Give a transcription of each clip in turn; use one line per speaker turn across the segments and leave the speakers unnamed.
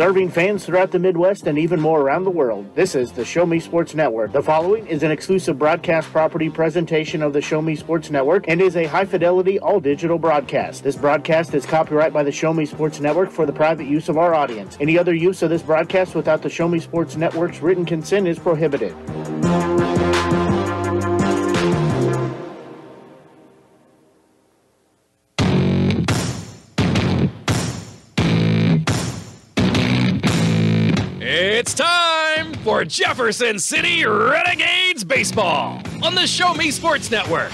Serving fans throughout the Midwest and even more around the world, this is the Show Me Sports Network. The following is an exclusive broadcast property presentation of the Show Me Sports Network and is a high fidelity, all digital broadcast. This broadcast is copyright by the Show Me Sports Network for the private use of our audience. Any other use of this broadcast without the Show Me Sports Network's written consent is prohibited.
It's time for Jefferson City Renegades Baseball on the Show Me Sports Network.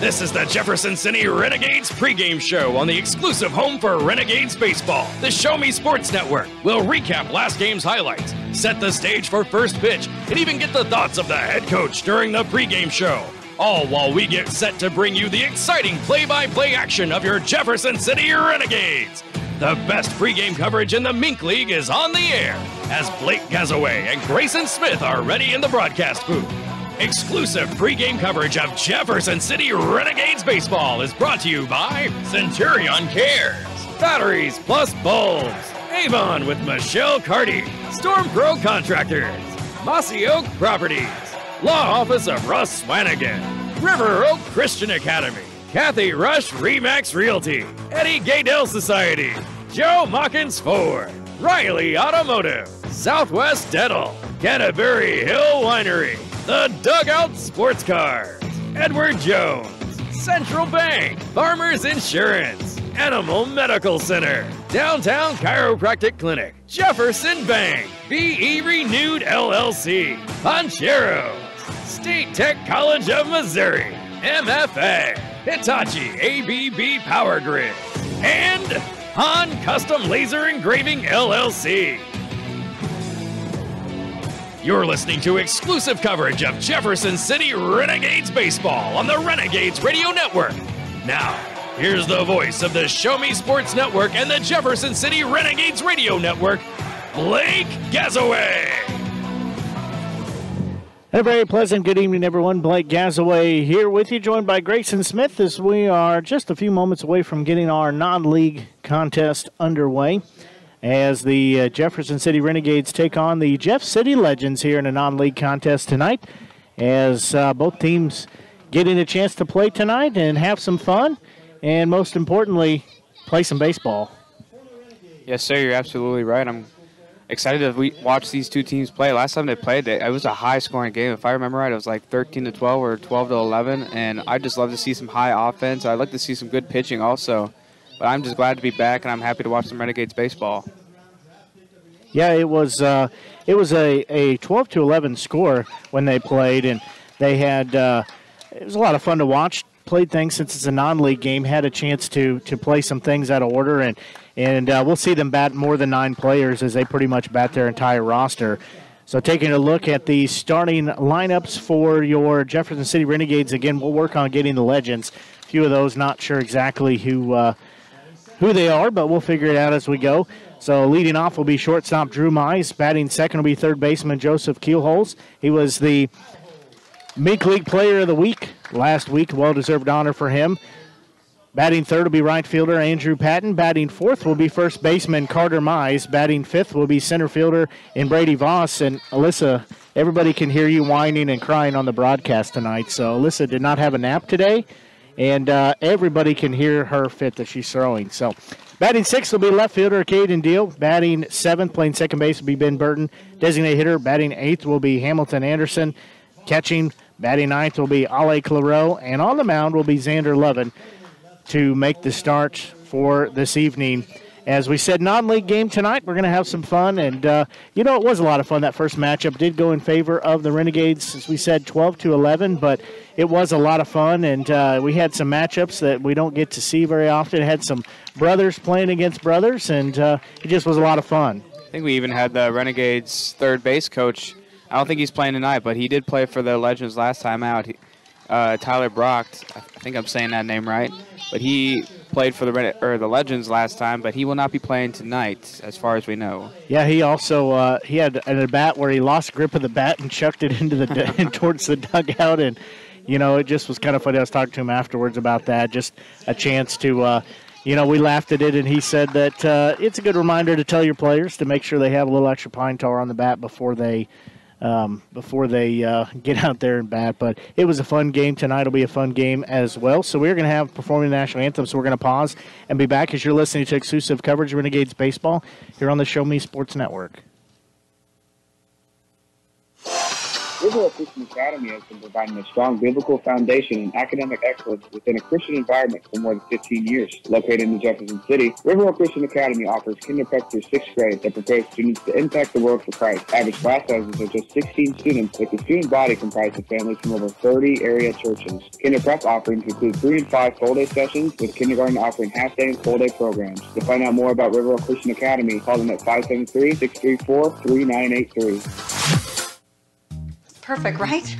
This is the Jefferson City Renegades pregame show on the exclusive home for Renegades Baseball. The Show Me Sports Network We'll recap last game's highlights, set the stage for first pitch, and even get the thoughts of the head coach during the pregame show. All while we get set to bring you the exciting play by play action of your Jefferson City Renegades. The best pregame coverage in the Mink League is on the air as Blake Gazaway and Grayson Smith are ready in the broadcast booth. Exclusive pregame coverage of Jefferson City Renegades baseball is brought to you by Centurion Cares, Batteries Plus Bulbs, Avon with Michelle Carty, Storm Pro Contractors, Mossy Oak Properties, Law Office of Russ Swanigan, River Oak Christian Academy, Kathy Rush Remax Realty, Eddie Gaedel Society, Joe Machens Ford, Riley Automotive, Southwest Dental, Canterbury Hill Winery, The Dugout Sports Cars, Edward Jones, Central Bank, Farmers Insurance, Animal Medical Center, Downtown Chiropractic Clinic, Jefferson Bank, BE Renewed LLC, Poncheros, State Tech College of Missouri, MFA, Hitachi ABB Power Grid, and Han Custom Laser Engraving LLC. You're listening to exclusive coverage of Jefferson City Renegades baseball on the Renegades Radio Network. Now, here's the voice of the Show Me Sports Network and the Jefferson City Renegades Radio Network, Blake Gazaway.
A very pleasant good evening, everyone. Blake Gazaway here with you, joined by Grayson Smith as we are just a few moments away from getting our non league contest underway. As the uh, Jefferson City Renegades take on the Jeff City Legends here in a non league contest tonight. As uh, both teams getting a chance to play tonight and have some fun, and most importantly, play some baseball.
Yes, sir. You're absolutely right. I'm excited to we- watch these two teams play. Last time they played, they, it was a high-scoring game. If I remember right, it was like 13 to 12 or 12 to 11. And I just love to see some high offense. I'd like to see some good pitching also. But I'm just glad to be back, and I'm happy to watch some Renegades baseball.
Yeah, it was uh, it was a, a 12 to 11 score when they played, and they had uh, it was a lot of fun to watch. Played things since it's a non-league game, had a chance to to play some things out of order, and and uh, we'll see them bat more than nine players as they pretty much bat their entire roster. So taking a look at the starting lineups for your Jefferson City Renegades, again, we'll work on getting the legends. A few of those not sure exactly who uh, who they are, but we'll figure it out as we go. So leading off will be shortstop Drew Mize. Batting second will be third baseman Joseph Keelholz. He was the Mink League Player of the Week last week. Well-deserved honor for him. Batting third will be right fielder Andrew Patton. Batting fourth will be first baseman Carter Mize. Batting fifth will be center fielder in Brady Voss. And Alyssa, everybody can hear you whining and crying on the broadcast tonight. So Alyssa did not have a nap today, and uh, everybody can hear her fit that she's throwing. So batting sixth will be left fielder Caden Deal. Batting seventh, playing second base, will be Ben Burton. Designated hitter, batting eighth will be Hamilton Anderson. Catching, batting ninth will be Ale Claro. And on the mound will be Xander Levin to make the start for this evening. As we said, non-league game tonight. We're going to have some fun, and uh, you know it was a lot of fun. That first matchup did go in favor of the Renegades, as we said, 12 to 11. But it was a lot of fun, and uh, we had some matchups that we don't get to see very often. Had some brothers playing against brothers, and uh, it just was a lot of fun.
I think we even had the Renegades third base coach. I don't think he's playing tonight, but he did play for the Legends last time out. He, uh, Tyler Brock, I think I'm saying that name right, but he played for the or the Legends last time, but he will not be playing tonight, as far as we know.
Yeah, he also uh, he had an at bat where he lost grip of the bat and chucked it into the and towards the dugout, and you know it just was kind of funny. I was talking to him afterwards about that, just a chance to. Uh, you know, we laughed at it, and he said that uh, it's a good reminder to tell your players to make sure they have a little extra pine tar on the bat before they um, before they uh, get out there and bat. But it was a fun game tonight. It'll be a fun game as well. So we're going to have performing the national anthem. So we're going to pause and be back as you're listening to exclusive coverage of Renegades baseball here on the Show Me Sports Network.
Riverwalk Christian Academy has been providing a strong biblical foundation and academic excellence within a Christian environment for more than 15 years. Located in Jefferson City, Riverwalk Christian Academy offers kindergarten through sixth grade that prepares students to impact the world for Christ. Average class sizes are just 16 students, with the student body comprised of families from over 30 area churches. Kinder prep offerings include three and five full-day sessions, with kindergarten offering half-day and full-day programs. To find out more about Riverwalk Christian Academy, call them at 573-634-3983
perfect, right?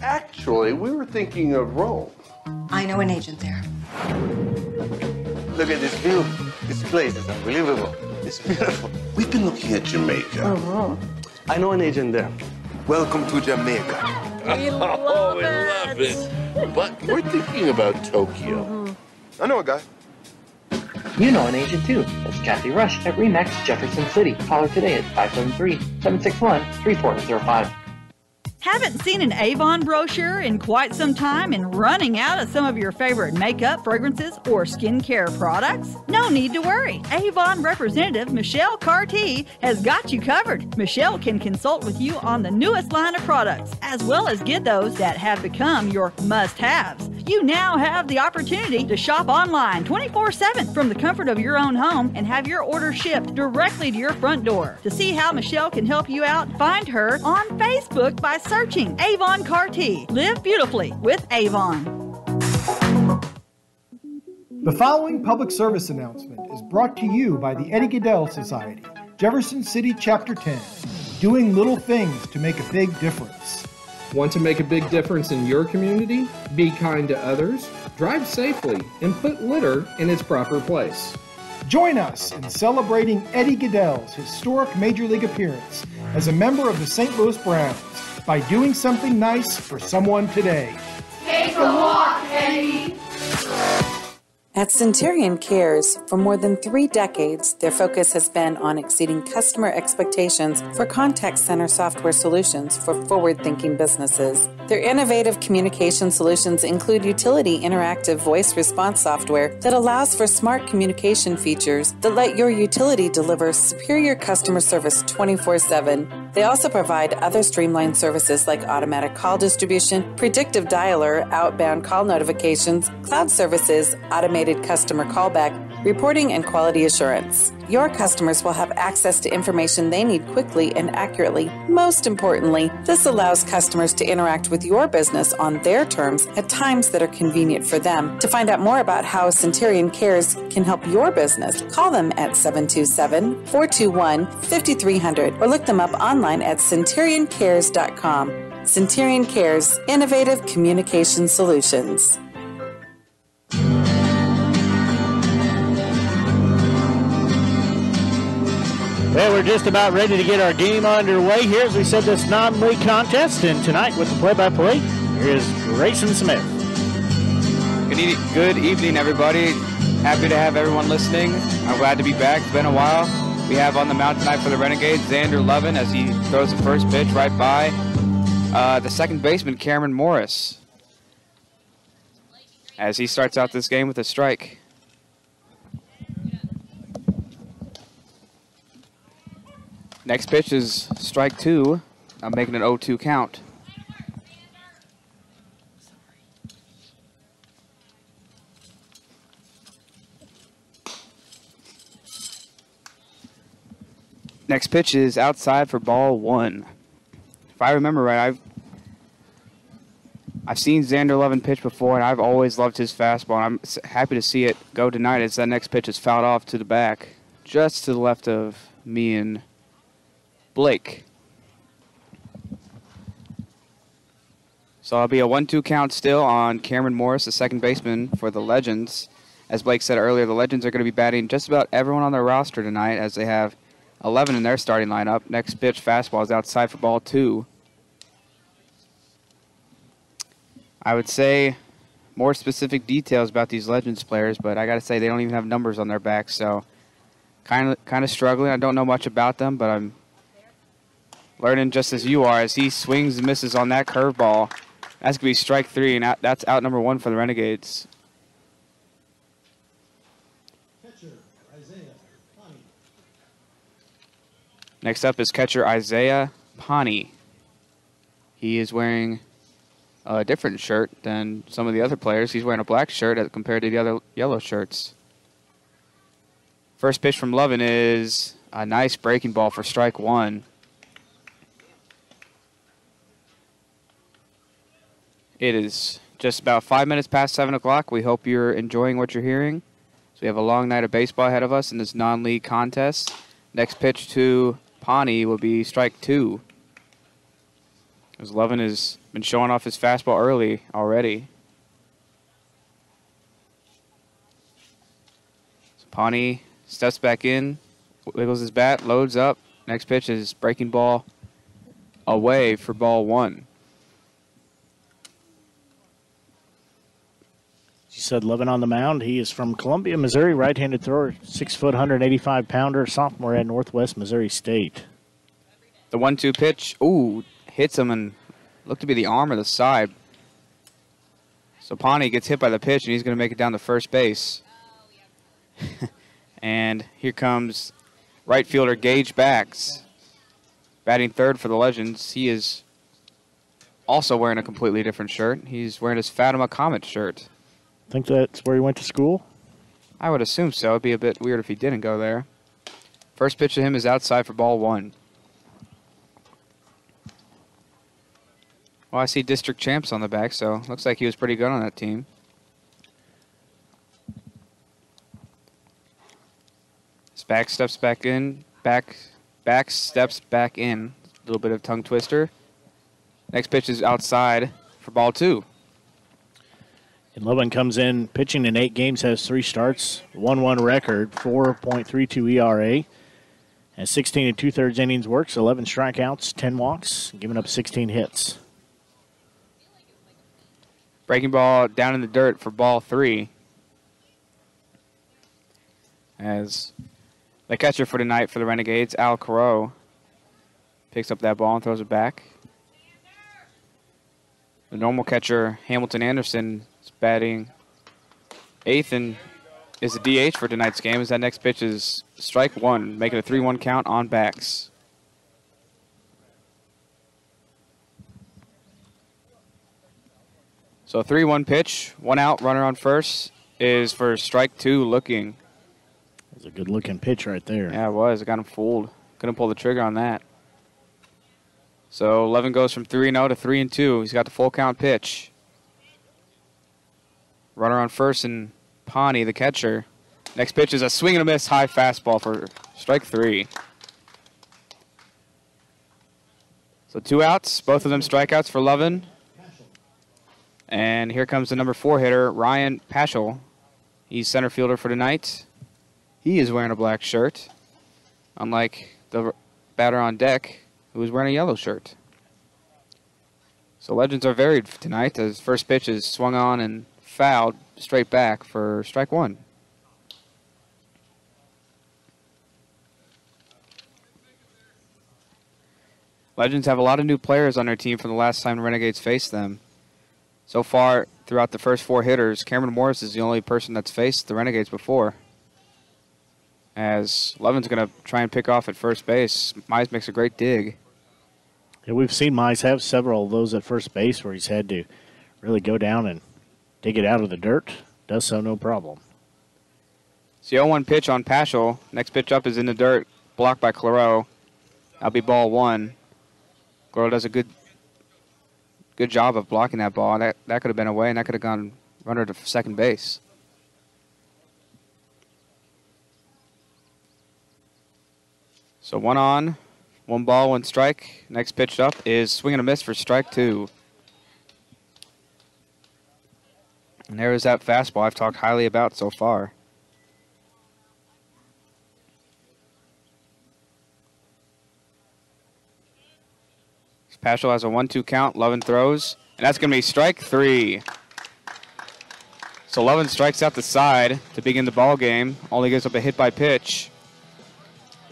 Actually, we were thinking of Rome.
I know an agent there.
Look at this view. This place is unbelievable. It's beautiful. We've been looking at Jamaica.
Uh-huh.
I know an agent there. Welcome to Jamaica.
We love
oh, we
it.
love it. But we're thinking about Tokyo.
Mm-hmm.
I know a guy.
You know an agent too. That's Kathy Rush at REMAX Jefferson City. Call her today at 573 761 3405.
Haven't seen an Avon brochure in quite some time and running out of some of your favorite makeup, fragrances, or skincare products? No need to worry. Avon representative Michelle Carty has got you covered. Michelle can consult with you on the newest line of products, as well as get those that have become your must haves. You now have the opportunity to shop online 24 7 from the comfort of your own home and have your order shipped directly to your front door. To see how Michelle can help you out, find her on Facebook by searching Avon Carty. Live beautifully with Avon.
The following public service announcement is brought to you by the Eddie Gaedel Society, Jefferson City Chapter 10, doing little things to make a big difference.
Want to make a big difference in your community? Be kind to others, drive safely, and put litter in its proper place.
Join us in celebrating Eddie Gaedel's historic Major League appearance as a member of the St. Louis Browns by doing something nice for someone today.
Take a walk, Eddie.
At Centurion Cares, for more than three decades, their focus has been on exceeding customer expectations for contact center software solutions for forward thinking businesses. Their innovative communication solutions include utility interactive voice response software that allows for smart communication features that let your utility deliver superior customer service 24 7. They also provide other streamlined services like automatic call distribution, predictive dialer, outbound call notifications, cloud services, automated customer callback, reporting, and quality assurance. Your customers will have access to information they need quickly and accurately. Most importantly, this allows customers to interact with your business on their terms at times that are convenient for them. To find out more about how Centurion Cares can help your business, call them at 727 421 5300 or look them up online at centurioncares.com. Centurion Cares, innovative communication solutions.
Well, we're just about ready to get our game underway here as we said this non-league contest. And tonight with the play-by-play, here is Grayson Smith.
Good, e- good evening, everybody. Happy to have everyone listening. I'm glad to be back. It's been a while. We have on the mound tonight for the Renegades Xander Levin as he throws the first pitch right by uh, the second baseman Cameron Morris as he starts out this game with a strike. Next pitch is strike two. I'm making an 0-2 count. Next pitch is outside for ball one. If I remember right, I've I've seen Xander Levin pitch before, and I've always loved his fastball. I'm happy to see it go tonight as that next pitch is fouled off to the back, just to the left of me and Blake. So it'll be a 1 2 count still on Cameron Morris, the second baseman for the Legends, As Blake said earlier, the Legends are going to be batting just about everyone on their roster tonight as they have 11 in their starting lineup. Next pitch, fastball is outside for ball two. I would say more specific details about these Legends players, but I got to say they don't even have numbers on their backs, so kind of kind of struggling. I don't know much about them, but I'm learning just as you are as he swings and misses on that curveball. That's going to be strike three, and out, that's out number one for the Renegades. Next up is catcher Isaiah Pani. He is wearing a different shirt than some of the other players. He's wearing a black shirt compared to the other yellow shirts. First pitch from Lovin is a nice breaking ball for strike one. It is just about five minutes past 7 o'clock. We hope you're enjoying what you're hearing. So we have a long night of baseball ahead of us in this non-league contest. Next pitch to Pawnee will be strike two. As Lovin has been showing off his fastball early already. So Pawnee steps back in, wiggles his bat, loads up. Next pitch is breaking ball away for ball one.
She said Lovin on the mound. He is from Columbia, Missouri, right-handed thrower, six foot, 185 pounder, sophomore at Northwest Missouri State.
The one-two pitch, ooh, hits him and looked to be the arm or the side. So Pawnee gets hit by the pitch and he's going to make it down to first base. and here comes right fielder Gage Backs, batting third for the Legends. He is also wearing a completely different shirt. He's wearing his Fatima Comet shirt.
Think that's where he went to school?
I would assume so. It'd be a bit weird if he didn't go there. First pitch to him is outside for ball one. Well, I see district champs on the back, so looks like he was pretty good on that team. His back steps back in, back, back steps back in. A little bit of tongue twister. Next pitch is outside for ball two.
And Lovin comes in pitching in eight games, has three starts, 1 1 record, 4.32 ERA, and 16 and two thirds innings works, 11 strikeouts, 10 walks, giving up 16 hits.
Breaking ball down in the dirt for ball three. As the catcher for tonight for the Renegades, Al Caro, picks up that ball and throws it back. The normal catcher, Hamilton Anderson, batting eighth and is a DH for tonight's game as that next pitch is strike one, making a 3-1 count on backs. So 3-1 pitch, one out, runner on first is for strike two looking.
That's a good looking pitch right there.
Yeah, it was. It got him fooled. Couldn't pull the trigger on that. So 11 goes from 3 0 to 3 and 2. He's got the full count pitch. Runner on first and Pawnee, the catcher. Next pitch is a swing and a miss high fastball for strike three. So two outs, both of them strikeouts for Lovin. And here comes the number four hitter, Ryan Paschal. He's center fielder for tonight. He is wearing a black shirt, unlike the batter on deck, who is wearing a yellow shirt. So legends are varied tonight as first pitch is swung on and fouled straight back for strike one. Legends have a lot of new players on their team from the last time the Renegades faced them. So far, throughout the first four hitters, Cameron Morris is the only person that's faced the Renegades before. As Levin's going to try and pick off at first base, Mize makes a great dig.
Yeah, we've seen Mize have several of those at first base where he's had to really go down and dig it out of the dirt. Does so no problem.
So 0-1 pitch on Paschal. Next pitch up is in the dirt, blocked by Claro. That'll be ball one. Claro does a good good job of blocking that ball. That, that could have been away, and that could have gone runner to second base. So one on, one ball, one strike. Next pitch up is swing and a miss for strike two. And there is that fastball I've talked highly about so far. Paschal has a 1-2 count. Lovin throws, and that's going to be strike three. So Lovin strikes out the side to begin the ball game. Only gives up a hit by pitch.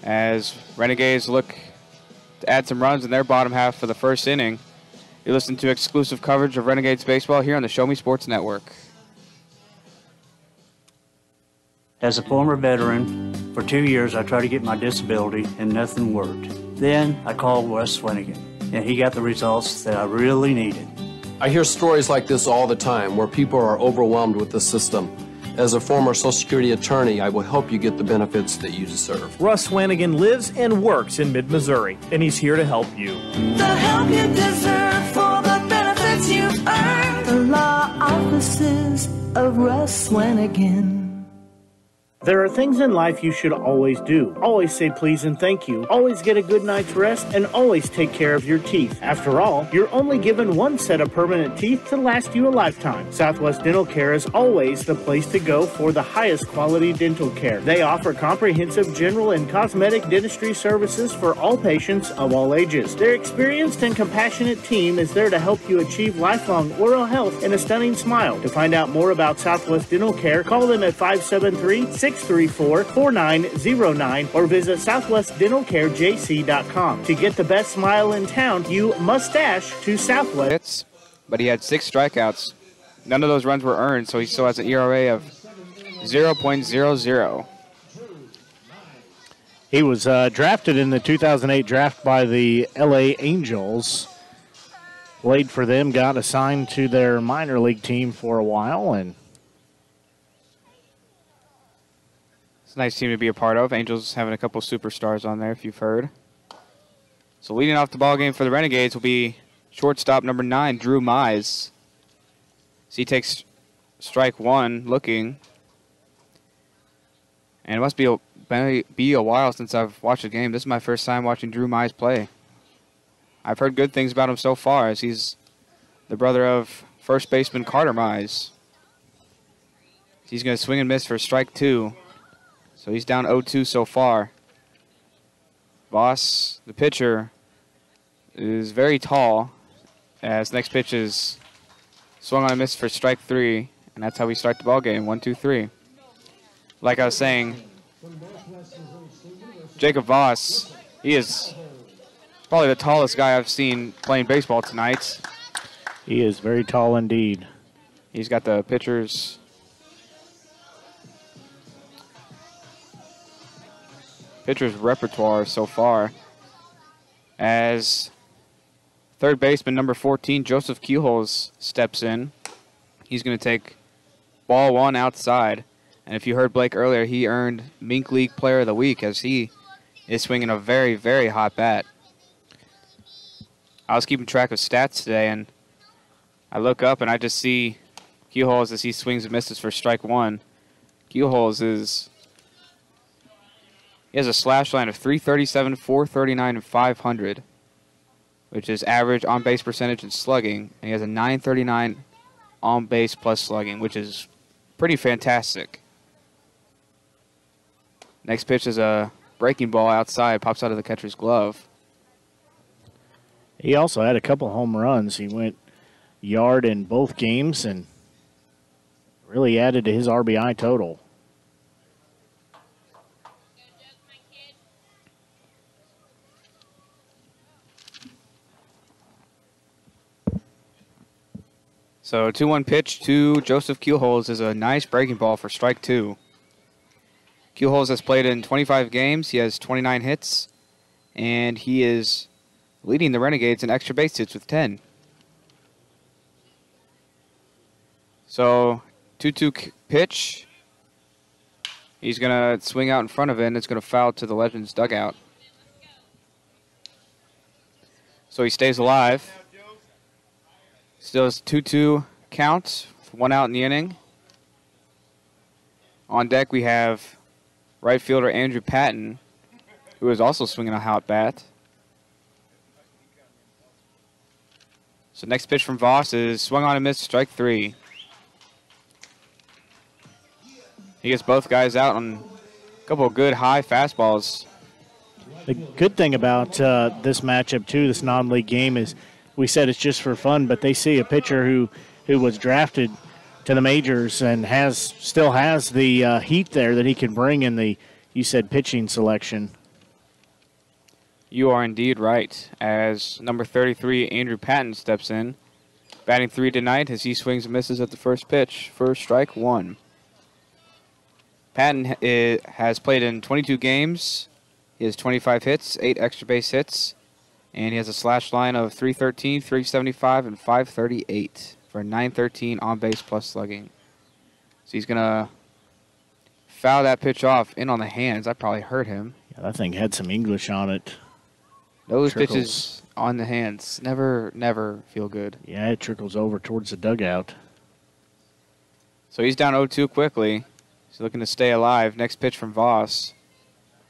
As Renegades look to add some runs in their bottom half for the first inning. You listen to exclusive coverage of Renegades baseball here on the Show Me Sports Network.
As a former veteran, for two years I tried to get my disability and nothing worked. Then I called Wes Swanigan, and he got the results that I really needed.
I hear stories like this all the time where people are overwhelmed with the system. As a former Social Security attorney, I will help you get the benefits that you deserve.
Russ Swanigan lives and works in mid Missouri, and he's here to help you.
The help you deserve for the benefits you've earned. The law offices of Russ Swanigan.
There are things in life you should always do. Always say please and thank you. Always get a good night's rest and always take care of your teeth. After all, you're only given one set of permanent teeth to last you a lifetime. Southwest Dental Care is always the place to go for the highest quality dental care. They offer comprehensive general and cosmetic dentistry services for all patients of all ages. Their experienced and compassionate team is there to help you achieve lifelong oral health and a stunning smile. To find out more about Southwest Dental Care, call them at 573 634 4909 or visit southwestdentalcarejc.com. To get the best smile in town, you must dash to Southwest.
Hits, but he had six strikeouts. None of those runs were earned, so he still has an ERA of 0.00.
He was uh, drafted in the 2008 draft by the LA Angels. Played for them, got assigned to their minor league team for a while, and
It's a nice team to be a part of. Angels having a couple superstars on there, if you've heard. So leading off the ball game for the Renegades will be shortstop number nine, Drew Mize. So he takes strike one, looking. And it must be a, be a while since I've watched a game. This is my first time watching Drew Mize play. I've heard good things about him so far, as he's the brother of first baseman Carter Mize. He's going to swing and miss for strike two. So he's down 0-2 so far. Voss, the pitcher, is very tall. As next pitch is swung on a miss for strike three, and that's how we start the ball game. One, two, three. Like I was saying, Jacob Voss, he is probably the tallest guy I've seen playing baseball tonight.
He is very tall indeed.
He's got the pitcher's pitcher's repertoire so far. As third baseman number 14, Joseph Keelholz, steps in. He's going to take ball one outside. And if you heard Blake earlier, he earned Mink League Player of the Week as he is swinging a very, very hot bat. I was keeping track of stats today, and I look up and I just see Keelholz as he swings and misses for strike one. Keelholz is he has a slash line of 337, 439, and 500, which is average on base percentage and slugging. And he has a 939 on base plus slugging, which is pretty fantastic. Next pitch is a breaking ball outside, pops out of the catcher's glove.
He also had a couple home runs. He went yard in both games and really added to his RBI total.
So 2-1 pitch to Joseph Keelholz is a nice breaking ball for strike two. Keelholz has played in 25 games. He has 29 hits, and he is leading the Renegades in extra base hits with 10. So 2-2 pitch. He's going to swing out in front of it, and it's going to foul to the Legends dugout. So he stays alive. Still has 2-2 count, one out in the inning. On deck we have right fielder Andrew Patton, who is also swinging a hot bat. So next pitch from Voss is swung on a miss, strike three. He gets both guys out on a couple of good high fastballs.
The good thing about uh, this matchup too, this non-league game, is we said it's just for fun, but they see a pitcher who who was drafted to the majors and has still has the uh, heat there that he can bring in the you said pitching selection.
You are indeed right. As number 33, Andrew Patton steps in, batting three tonight as he swings and misses at the first pitch for strike one. Patton eh, has played in 22 games. He has 25 hits, eight extra base hits, and he has a slash line of 313, 375, and 538 for 913 on base plus slugging. So he's going to foul that pitch off in on the hands. I probably hurt him.
Yeah, that thing had some English on it.
Those trickles. pitches on the hands never, never feel good.
Yeah, it trickles over towards the dugout.
So he's down 0-2 quickly. He's looking to stay alive. Next pitch from Voss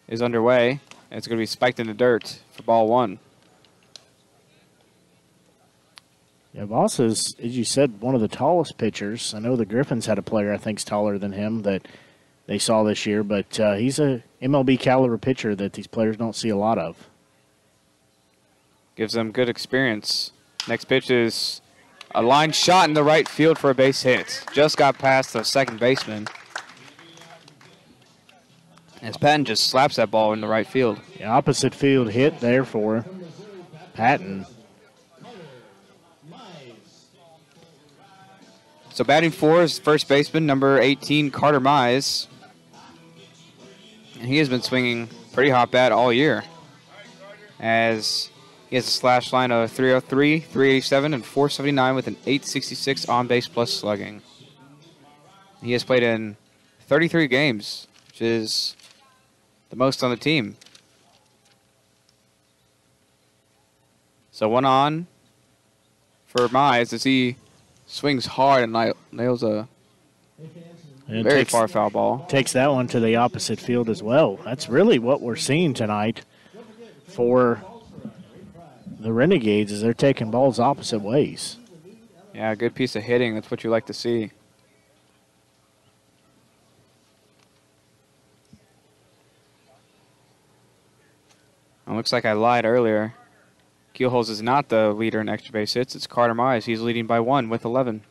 is underway. And it's going to be spiked in the dirt for ball one.
Yeah, Voss is, as you said, one of the tallest pitchers. I know the Griffons had a player I think's taller than him that they saw this year, but uh, he's a MLB caliber pitcher that these players don't see a lot of.
Gives them good experience. Next pitch is a line shot in the right field for a base hit. Just got past the second baseman. As Patton just slaps that ball in the right field.
The opposite field hit there for Patton.
So batting four is first baseman, number 18, Carter Mize. And he has been swinging pretty hot bat all year. As he has a slash line of 303, 387, and 479 with an 866 on base plus slugging. He has played in 33 games, which is the most on the team. So one on for Mize as he swings hard and nails a and very takes, far foul ball.
Takes that one to the opposite field as well. That's really what we're seeing tonight for the Renegades is they're taking balls opposite ways.
Yeah, a good piece of hitting. That's what you like to see. It looks like I lied earlier. Keelholz is not the leader in extra base hits. It's Carter Mize. He's leading by one with 11.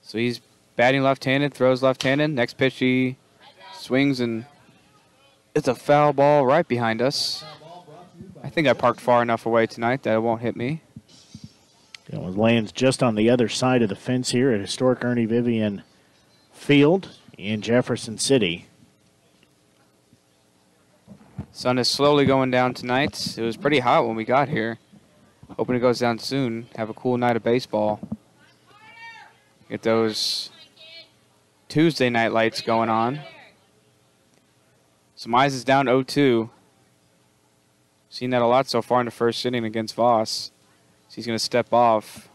So he's batting left-handed, throws left-handed. Next pitch he swings and it's a foul ball right behind us. I think I parked far enough away tonight that it won't hit me.
It lands just on the other side of the fence here at historic Ernie Vivion Field in Jefferson City.
Sun is slowly going down tonight. It was pretty hot when we got here. Hoping it goes down soon. Have a cool night of baseball. Get those Tuesday night lights going on. So Mize is down 0-2. Seen that a lot so far in the first inning against Voss. So he's going to step off.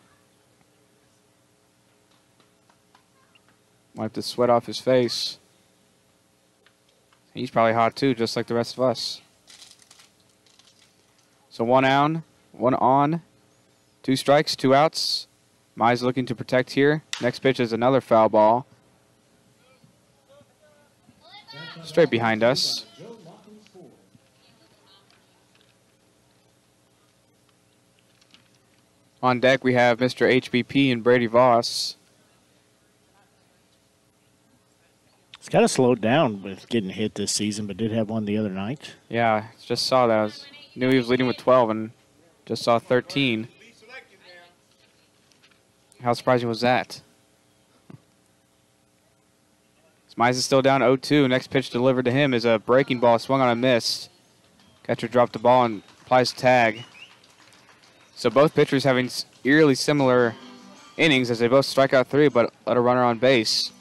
Wipe the sweat off his face. He's probably hot too, just like the rest of us. So one on, one on, two strikes, two outs. Mize looking to protect here. Next pitch is another foul ball. Straight behind us. On deck we have Mr. HBP and Brady Voss.
Kind of slowed down with getting hit this season, but did have one the other night.
Yeah, just saw that. I was, knew he was leading with 12 and just saw 13. How surprising was that? Mize is still down 0-2. Next pitch delivered to him is a breaking ball swung on a miss. Catcher dropped the ball and applies tag. So both pitchers having eerily similar innings as they both strike out three but let a runner on base.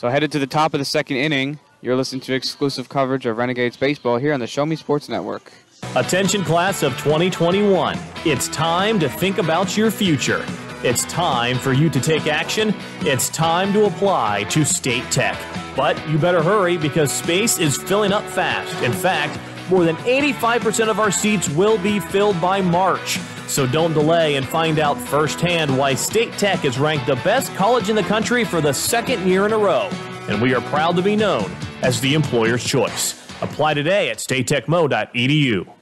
So headed to the top of the second inning. You're listening to exclusive coverage of Renegades Baseball here on the Show Me Sports Network.
Attention class of 2021. It's time to think about your future. It's time for you to take action. It's time to apply to State Tech. But you better hurry because space is filling up fast. In fact, more than 85% of our seats will be filled by March. So don't delay and find out firsthand why State Tech is ranked the best college in the country for the second year in a row. And we are proud to be known as the employer's choice. Apply today at statetechmo.edu.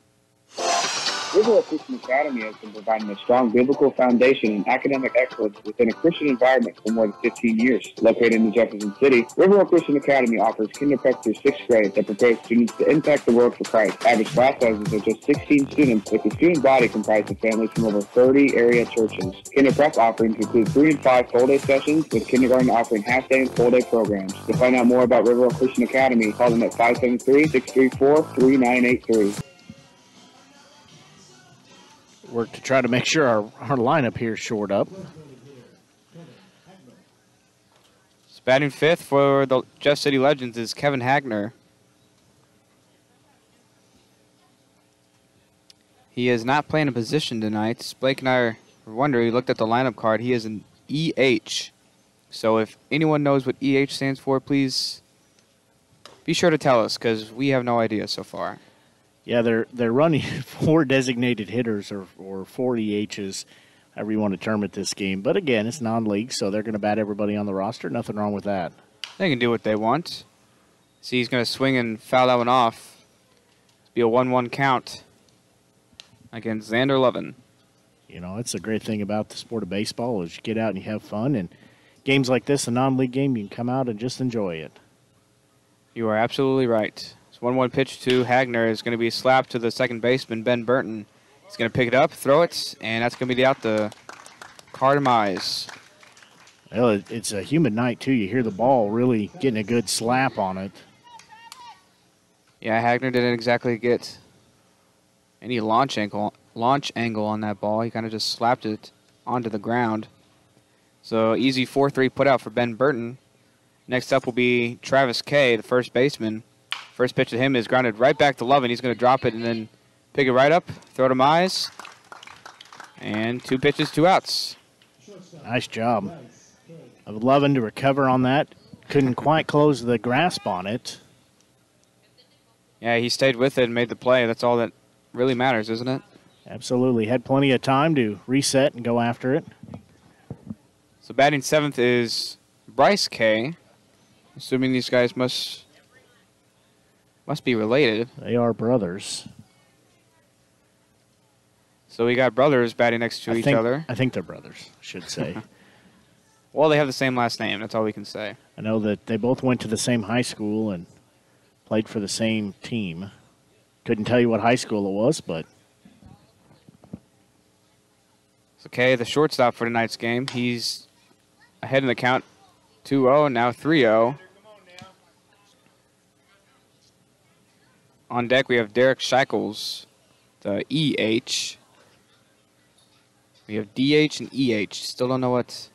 Riverwalk Christian Academy has been providing a strong biblical foundation and academic excellence within a Christian environment for more than 15 years. Located in Jefferson City, Riverwalk Christian Academy offers kindergarten through sixth grade that prepares students to impact the world for Christ. Average class sizes are just 16 students, with the student body comprised of families from over 30 area churches. Kinder prep offerings include three and five full-day sessions, with kindergarten offering half-day and full-day programs. To find out more about Riverwalk Christian Academy, call them at 573-634-3983.
Work to try to make sure our, our lineup here is shored up.
So batting fifth for the Jeff City Legends is Kevin Hagner. He is not playing a position tonight. Blake and I were wondering, we looked at the lineup card. He is an EH. So if anyone knows what EH stands for, please be sure to tell us because we have no idea so far.
Yeah, they're they're running four designated hitters or or four EHs, however you want to term it this game. But again, it's non-league, so they're going to bat everybody on the roster. Nothing wrong with that.
They can do what they want. See, he's going to swing and foul that one off. It'll Be a 1-1 count against Xander Lovin.
You know, it's a great thing about the sport of baseball is you get out and you have fun, and games like this, a non-league game, you can come out and just enjoy it.
You are absolutely right. It's 1 1 pitch to Hagner is going to be slapped to the second baseman, Ben Burton. He's going to pick it up, throw it, and that's going to be the out the card.
Well, it's a humid night, too. You hear the ball really getting a good slap on it.
Yeah, Hagner didn't exactly get any launch angle, launch angle on that ball. He kind of just slapped it onto the ground. So easy 4 3 put out for Ben Burton. Next up will be Travis Kay, the first baseman. First pitch to him is grounded right back to Lovin. He's going to drop it and then pick it right up, throw to Mize. And two pitches, two outs.
Nice job of Lovin to recover on that. Couldn't quite close the grasp on it.
Yeah, he stayed with it and made the play. That's all that really matters, isn't it?
Absolutely. Had plenty of time to reset and go after it.
So batting seventh is Bryce K. Assuming these guys must must be related.
They are brothers.
So we got brothers batting next to
I
each
think,
other.
I think they're brothers, I should say.
Well, they have the same last name. That's all we can say.
I know that they both went to the same high school and played for the same team. Couldn't tell you what high school it was, but
So Kay, the shortstop for tonight's game, he's ahead in the count 2-0, now 3-0. On deck, we have Derek Shackles, the EH. We have DH and EH. Still don't know what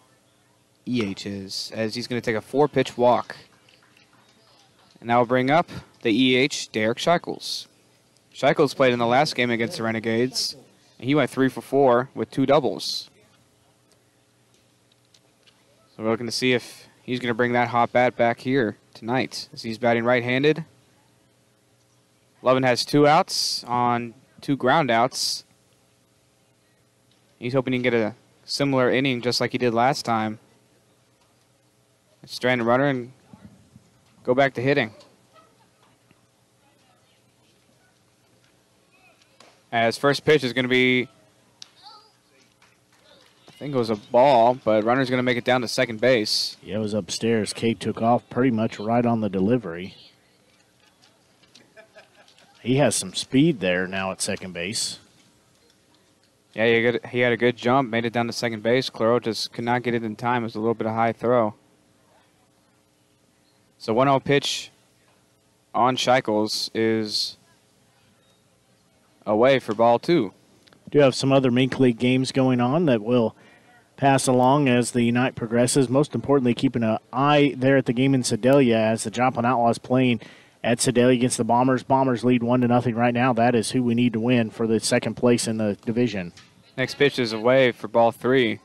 EH is, as he's going to take a four-pitch walk. And that will bring up the EH, Derek Shackles. Shackles played in the last game against the Renegades, and he went three for four with two doubles. So we're looking to see if he's going to bring that hot bat back here tonight, as he's batting right-handed. Lovin has two outs on two ground outs. He's hoping he can get a similar inning just like he did last time. Strand a runner and go back to hitting. As first pitch is going to be, I think it was a ball, but runner's going to make it down to second base.
yeah, it was upstairs. Kate took off pretty much right on the delivery. He has some speed there now at second base.
Yeah, he, got, he had a good jump, made it down to second base. Claro just could not get it in time. It was a little bit of high throw. So 1 0 pitch on Shackles is away for ball two.
Do have some other Mink League games going on that will pass along as the night progresses. Most importantly, keeping an eye there at the game in Sedalia as the Joplin Outlaws playing at Sedalia against the Bombers. Bombers lead one to nothing right now. That is who we need to win for the second place in the division.
Next pitch is away for ball three.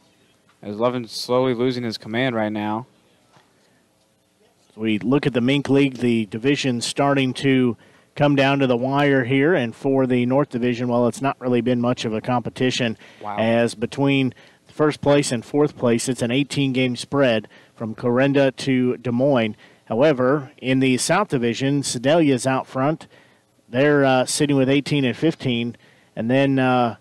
As Lovin's slowly losing his command right now.
We look at the Mink League, the division starting to come down to the wire here. And for the North Division, well, it's not really been much of a competition
Wow.
as between first place and fourth place, it's an 18 game spread from Clarinda to Des Moines. However, in the South Division, Sedalia is out front. They're uh, sitting with 18 and 15. And then uh,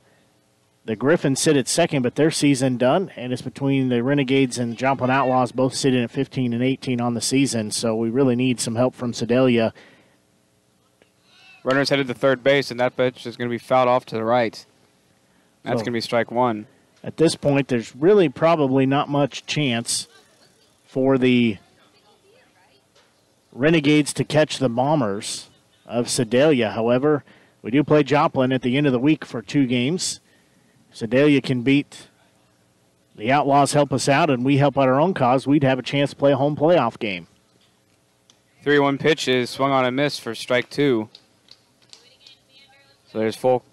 the Griffons sit at second, but their season done, and it's between the Renegades and Joplin Outlaws, both sitting at 15 and 18 on the season. So we really need some help from Sedalia.
Runner's headed to third base, and that pitch is going to be fouled off to the right. That's
Oh.
going to be strike one.
At this point, there's really probably not much chance for the Renegades to catch the Bombers of Sedalia. However, we do play Joplin at the end of the week for two games. Sedalia can beat the Outlaws, help us out, and we help out our own cause. We'd have a chance to play a home playoff game.
3 1 pitch is swung on a miss for strike two. So there's full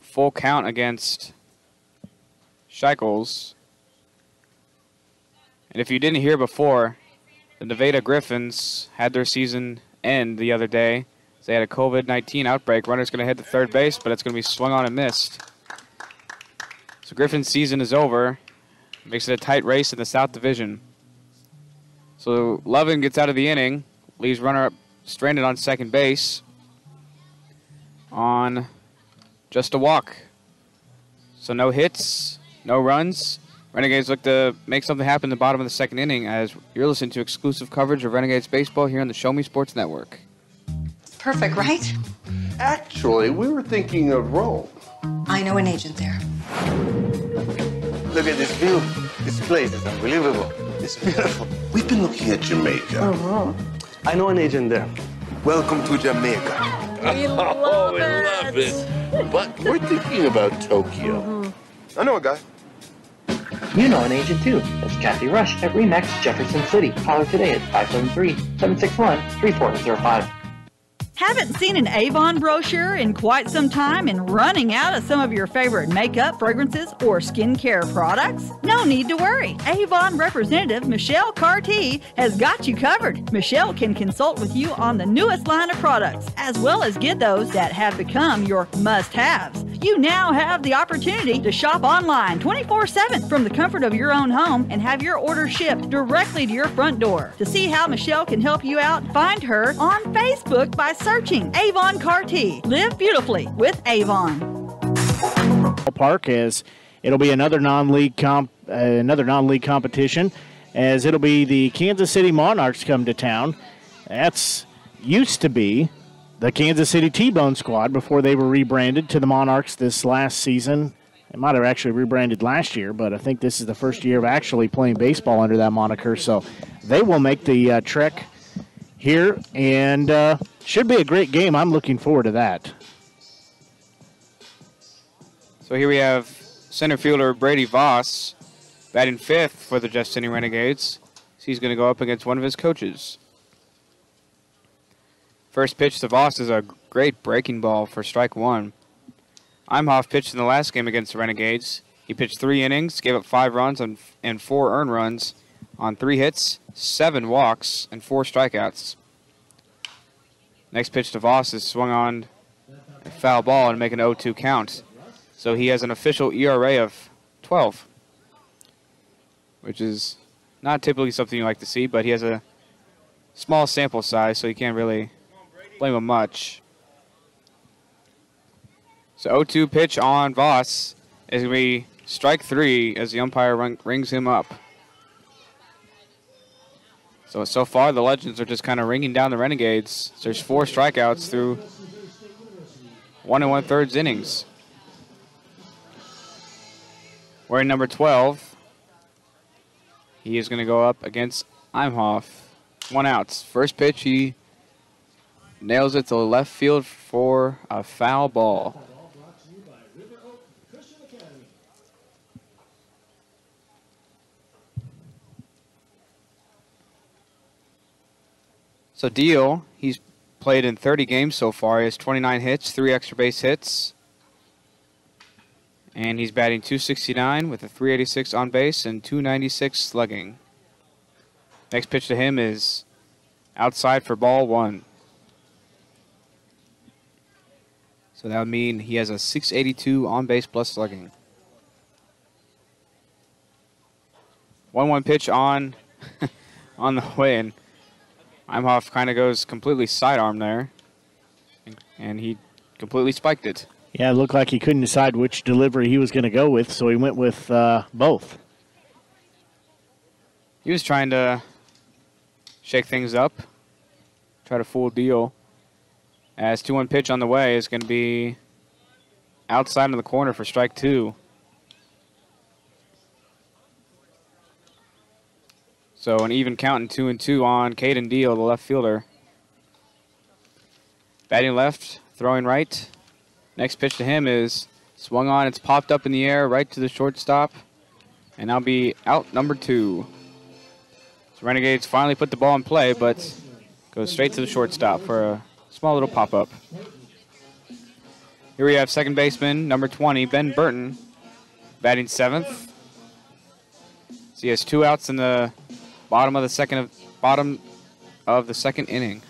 full count against Shikels. And if you didn't hear before, the Nevada Griffons had their season end the other day. They had a COVID 19 outbreak. Runner's going to hit the third base, but it's going to be swung on and missed. So Griffon's season is over. Makes it a tight race in the South Division. So Lovin gets out of the inning, leaves runner up stranded on second base on just a walk. So no hits, no runs. Renegades look to make something happen in the bottom of the second inning as you're listening to exclusive coverage of Renegades baseball here on the Show Me Sports Network.
Perfect, right?
Actually, we were thinking of Rome.
I know an agent there.
Look at this view. This place is unbelievable. It's beautiful. We've been looking at Jamaica. Uh-huh. I know an agent there. Welcome to Jamaica.
We love
oh, we
it.
love it. But we're thinking about Tokyo. I know a guy.
You know an agent too. That's Kathy Rush at Remax Jefferson City. Call her today at 573-761-3405.
Haven't seen an Avon brochure in quite some time and running out of some of your favorite makeup, fragrances, or skincare products? No need to worry. Avon representative Michelle Carty has got you covered. Michelle can consult with you on the newest line of products, as well as get those that have become your must haves. You now have the opportunity to shop online 24 7 from the comfort of your own home and have your order shipped directly to your front door. To see how Michelle can help you out, find her on Facebook by searching Avon Carty. Live beautifully with Avon.
Park as it'll be another non-league comp, uh, another non-league competition, as it'll be the Kansas City Monarchs come to town. That's used to be the Kansas City T-Bone squad before they were rebranded to the Monarchs this last season. They might have actually rebranded last year, but I think this is the first year of actually playing baseball under that moniker. So they will make the uh, trek here, and uh, should be a great game. I'm looking forward to that.
So here we have center fielder Brady Voss batting fifth for the Jeff City Renegades. So he's going to go up against one of his coaches. First pitch to Voss is a great breaking ball for strike one. Imhoff pitched in the last game against the Renegades. He pitched three innings, gave up five runs and four earned runs on three hits, seven walks, and four strikeouts. Next pitch to Voss is swung on a foul ball and make an 0-2 count. So he has an official ERA of 12, which is not typically something you like to see, but he has a small sample size, so you can't really blame him much. So 0-2 pitch on Voss is going to be strike three as the umpire ring, rings him up. So, so far the Legends are just kind of ringing down the Renegades. There's four strikeouts through one and one thirds innings. Wearing number 12, he is going to go up against Imhoff. One outs. First pitch, he nails it to left field for a foul ball. So Deal, he's played in 30 games so far. He has 29 hits, three extra base hits. And he's batting 269 with a 386 on base and 296 slugging. Next pitch to him is outside for ball one. So that would mean he has a 682 on base plus slugging. 1 1 pitch on on the way, and Imhoff kind of goes completely sidearm there, and he completely spiked it.
Yeah, it looked like he couldn't decide which delivery he was going to go with, so he went with uh, both.
He was trying to shake things up, try to full deal. As 2 1 pitch on the way is going to be outside of the corner for strike two. So an even count in two and two on Caden Deal, the left fielder. Batting left, throwing right. Next pitch to him is swung on. It's popped up in the air right to the shortstop. And now be out number two. So Renegades finally put the ball in play, but goes straight to the shortstop for a small little pop up. Here we have second baseman, number 20, Ben Burton, batting seventh. So he has two outs in the bottom of the second of, bottom of the second inning.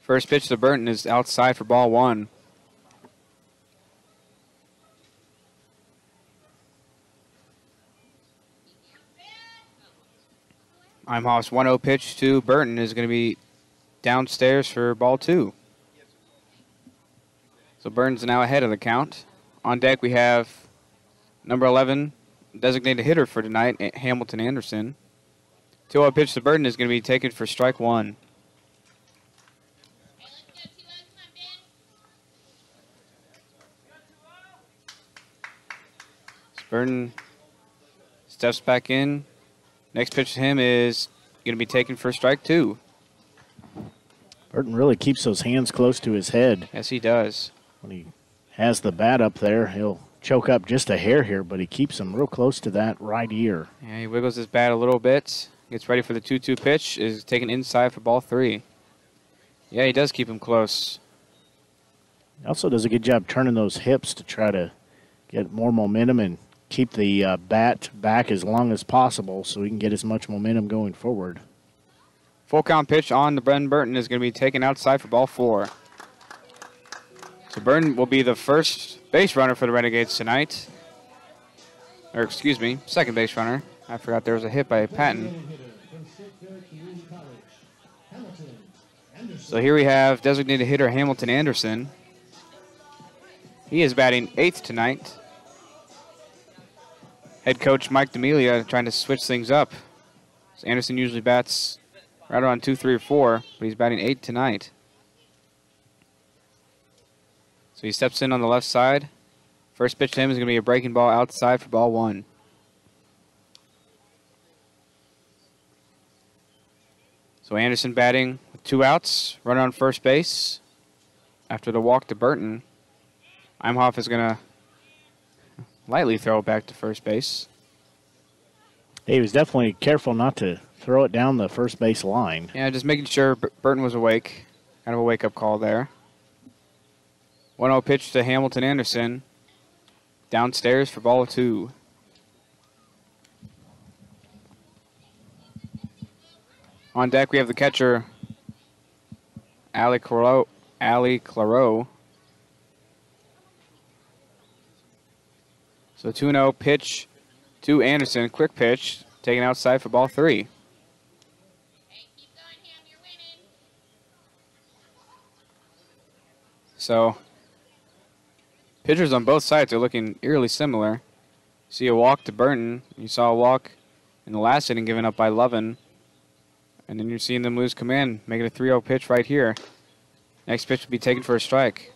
First pitch to Burton is outside for ball one. Imhoff's 1 0 pitch to Burton is going to be downstairs for ball two. So Burton's now ahead of the count. On deck, we have number 11, designated hitter for tonight, Hamilton Anderson. 2 0 pitch to Burton is going to be taken for strike one. Burton steps back in. Next pitch to him is going to be taken for strike two.
Burton really keeps those hands close to his head.
Yes, he does.
When he has the bat up there, he'll choke up just a hair here, but he keeps him real close to that right ear.
Yeah, he wiggles his bat a little bit. Gets ready for the 2 2 pitch. Is taken inside for ball three. Yeah, he does keep him close.
He also does a good job turning those hips to try to get more momentum and keep the uh, bat back as long as possible so he can get as much momentum going forward.
Full count pitch on to Brendan Burton is going to be taken outside for ball four. So Burton will be the first base runner for the Renegades tonight. Or excuse me, second base runner. I forgot there was a hit by Patton. So here we have designated hitter Hamilton Anderson. He is batting eighth tonight. Head coach Mike D'Amelia trying to switch things up. So Anderson usually bats right around two, three, or four, but he's batting eight tonight. So he steps in on the left side. First pitch to him is going to be a breaking ball outside for ball one. So Anderson batting with two outs, runner on first base. After the walk to Burton, Imhoff is going to lightly throw it back to first base.
He was definitely careful not to throw it down the first base line.
Yeah, just making sure Burton was awake. Kind of a wake up call there. 1 0 pitch to Hamilton Anderson. Downstairs for ball two. On deck, we have the catcher, Ali Claro. Ali Claro. So 2 0 pitch to Anderson. Quick pitch, taken outside for ball three. So, pitchers on both sides are looking eerily similar. See a walk to Burton. You saw a walk in the last inning given up by Lovin. And then you're seeing them lose command, making a 3 0 pitch right here. Next pitch will be taken for a strike.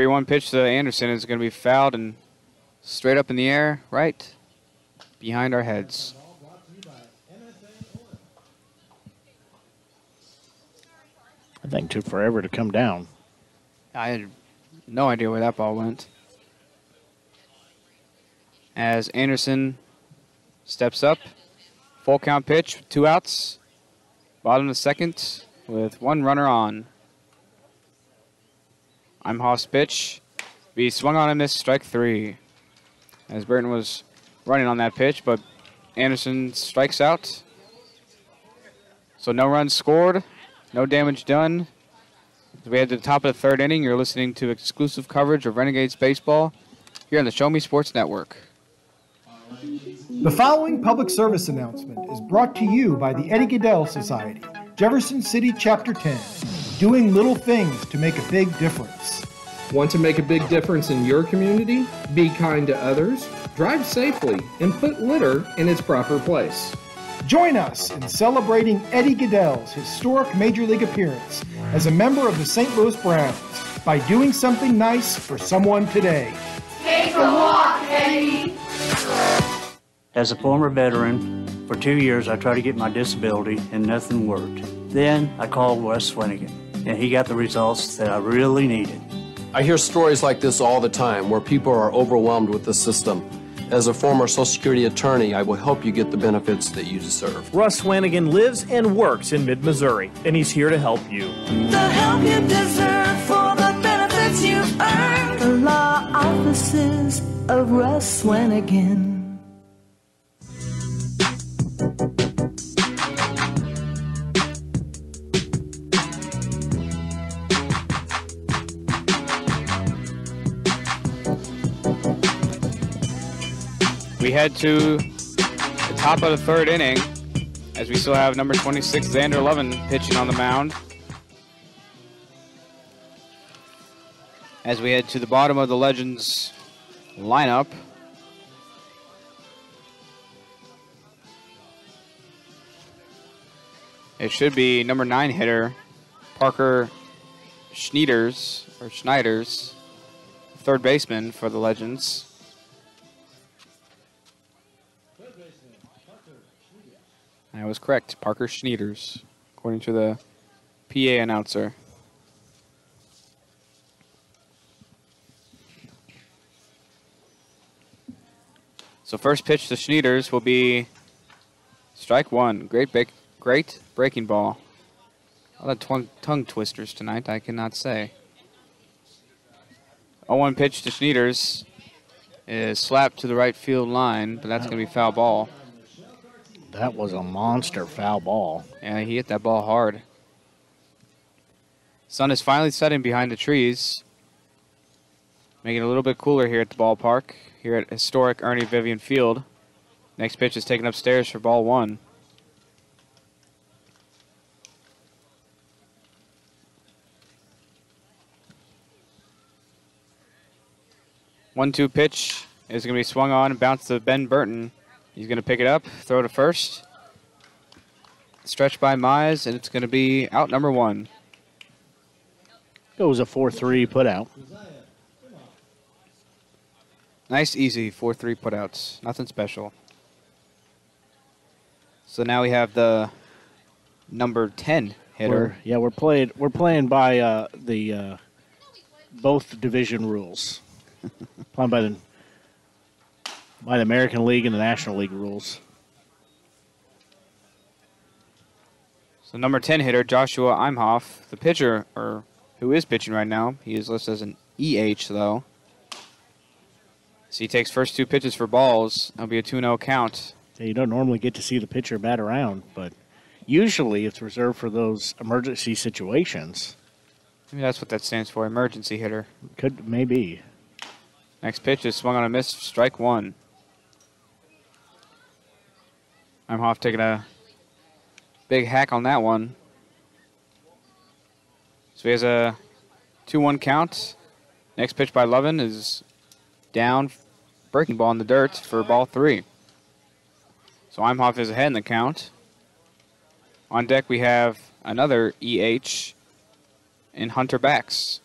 Three one pitch to Anderson is going to be fouled and straight up in the air, right behind our heads.
I think took forever to come down.
I had no idea where that ball went. As Anderson steps up, full count pitch, two outs. Bottom of the second with one runner on. Imhoff's pitch. We swung on and missed strike three. As Burton was running on that pitch, but Anderson strikes out. So no runs scored, no damage done. We head to the top of the third inning, you're listening to exclusive coverage of Renegades Baseball here on the Show Me Sports Network.
The following public service announcement is brought to you by the Eddie Gaedel Society, Jefferson City Chapter 10, doing little things to make a big difference.
Want to make a big difference in your community? Be kind to others, drive safely, and put litter in its proper place.
Join us in celebrating Eddie Gaedel's historic Major League appearance as a member of the St. Louis Browns by doing something nice for someone today.
Take a walk, Eddie.
As a former veteran, for two years I tried to get my disability and nothing worked. Then I called Wes Swanigan, and he got the results that I really needed.
I hear stories like this all the time where people are overwhelmed with the system. As a former Social Security attorney, I will help you get the benefits that you deserve.
Russ Swanigan lives and works in mid Missouri, and he's here to help you.
The help you deserve for the benefits you've earned. The law offices of Russ Swanigan.
We head to the top of the third inning as we still have number 26, Xander Levin, pitching on the mound. As we head to the bottom of the Legends lineup. It should be number nine hitter, Parker Schneiders, or Schneiders, third baseman for the Legends. I was correct. Parker Schneiders, according to the PA announcer. So first pitch to Schneiders will be strike one. Great, big, great breaking ball. A lot of tongue, twisters tonight. I cannot say. 0-1 pitch to Schneiders is slapped to the right field line, but that's going to be foul ball.
That was a monster foul ball.
Yeah, he hit that ball hard. Sun is finally setting behind the trees, making it a little bit cooler here at the ballpark, here at historic Ernie Vivion Field. Next pitch is taken upstairs for ball one. One-two pitch is going to be swung on and bounced to Ben Burton. He's going to pick it up, throw to first. Stretch by Mize, and it's going to be out number one.
Goes a 4 3 put out.
Nice, easy 4 3 putouts. Nothing special. So now we have the number 10 hitter.
We're, yeah, we're playing. We're playing by uh, the uh, both division rules. playing by the by the American League and the National League rules.
So number 10 hitter, Joshua Imhoff, the pitcher, or who is pitching right now. He is listed as an EH, though. So he takes first two pitches for balls. That'll be a 2-0 count.
Yeah, you don't normally get to see the pitcher bat around, but usually it's reserved for those emergency situations.
Maybe that's what that stands for, emergency hitter.
Could, maybe.
Next pitch is swung on a miss, strike one. Imhoff taking a big hack on that one. So he has a 2-1 count. Next pitch by Lovin is down, breaking ball in the dirt for ball three. So Imhoff is ahead in the count. On deck we have another EH in Hunter Backs.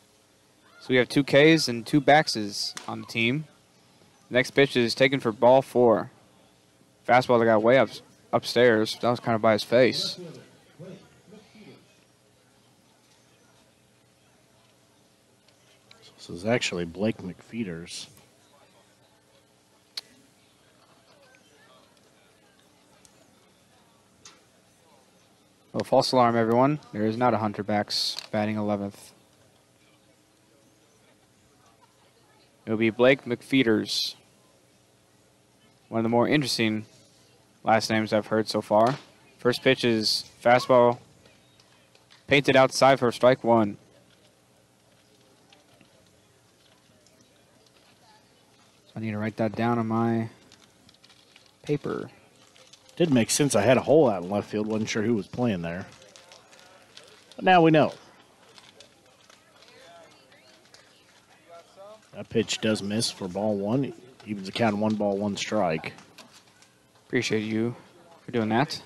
So we have two Ks and two Baxes on the team. Next pitch is taken for ball four. Fastball that got way up upstairs. That was kind of by his face.
This is actually Blake McFeeters.
Well, false alarm, everyone. There is not a Hunter backs batting 11th. It'll be Blake McFeeters. One of the more interesting last names I've heard so far. First pitch is fastball painted outside for strike one. I need to write that down on my paper.
Did make sense. I had a hole out in left field. Wasn't sure who was playing there. But now we know. That pitch does miss for ball one. Evens the count one ball, one strike.
Appreciate you for doing that.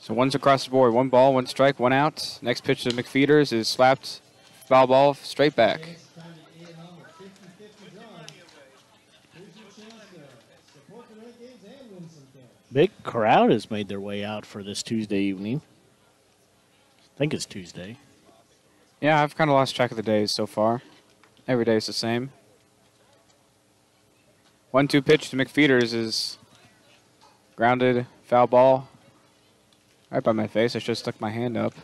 So one's across the board. One ball, one strike, one out. Next pitch to McFeeters is slapped foul ball straight back.
Big crowd has made their way out for this Tuesday evening. I think it's Tuesday.
Yeah, I've kind of lost track of the days so far. Every day is the same. One two pitch to McFeeters is grounded, foul ball. Right by my face. I should have stuck my hand up.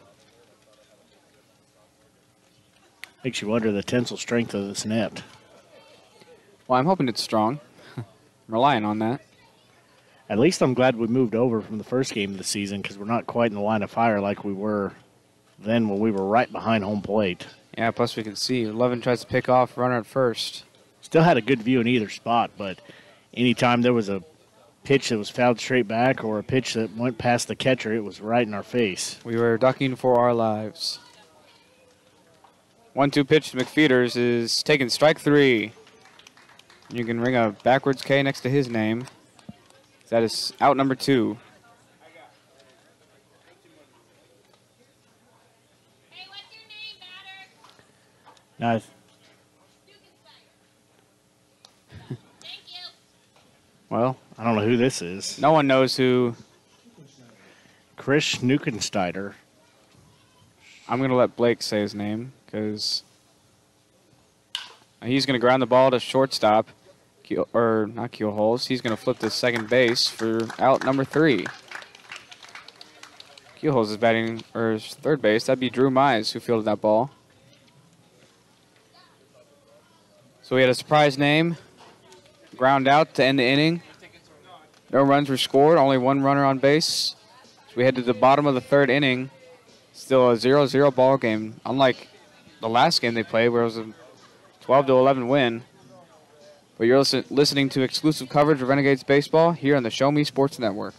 Makes you wonder the tensile strength of this net.
Well, I'm hoping it's strong. I'm relying on that.
At least I'm glad we moved over from the first game of the season because we're not quite in the line of fire like we were then when we were right behind home plate.
Yeah, plus we can see Levin tries to pick off runner at first.
Still had a good view in either spot, but anytime there was a pitch that was fouled straight back or a pitch that went past the catcher, it was right in our face.
We were ducking for our lives. One two pitch to McFeeters is taking strike three. You can ring a backwards K next to his name. That is out number two.
Now,
well,
I don't know who this is.
No one knows who.
Chris Nukensteider.
I'm going to let Blake say his name because he's going to ground the ball to shortstop, keel, or not keel holes. He's going to flip to second base for out number three. Keelholes is batting, or third base. That'd be Drew Mize who fielded that ball. So we had a surprise name, ground out to end the inning. No runs were scored, only one runner on base. So we head to the bottom of the third inning. Still a 0-0 ball game, unlike the last game they played where it was a 12 to 11 win. But you're listen listening to exclusive coverage of Renegades baseball here on the Show Me Sports Network.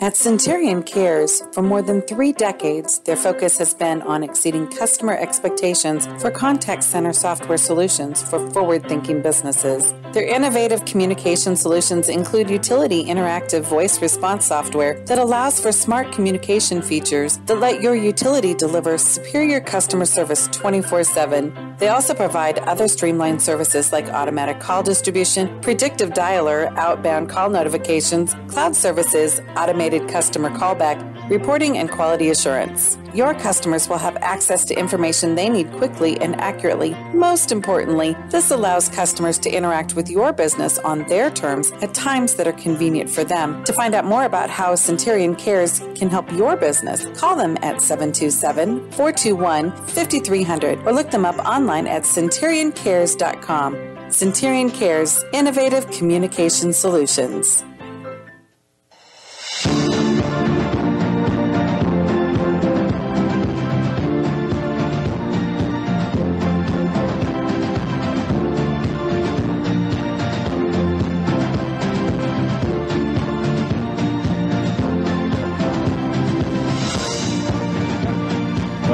At Centurion Cares, for more than three decades, their focus has been on exceeding customer expectations for contact center software solutions for forward thinking businesses. Their innovative communication solutions include utility interactive voice response software that allows for smart communication features that let your utility deliver superior customer service 24 7. They also provide other streamlined services like automatic call distribution, predictive dialer, outbound call notifications, cloud services, automated customer callback, reporting, and quality assurance. Your customers will have access to information they need quickly and accurately. Most importantly, this allows customers to interact with your business on their terms at times that are convenient for them. To find out more about how Centurion Cares can help your business, call them at 727 421 5300 or look them up online at centurioncares.com. Centurion Cares, innovative communication solutions.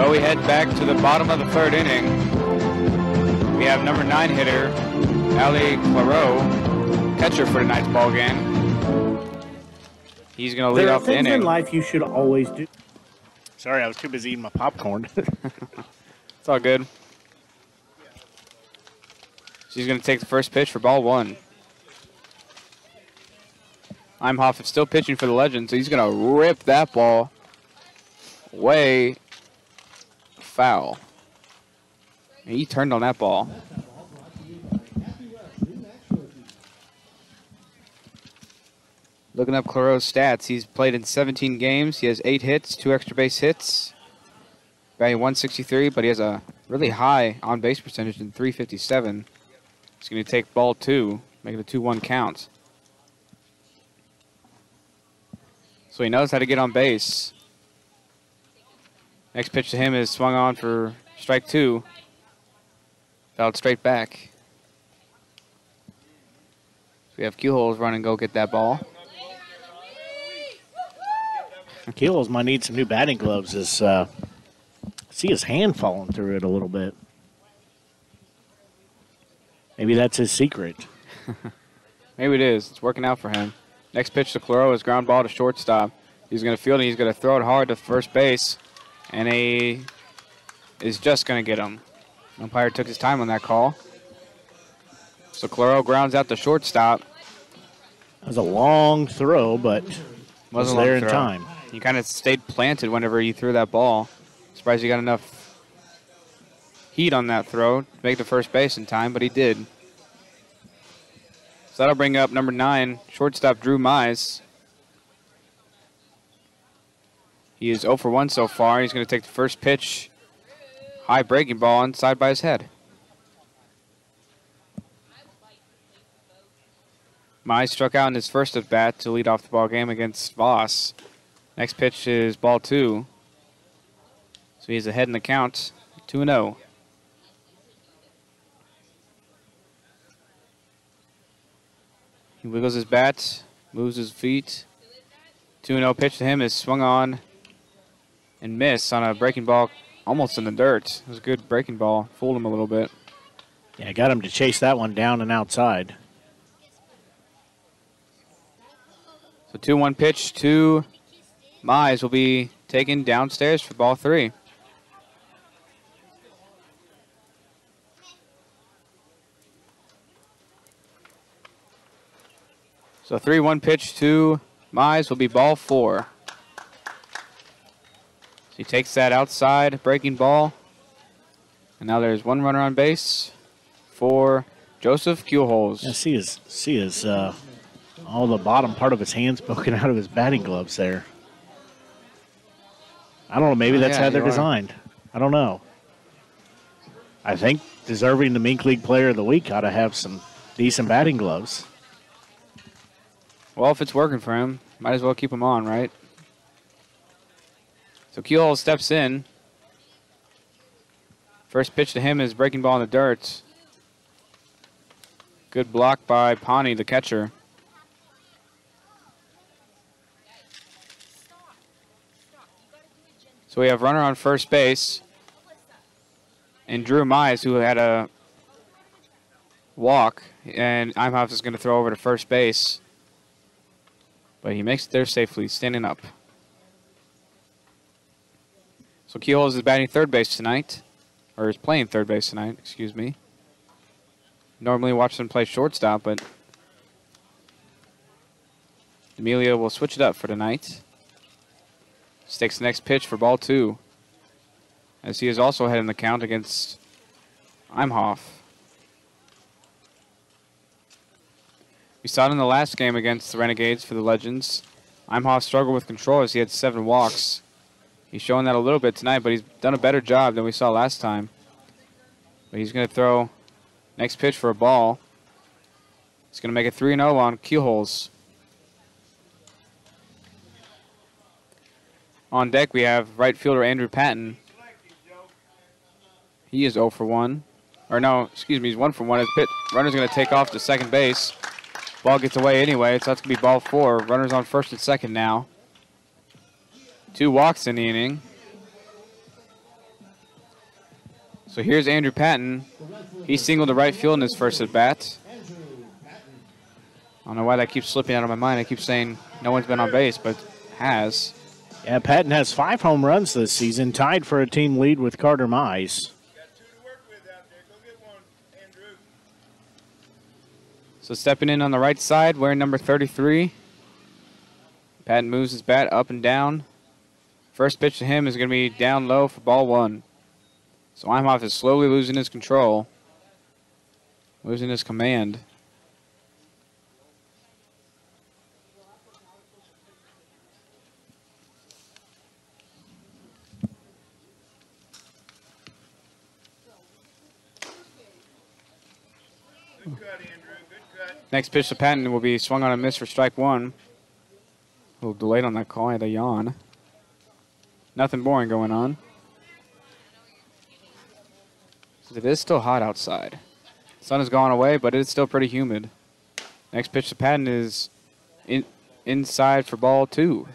Well, we head back to the bottom of the third inning. We have number nine hitter, Ali Claro, catcher for tonight's ball game. He's going to lead
there
off
are
the
things in life you should always do. Sorry, I was too busy eating my popcorn.
It's all good. She's going to take the first pitch for ball one. Imhoff is still pitching for the Legends, so he's going to rip that ball way foul. He turned on that ball. Looking up Claro's stats, he's played in 17 games. He has eight hits, two extra base hits, value 163, but he has a really high on base percentage in 357. He's going to take ball two, make it a 2 1 count. So he knows how to get on base. Next pitch to him is swung on for strike two. Fouled straight back. So we have Keelholes run and go get that ball.
Keelholes might need some new batting gloves. As uh, see his hand falling through it a little bit. Maybe that's his secret.
Maybe it is. It's working out for him. Next pitch to Claro is ground ball to shortstop. He's going to field it. He's going to throw it hard to first base. And he is just going to get him. Umpire took his time on that call. So Claro grounds out the shortstop.
That was a long throw, but was there in
throw.
time.
He kind of stayed planted whenever he threw that ball. Surprised he got enough heat on that throw to make the first base in time, but he did. So that'll bring up number nine, shortstop Drew Mize. He is 0 for 1 so far. He's going to take the first pitch. High breaking ball inside by his head. Mize struck out in his first at bat to lead off the ball game against Voss. Next pitch is ball two. So he's ahead in the count, 2 0. He wiggles his bat, moves his feet. 2 0 pitch to him is swung on and missed on a breaking ball almost in the dirt. It was a good breaking ball, fooled him a little bit.
Yeah, got him to chase that one down and outside.
So 2 1 pitch to Mize will be taken downstairs for ball three. So 3 1 pitch to Mize will be ball four. So he takes that outside breaking ball. And now there's one runner on base for Joseph Keelholes.
Yeah, see his see his uh, all the bottom part of his hands poking out of his batting gloves there. I don't know. Maybe
Oh,
that's
yeah,
how they're designed. I don't know. I think deserving the MINK League Player of the Week ought to have some decent batting gloves.
Well, if it's working for him, might as well keep him on, right? So Keelhole steps in. First pitch to him is breaking ball in the dirt. Good block by Pawnee, the catcher. So we have runner on first base. And Drew Mize, who had a walk. And Imhoff is going to throw over to first base. But he makes it there safely, standing up. So Keelholes is batting third base tonight. Or is playing third base tonight, excuse me. Normally watch them play shortstop, but Amelia will switch it up for tonight. Stakes the next pitch for ball two. As he is also ahead in the count against Imhoff. We saw it in the last game against the Renegades for the Legends. Imhoff struggled with control as he had seven walks. He's showing that a little bit tonight, but he's done a better job than we saw last time. But he's going to throw next pitch for a ball. He's going to make it 3 0 on Keelholes. On deck, we have right fielder Andrew Patton. He is 0 for 1. Or no, excuse me, he's 1 for 1. His pit runner's going to take off to second base. Ball gets away anyway, so that's going to be ball four. Runners on first and second now. Two walks in the inning. So here's Andrew Patton. He singled to right field in his first at bat. I don't know why that keeps slipping out of my mind. I keep saying no one's been on base, but has.
Yeah, Patton has five home runs this season, tied for a team lead with Carter Mize.
So stepping in on the right side, wearing number 33. Patton moves his bat up and down. First pitch to him is going to be down low for ball one. So Imhoff is slowly losing his control, losing his command. Next pitch to Patton will be swung on a miss for strike one. A little delayed on that call. I had a yawn. Nothing boring going on. It is still hot outside. Sun has gone away, but it's still pretty humid. Next pitch to Patton is in, inside for ball two.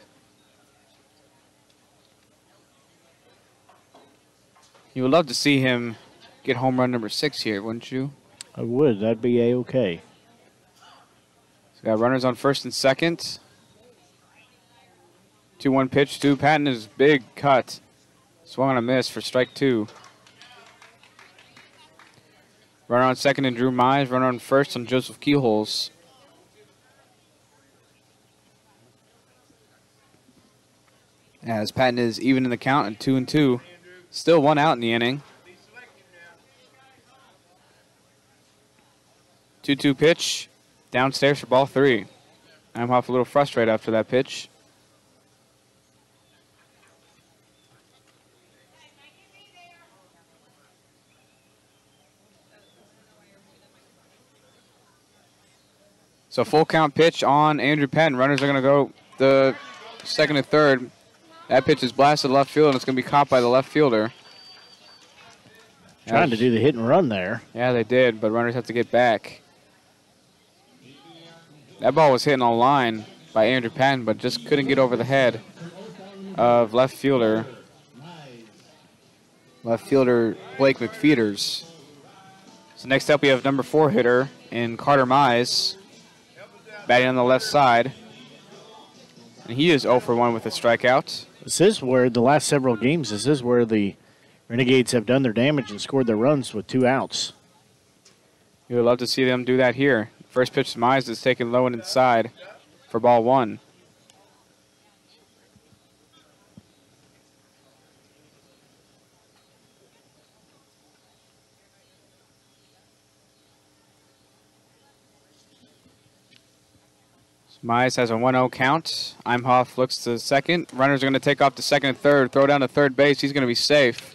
You would love to see him get home run number six here, wouldn't you?
I would. That'd be a okay.
So got runners on first and second. 2 1 pitch to Patton is big cut. Swung on a miss for strike two. Runner on second and Drew Mize. Runner on first on Joseph Keyholes. As Patton is even in the count at two and two. Still one out in the inning. 2 2 pitch. Downstairs for ball three. Imhoff a little frustrated after that pitch. So full count pitch on Andrew Patton. Runners are going to go the second and third. That pitch is blasted left field, and it's going to be caught by the left fielder.
Trying to do the hit and run there.
Yeah, they did, but runners have to get back. That ball was hitting on line by Andrew Patton, but just couldn't get over the head of left fielder. Left fielder Blake McFeeters. So next up we have number four hitter in Carter Mize batting on the left side. And he is 0 for 1 with a strikeout.
This is where the last several games, this is where the Renegades have done their damage and scored their runs with two outs.
You would love to see them do that here. First pitch to Mize is taken low and inside for ball one. Mize has a 1-0 count. Imhoff looks to second. Runners are going to take off to second and third. Throw down to third base. He's going to be safe.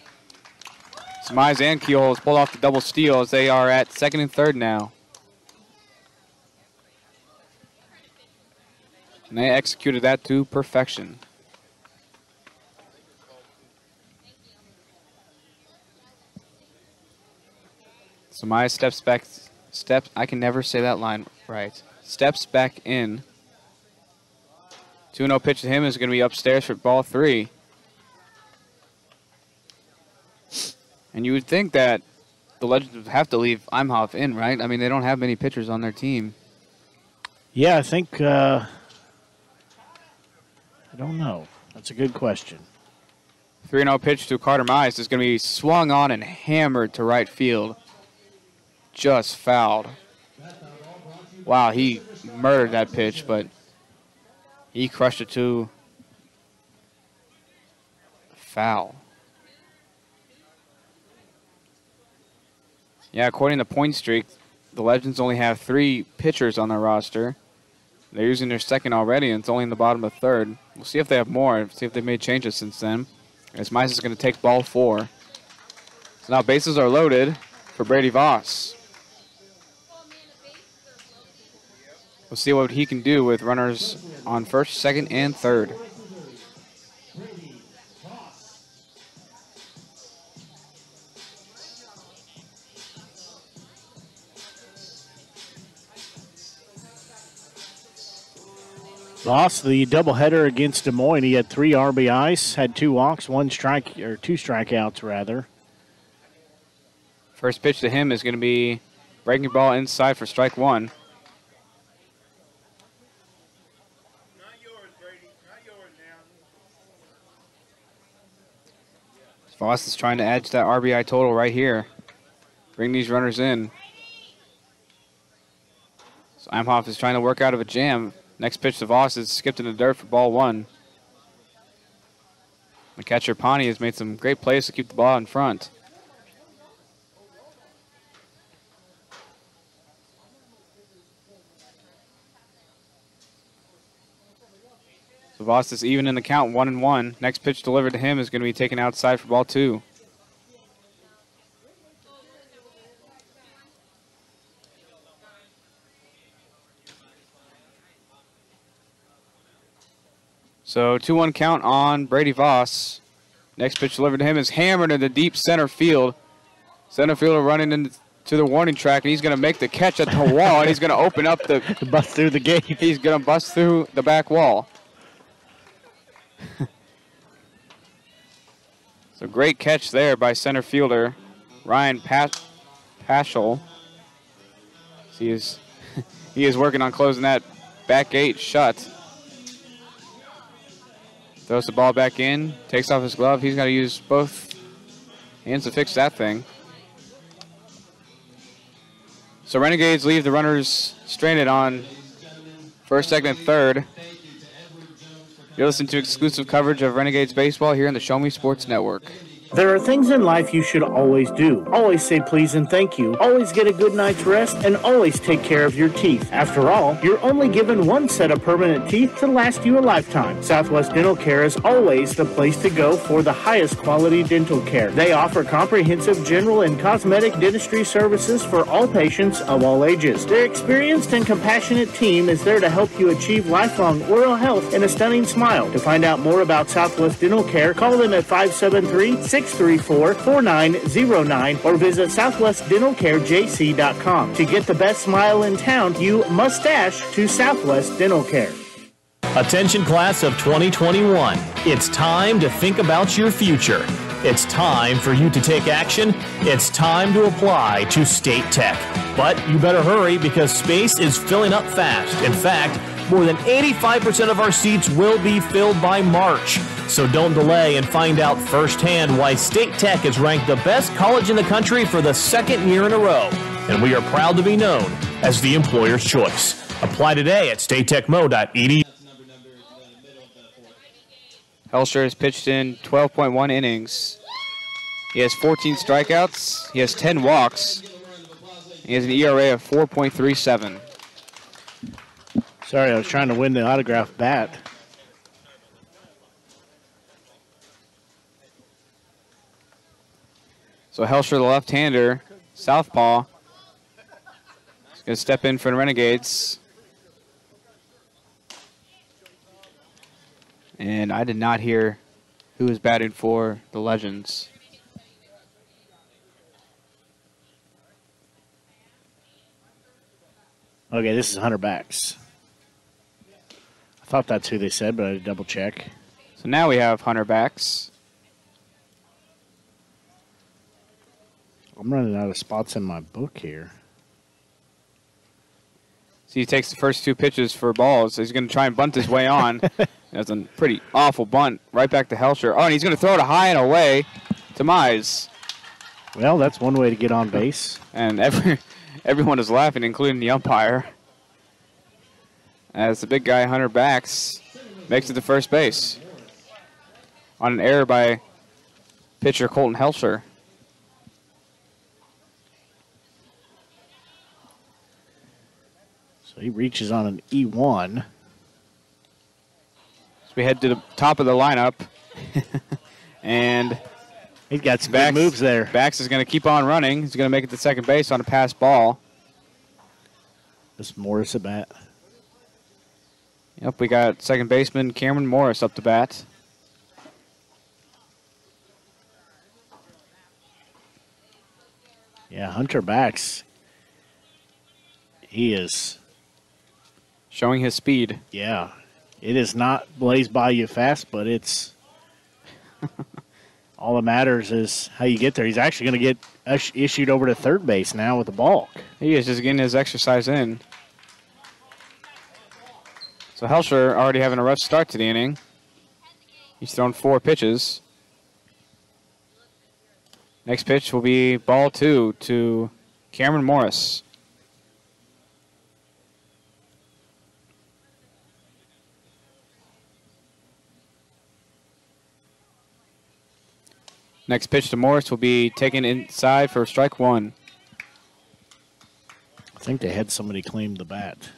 So Mize and Keelholz pull off the double steal as they are at second and third now. And they executed that to perfection. So Mize steps back, steps, I can never say that line right. Steps back in 2 0 pitch to him is going to be upstairs for ball three. And you would think that the Legends would have to leave Imhoff in, right? I mean, they don't have many pitchers on their team.
Yeah, I think. Uh, don't know. That's a good question.
3 0 pitch to Carter Mize is going to be swung on and hammered to right field. Just fouled. Wow, he murdered that pitch, but he crushed it to foul. Yeah, according to Pointstreak, the Legends only have three pitchers on their roster. They're using their second already, and it's only in the bottom of third. We'll see if they have more, see if they've made changes since then. As Mize is going to take ball four. So now bases are loaded for Brady Voss. We'll see what he can do with runners on first, second, and third.
Lost the doubleheader against Des Moines. He had three RBIs, had two walks, one strike or two strikeouts rather.
First pitch to him is going to be breaking ball inside for strike one. Voss is trying to edge that RBI total right here. Bring these runners in. So Imhoff is trying to work out of a jam. Next pitch to Voss is skipped in the dirt for ball one. The catcher Pawnee has made some great plays to keep the ball in front. So Voss is even in the count, one and one. Next pitch delivered to him is going to be taken outside for ball two. So 2-1 count on Brady Voss. Next pitch delivered to him is hammered into the deep center field. Center fielder running into the warning track, and he's going to make the catch at the wall, and he's going to open up the
bust through the gate.
He's going to bust through the back wall. so great catch there by center fielder Ryan Pat Paschal. He is he is working on closing that back gate shut. Throws the ball back in, takes off his glove. He's got to use both hands to fix that thing. So Renegades leave the runners stranded on first, second, and third. You're listening to exclusive coverage of Renegades baseball here on the Show Me Sports Network.
There are things in life you should always do. Always say please and thank you. Always get a good night's rest and always take care of your teeth. After all, you're only given one set of permanent teeth to last you a lifetime. Southwest Dental Care is always the place to go for the highest quality dental care. They offer comprehensive general and cosmetic dentistry services for all patients of all ages. Their experienced and compassionate team is there to help you achieve lifelong oral health and a stunning smile. To find out more about Southwest Dental Care, call them at 573 634 4909 or visit southwestdentalcarejc.com. To get the best smile in town, you must dash to Southwest Dental Care.
Attention, class of 2021. It's time to think about your future. It's time for you to take action. It's time to apply to State Tech. But you better hurry because space is filling up fast. In fact, more than 85% of our seats will be filled by March. So don't delay and find out firsthand why State Tech is ranked the best college in the country for the second year in a row. And we are proud to be known as the employer's choice. Apply today at statetechmo.edu.
Helsher has pitched in 12.1 innings. He has 14 strikeouts. He has 10 walks. He has an ERA of 4.37.
Sorry, I was trying to win the autograph bat.
So Helsher, the left-hander, southpaw, is going to step in for the Renegades. And I did not hear who was batting for the Legends.
Okay, this is Hunter Backs. I thought that's who they said, but I had to double check.
So now we have Hunter Backs.
I'm running out of spots in my book here.
So he takes the first two pitches for balls. So he's going to try and bunt his way on. That's a pretty awful bunt right back to Helsher. Oh, and he's going to throw it high and away to Mize.
Well, that's one way to get on base.
And every everyone is laughing, including the umpire. As the big guy, Hunter Backs, makes it to first base. On an error by pitcher Colton Helsher.
So he reaches on an E E1.
So we head to the top of the lineup. and
he's got some good moves there.
Bax is going to keep on running. He's going to make it to second base on a pass ball.
This Morris at bat.
Yep, we got second baseman Cameron Morris up to bat.
Yeah, Hunter Backs. He is
showing his speed.
Yeah, it is not blaze by you fast, but it's all that matters is how you get there. He's actually going to get issued over to third base now with the balk.
He is just getting his exercise in. So Helsher already having a rough start to the inning. He's thrown four pitches. Next pitch will be ball two to Cameron Morris. Next pitch to Morris will be taken inside for strike one.
I think they had somebody claim the bat.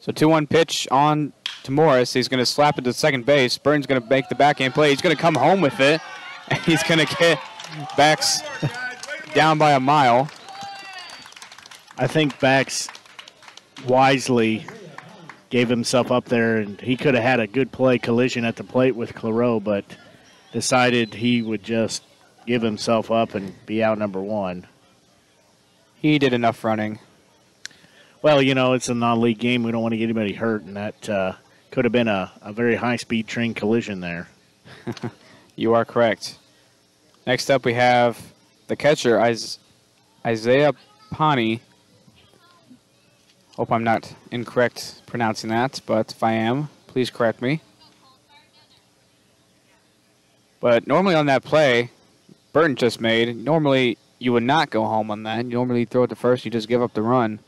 So 2-1 pitch on to Morris. He's going to slap it to second base. Burns going to make the backhand play. He's going to come home with it. And he's going to get Bax down by a mile.
I think Bax wisely gave himself up there, and he could have had a good play collision at the plate with Claro, but decided he would just give himself up and be out number one.
He did enough running.
Well, you know, it's a non-league game. We don't want to get anybody hurt, and that uh, could have been a, a very high-speed train collision there.
You are correct. Next up, we have the catcher, Is- Isaiah Pani. Hope I'm not incorrect pronouncing that, but if I am, please correct me. But normally on that play, Burton just made, normally you would not go home on that. You normally throw it to first, you just give up the run.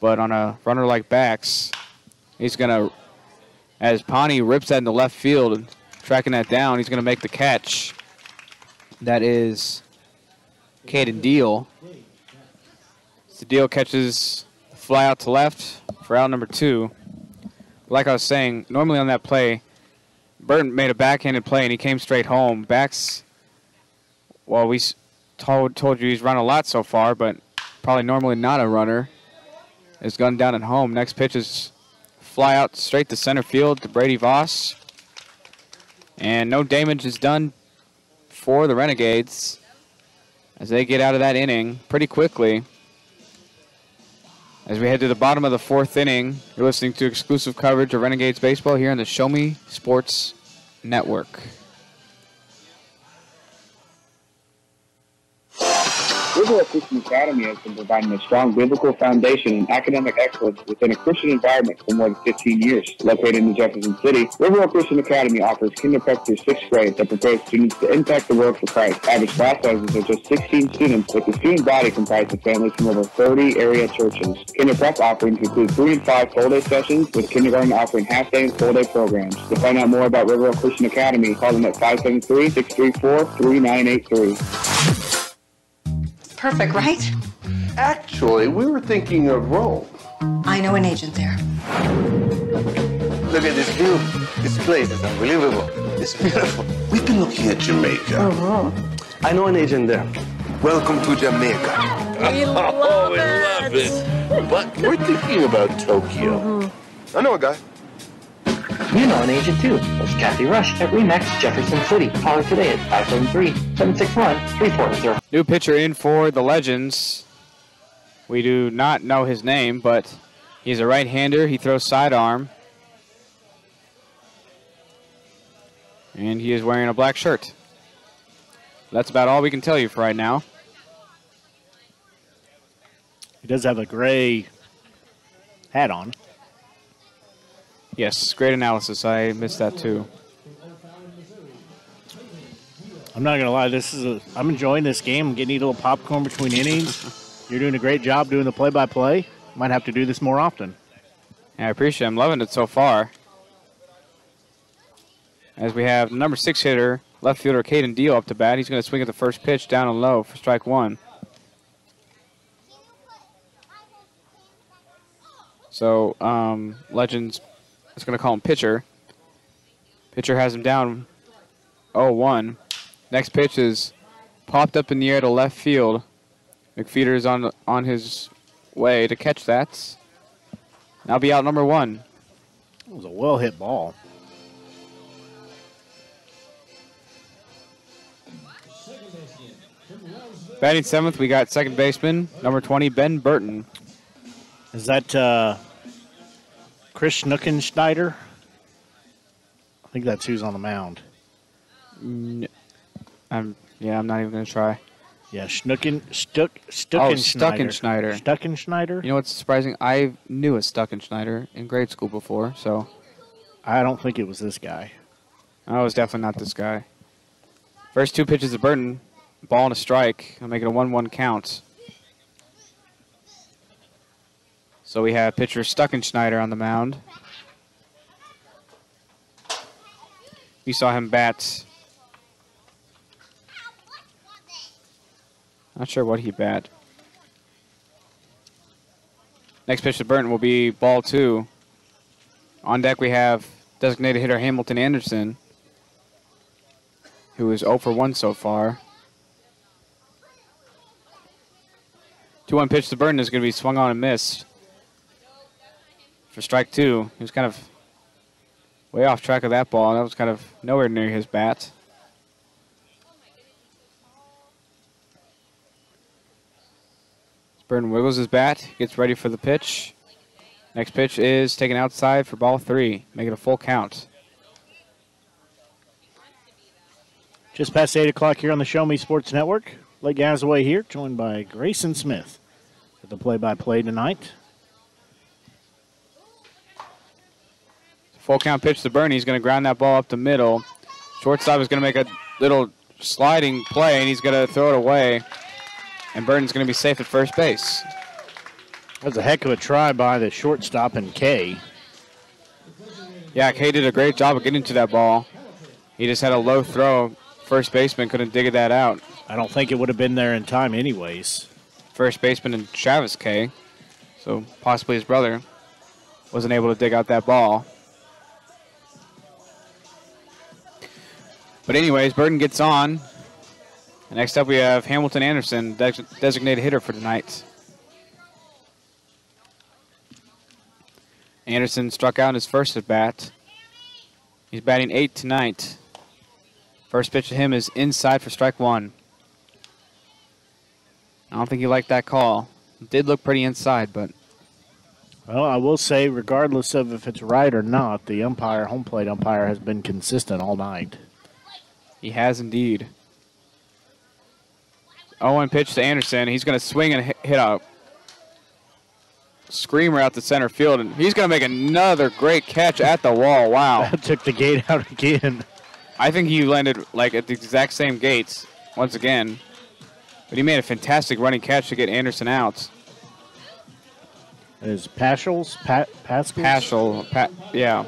But on a runner like Bax, he's going to, as Pani rips that into left field, tracking that down, he's going to make the catch. That is Caden Deal. The Deal catches the fly out to left for out number two. Like I was saying, normally on that play, Burton made a backhanded play and he came straight home. Backs, well, we told, told you he's run a lot so far, but probably normally not a runner. Is gunned down at home. Next pitch is fly out straight to center field to Brady Voss. And no damage is done for the Renegades as they get out of that inning pretty quickly. As we head to the bottom of the fourth inning, you're listening to exclusive coverage of Renegades baseball here on the Show Me Sports Network.
Riverwalk Christian Academy has been providing a strong biblical foundation and academic excellence within a Christian environment for more than 15 years. Located in Jefferson City, Riverwalk Christian Academy offers kinder prep through sixth grade that prepares students to impact the world for Christ. Average class sizes are just 16 students, with the student body comprised of families from over 30 area churches. Kinder prep offerings include three and five full-day sessions, with kindergarten offering half-day and full-day programs. To find out more about Riverwalk Christian Academy, call them at 573-634-3983.
Perfect, right?
Actually, we were thinking of Rome.
I know an agent there.
Look at this view. This place is unbelievable. It's beautiful. We've been looking at Jamaica.
Uh-huh.
I know an agent there. Welcome to Jamaica.
We love
oh, we love it. But we're thinking about Tokyo. I know a guy.
You know an agent too. That's Kathy Rush at Remax Jefferson City. Call her today at 573-761-3400.
New pitcher in for the Legends. We do not know his name, but he's a right-hander. He throws sidearm. And he is wearing a black shirt. That's about all we can tell you for right now.
He does have a gray hat on.
Yes, great analysis. I missed that too.
I'm not gonna lie. This is a. I'm enjoying this game. I'm getting a little popcorn between innings. You're doing a great job doing the play-by-play. Might have to do this more often.
Yeah, I appreciate it. I'm loving it so far. As we have number six hitter, left fielder Caden Deal up to bat. He's going to swing at the first pitch down and low for strike one. So, um, Legends is going to call him pitcher. Pitcher has him down 0-1. Next pitch is popped up in the air to left field. McFeeder is on on his way to catch that. Now be out number one.
It was a well-hit ball.
Batting seventh, we got second baseman, number 20, Ben Burton.
Is that uh, Chris Schnuckenschneider? I think that's who's on the mound.
N- I'm, yeah, I'm not even going to try.
Yeah, Schnucken, Stuck,
Oh,
Stuckenschneider.
Stuckenschneider.
Stuckenschneider?
You know what's surprising? I knew a Stuckenschneider in grade school before, so.
I don't think it was this guy.
Oh, it was definitely not this guy. First two pitches of Burton, ball and a strike. I'll make it a 1 1 count. So we have pitcher Stuckenschneider on the mound. We saw him bat. Not sure what he bat. Next pitch to Burton will be ball two. On deck we have designated hitter Hamilton Anderson, who is 0 for 1 so far. 2 1 pitch to Burton is going to be swung on and missed. For strike two. He was kind of way off track of that ball. And that was kind of nowhere near his bat. Burton wiggles his bat, gets ready for the pitch. Next pitch is taken outside for ball three, make it a full count.
Just past 8 o'clock here on the Show Me Sports Network. Blake Gasaway here, joined by Grayson Smith for the play by play tonight.
Full count pitch to Bernie. He's going to ground that ball up the middle. Shortstop is going to make a little sliding play, and he's going to throw it away. And Burton's going to be safe at first base.
That was a heck of a try by the shortstop and Kay.
Yeah, Kay did a great job of getting to that ball. He just had a low throw. First baseman couldn't dig that out.
I don't think it would have been there in time, anyways.
First baseman and Travis Kay, so possibly his brother, wasn't able to dig out that ball. But anyways, Burton gets on. And next up we have Hamilton Anderson, designated hitter for tonight. Anderson struck out in his first at bat. He's batting eight tonight. First pitch to him is inside for strike one. I don't think he liked that call. It did look pretty inside, but.
Well, I will say, regardless of if it's right or not, the umpire, home plate umpire, has been consistent all night.
He has indeed. 0 pitch to Anderson. He's going to swing and hit a screamer out the center field, and he's going to make another great catch at the wall. Wow.
That took the gate out again.
I think he landed like at the exact same gates once again. But he made a fantastic running catch to get Anderson out.
Is Paschal's Pat Paschal?
Paschal, pa, yeah.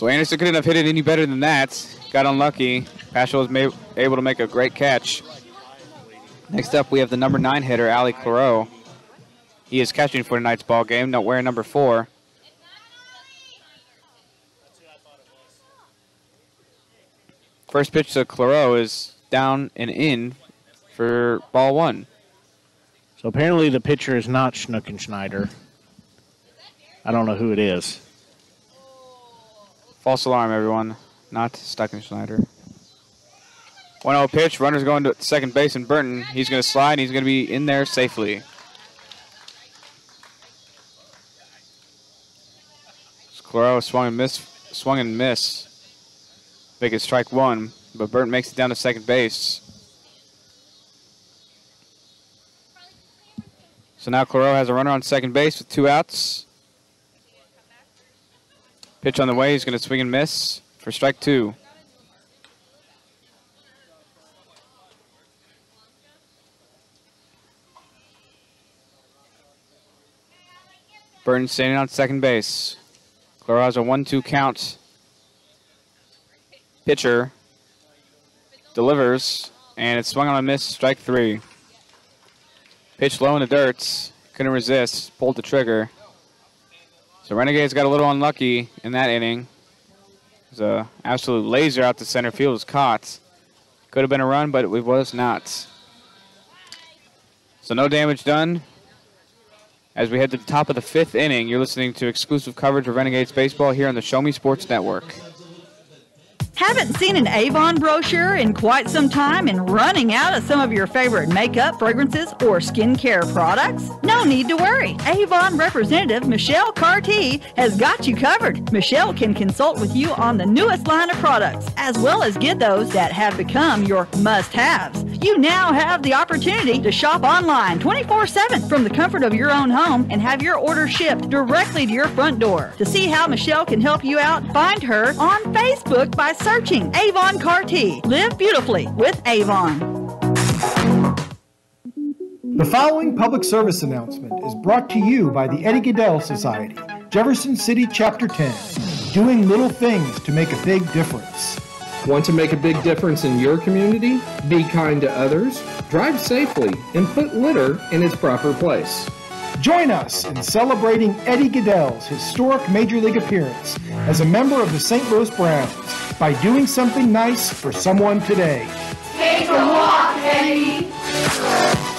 So Anderson couldn't have hit it any better than that. Got unlucky. Paschal was able to make a great catch. Next up, we have the number nine hitter, Ali Claro. He is catching for tonight's ball game, not wearing number four. First pitch to Claro is down and in for ball one.
So apparently the pitcher is not Schnuckenschneider. I don't know who it is.
False alarm, everyone. Not Stuckenschneider. 1-0 pitch. Runner's going to second base, and Burton. He's going to slide. He's going to be in there safely. Claro swung and miss. Swung and miss. Make it strike one, but Burton makes it down to second base. So now Claro has a runner on second base with two outs. Pitch on the way. He's going to swing and miss for strike two. Burton standing on second base. Claro has a 1-2 count. Pitcher delivers, and it's swung on a miss, strike three. Pitch low in the dirt, couldn't resist, pulled the trigger. So Renegades got a little unlucky in that inning. It was an absolute laser out to center field. was caught. Could have been a run, but it was not. So no damage done. As we head to the top of the fifth inning, you're listening to exclusive coverage of Renegades baseball here on the Show Me Sports Network.
Haven't seen an Avon brochure in quite some time and running out of some of your favorite makeup, fragrances, or skincare products? No need to worry. Avon representative Michelle Carty has got you covered. Michelle can consult with you on the newest line of products, as well as get those that have become your must-haves. You now have the opportunity to shop online 24-7 from the comfort of your own home and have your order shipped directly to your front door. To see how Michelle can help you out, find her on Facebook by searching Avon Carty. Live beautifully with Avon.
The following public service announcement is brought to you by the Eddie Gaedel Society, Jefferson City Chapter 10, doing little things to make a big difference.
Want to make a big difference in your community? Be kind to others, drive safely, and put litter in its proper place.
Join us in celebrating Eddie Gaedel's historic Major League appearance as a member of the St. Louis Browns by doing something nice for someone today.
Take a walk, Eddie.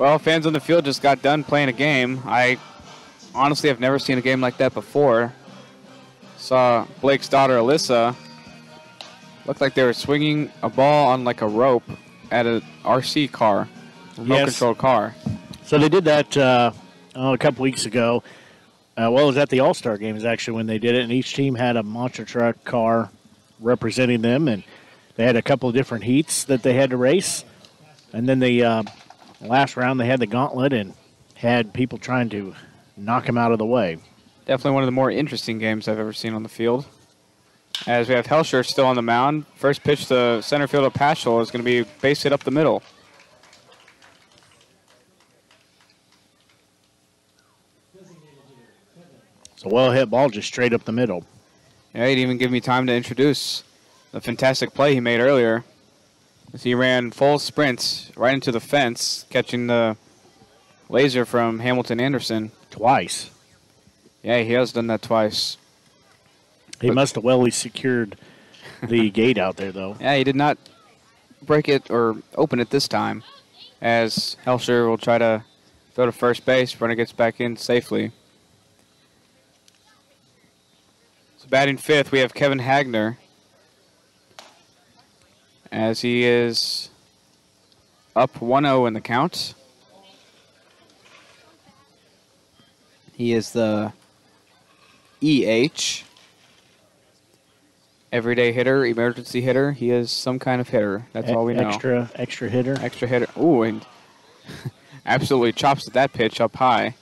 Well, fans on the field just got done playing a game. I honestly have never seen a game like that before. Saw Blake's daughter Alyssa looked like they were swinging a ball on like a rope at an RC car, remote
Yes.
controlled car.
So they did that uh, oh, a couple weeks ago. Uh, well, it was at the All Star games actually when they did it, and each team had a monster truck car representing them, and they had a couple of different heats that they had to race, and then the uh, last round they had the gauntlet and had people trying to knock him out of the way.
Definitely one of the more interesting games I've ever seen on the field. As we have Helsher still on the mound. First pitch to center fielder Paschal is going to be base hit up the middle.
It's a well hit ball just straight up the middle.
Yeah, he didn't even give me time to introduce the fantastic play he made earlier. As he ran full sprints right into the fence, catching the laser from Hamilton Anderson.
Twice.
Yeah, he has done that twice.
He must have well he secured the gate out there, though.
Yeah, he did not break it or open it this time. As Helsher will try to throw to first base, runner gets back in safely. So batting fifth, we have Kevin Hagner. As he is up 1-0 in the count. He is the EH everyday hitter, emergency hitter. He is some kind of hitter. That's
E-
all we know.
Extra, extra hitter.
Extra hitter. Ooh, and absolutely chops that pitch up high.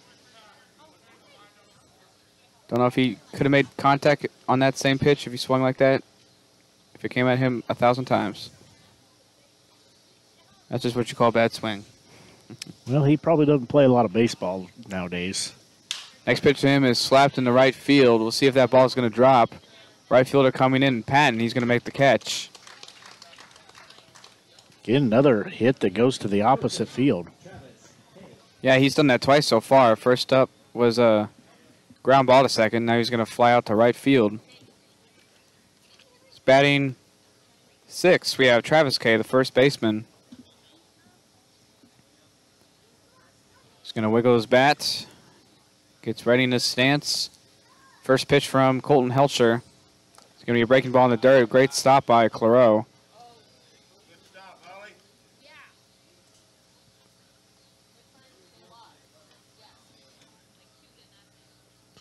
Don't know if he could have made contact on that same pitch if he swung like that. If it came at him a thousand times. That's just what you call a bad swing.
Well, he probably doesn't play a lot of baseball nowadays.
Next pitch to him is slapped in the right field. We'll see if that ball is going to drop. Right fielder coming in, Patton. He's going to make the catch.
Get another hit that goes to the opposite field.
Yeah, he's done that twice so far. First up was a ground ball to second. Now he's going to fly out to right field. He's batting six. We have Travis Kay, the first baseman. He's going to wiggle his bat. Gets ready in his stance. First pitch from Colton Helsher. It's going to be a breaking ball in the dirt. Great stop by Claro.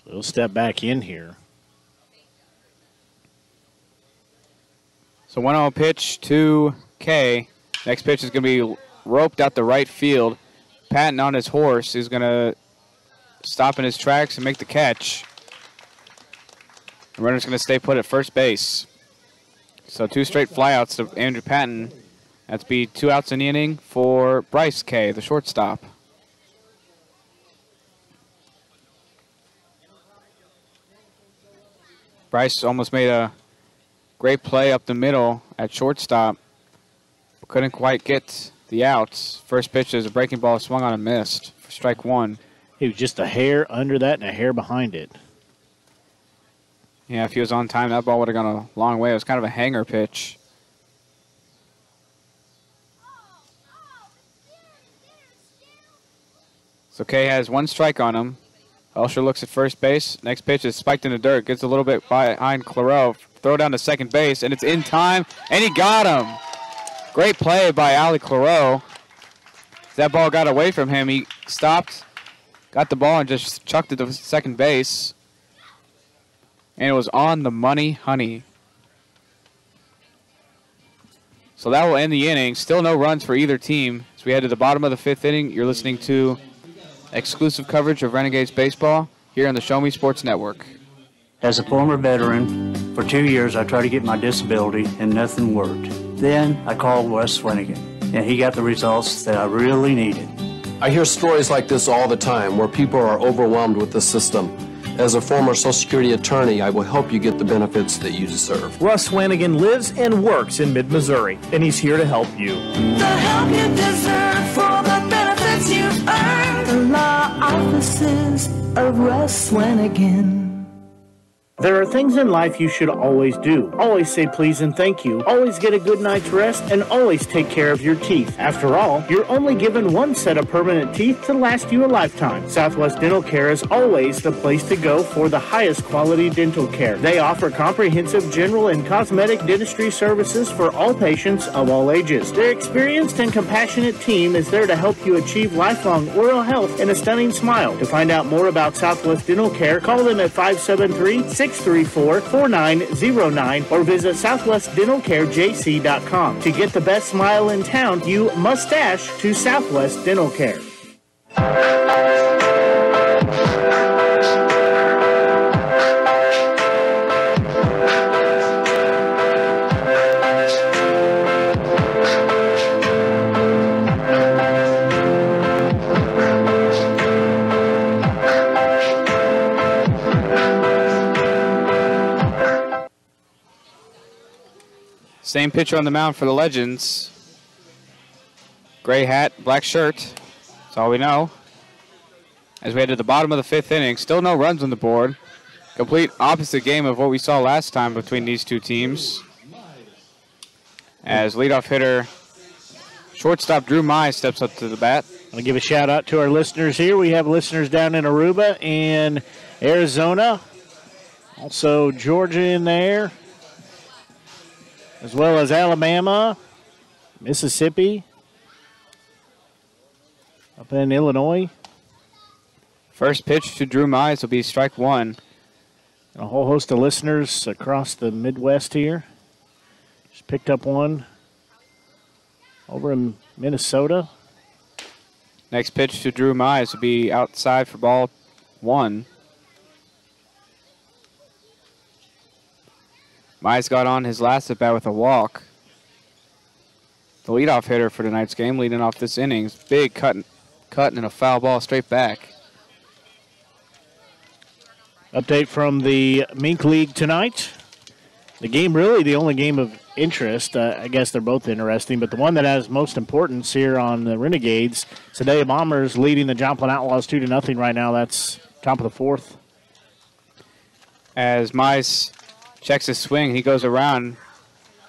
So he'll step back in here.
So 1 0 pitch to K. Next pitch is going to be roped out the right field. Patton on his horse is going to stop in his tracks and make the catch. The runner's going to stay put at first base. So two straight flyouts to Andrew Patton. That's be two outs in the inning for Bryce K, the shortstop. Bryce almost made a great play up the middle at shortstop. Couldn't quite get the outs. First pitch is a breaking ball swung on and missed for strike one.
He was just a hair under that and a hair behind it.
Yeah, if he was on time, that ball would have gone a long way. It was kind of a hanger pitch. So Kay has one strike on him. Elsher looks at first base. Next pitch is spiked in the dirt. Gets a little bit behind Claro. Throw down to second base, and it's in time, and he got him. Great play by Ali Claro. That ball got away from him. He stopped, got the ball, and just chucked it to second base. And it was on the money, honey. So that will end the inning. Still no runs for either team. As we head to the bottom of the fifth inning, you're listening to exclusive coverage of Renegades baseball here on the Show Me Sports Network.
As a former veteran, for two years I tried to get my disability and nothing worked. Then I called Wes Swanigan, and he got the results that I really needed.
I hear stories like this all the time where people are overwhelmed with the system. As a former Social Security attorney, I will help you get the benefits that you deserve.
Russ Swanigan lives and works in mid Missouri, and he's here to help you.
The help you deserve for the benefits you've earned. The law offices of Russ Swanigan.
There are things in life you should always do. Always say please and thank you. Always get a good night's rest and always take care of your teeth. After all, you're only given one set of permanent teeth to last you a lifetime. Southwest Dental Care is always the place to go for the highest quality dental care. They offer comprehensive general and cosmetic dentistry services for all patients of all ages. Their experienced and compassionate team is there to help you achieve lifelong oral health and a stunning smile. To find out more about Southwest Dental Care, call them at 573 634 4909 or visit southwestdentalcarejc.com. To get the best smile in town, you must dash to Southwest Dental Care.
Same pitcher on the mound for the Legends. Gray hat, black shirt. That's all we know. As we head to the bottom of the fifth inning, still no runs on the board. Complete opposite game of what we saw last time between these two teams. As leadoff hitter, shortstop Drew Mize steps up to the bat.
I'll give a shout out to our listeners here. We have listeners down in Aruba and Arizona, also Georgia in there, as well as Alabama, Mississippi, up in Illinois.
First pitch to Drew Mize will be strike one.
And a whole host of listeners across the Midwest here. Just picked up one over in Minnesota.
Next pitch to Drew Mize will be outside for ball one. Mize got on his last at bat with a walk. The leadoff hitter for tonight's game, leading off this innings. Big cut, cut and a foul ball straight back.
Update from the MINK League tonight. The game, really, the only game of interest. Uh, I guess they're both interesting, but the one that has most importance here on the Renegades, today, Bombers leading the Joplin Outlaws two to nothing right now. That's top of the fourth.
As Mize checks his swing, he goes around.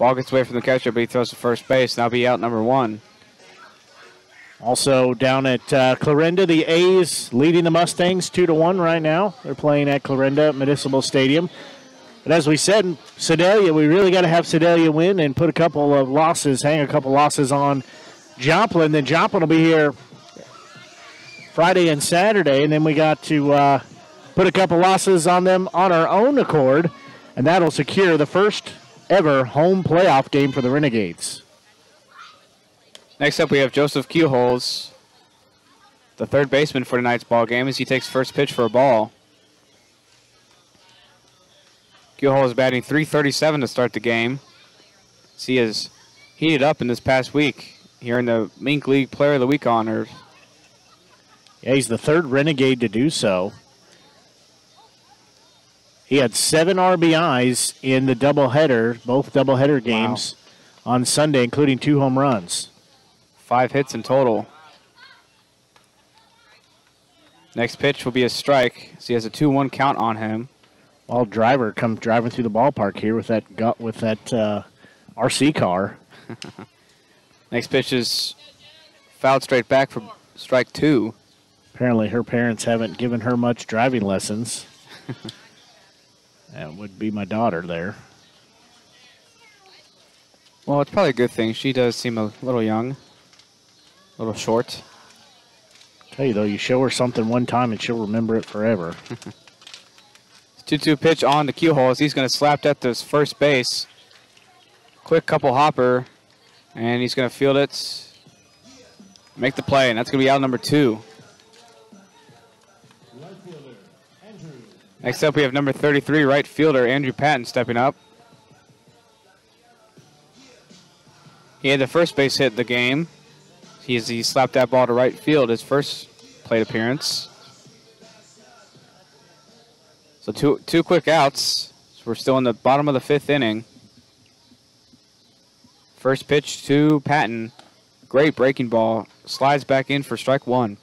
Ball gets away from the catcher, but he throws to first base. Now be out number one.
Also down at uh, Clarinda, the A's leading the Mustangs two to one right now. They're playing at Clarinda Municipal Stadium. But as we said, Sedalia, we really got to have Sedalia win and put a couple of losses, hang a couple losses on Joplin. Then Joplin will be here Friday and Saturday, and then we got to uh, put a couple losses on them on our own accord, and that'll secure the first ever home playoff game for the Renegades.
Next up, we have Joseph Keelholz, the third baseman for tonight's ball game, as he takes first pitch for a ball. Keelholz is batting 337 to start the game. He has heated up in this past week here in the MINK League Player of the Week honors.
Yeah, he's the third Renegade to do so. He had seven RBIs in the doubleheader, both doubleheader games wow. on Sunday, including two home runs.
Five hits in total. Next pitch will be a strike. So he has a 2-1 count on him.
While driver comes driving through the ballpark here with that gut with that uh, RC car.
Next pitch is fouled straight back for strike two.
Apparently, her parents haven't given her much driving lessons. that would be my daughter there.
Well, it's probably a good thing. She does seem a little young. A little short.
Tell you though, you show her something one time and she'll remember it forever.
2-2 pitch on the Keelholz. He's going to slap that to his first base. Quick couple hopper, and he's going to field it. Make the play, and that's going to be out number two. Next up, we have number 33, right fielder Andrew Patton stepping up. He had the first base hit the game. He's, he slapped that ball to right field, his first plate appearance. So two, two quick outs. So we're still in the bottom of the fifth inning. First pitch to Patton. Great breaking ball. Slides back in for strike one.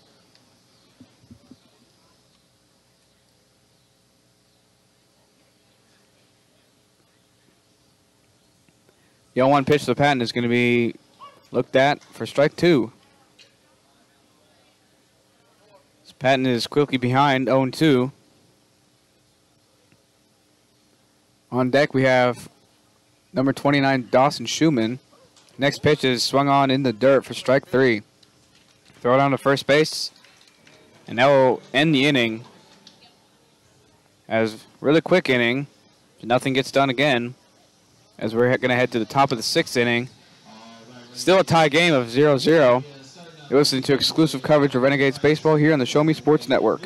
The 0 1 pitch to the Patton is going to be looked at for strike two. This Patton is quickly behind 0 2. On deck, we have number 29, Dawson Schumann. Next pitch is swung on in the dirt for strike three. Throw on to first base, and that will end the inning. As really quick inning, nothing gets done again. As we're going to head to the top of the sixth inning. Still a tie game of 0-0. You're listening to exclusive coverage of Renegades baseball here on the Show Me Sports Network.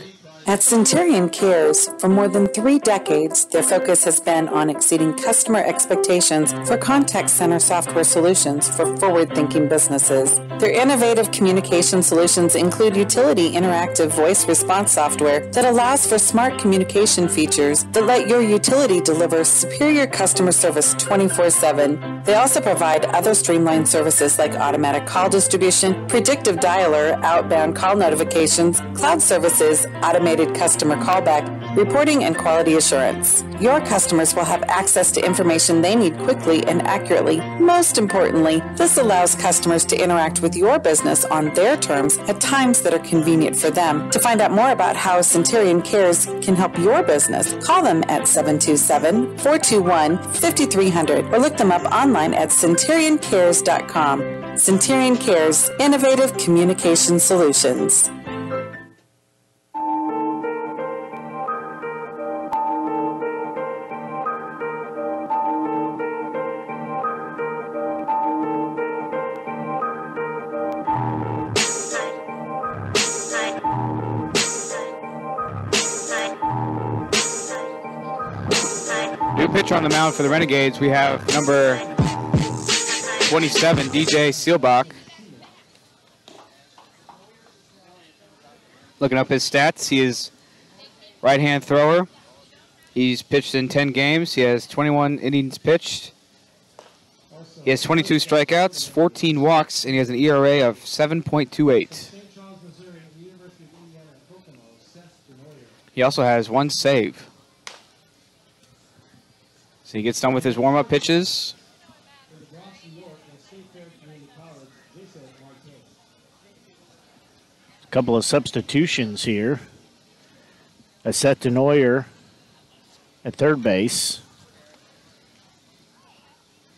At Centurion Cares, for more than three decades, their focus has been on exceeding customer expectations for contact center software solutions for forward thinking businesses. Their innovative communication solutions include utility interactive voice response software that allows for smart communication features that let your utility deliver superior customer service 24 7. They also provide other streamlined services like automatic call distribution, predictive dialer, outbound call notifications, cloud services, automated customer callback, reporting, and quality assurance. Your customers will have access to information they need quickly and accurately. Most importantly, this allows customers to interact with your business on their terms at times that are convenient for them. To find out more about how Centurion Cares can help your business, call them at 727 421 5300 or look them up online at centurioncares.com. Centurion Cares, innovative communication solutions.
The mound for the Renegades. We have number 27, DJ Seelbach. Looking up his stats, he is right-hand thrower. He's pitched in 10 games. He has 21 innings pitched. He has 22 strikeouts, 14 walks, and he has an ERA of 7.28. He also has one save. So he gets done with his warm-up pitches.
A couple of substitutions here. A set to Neuer at third base.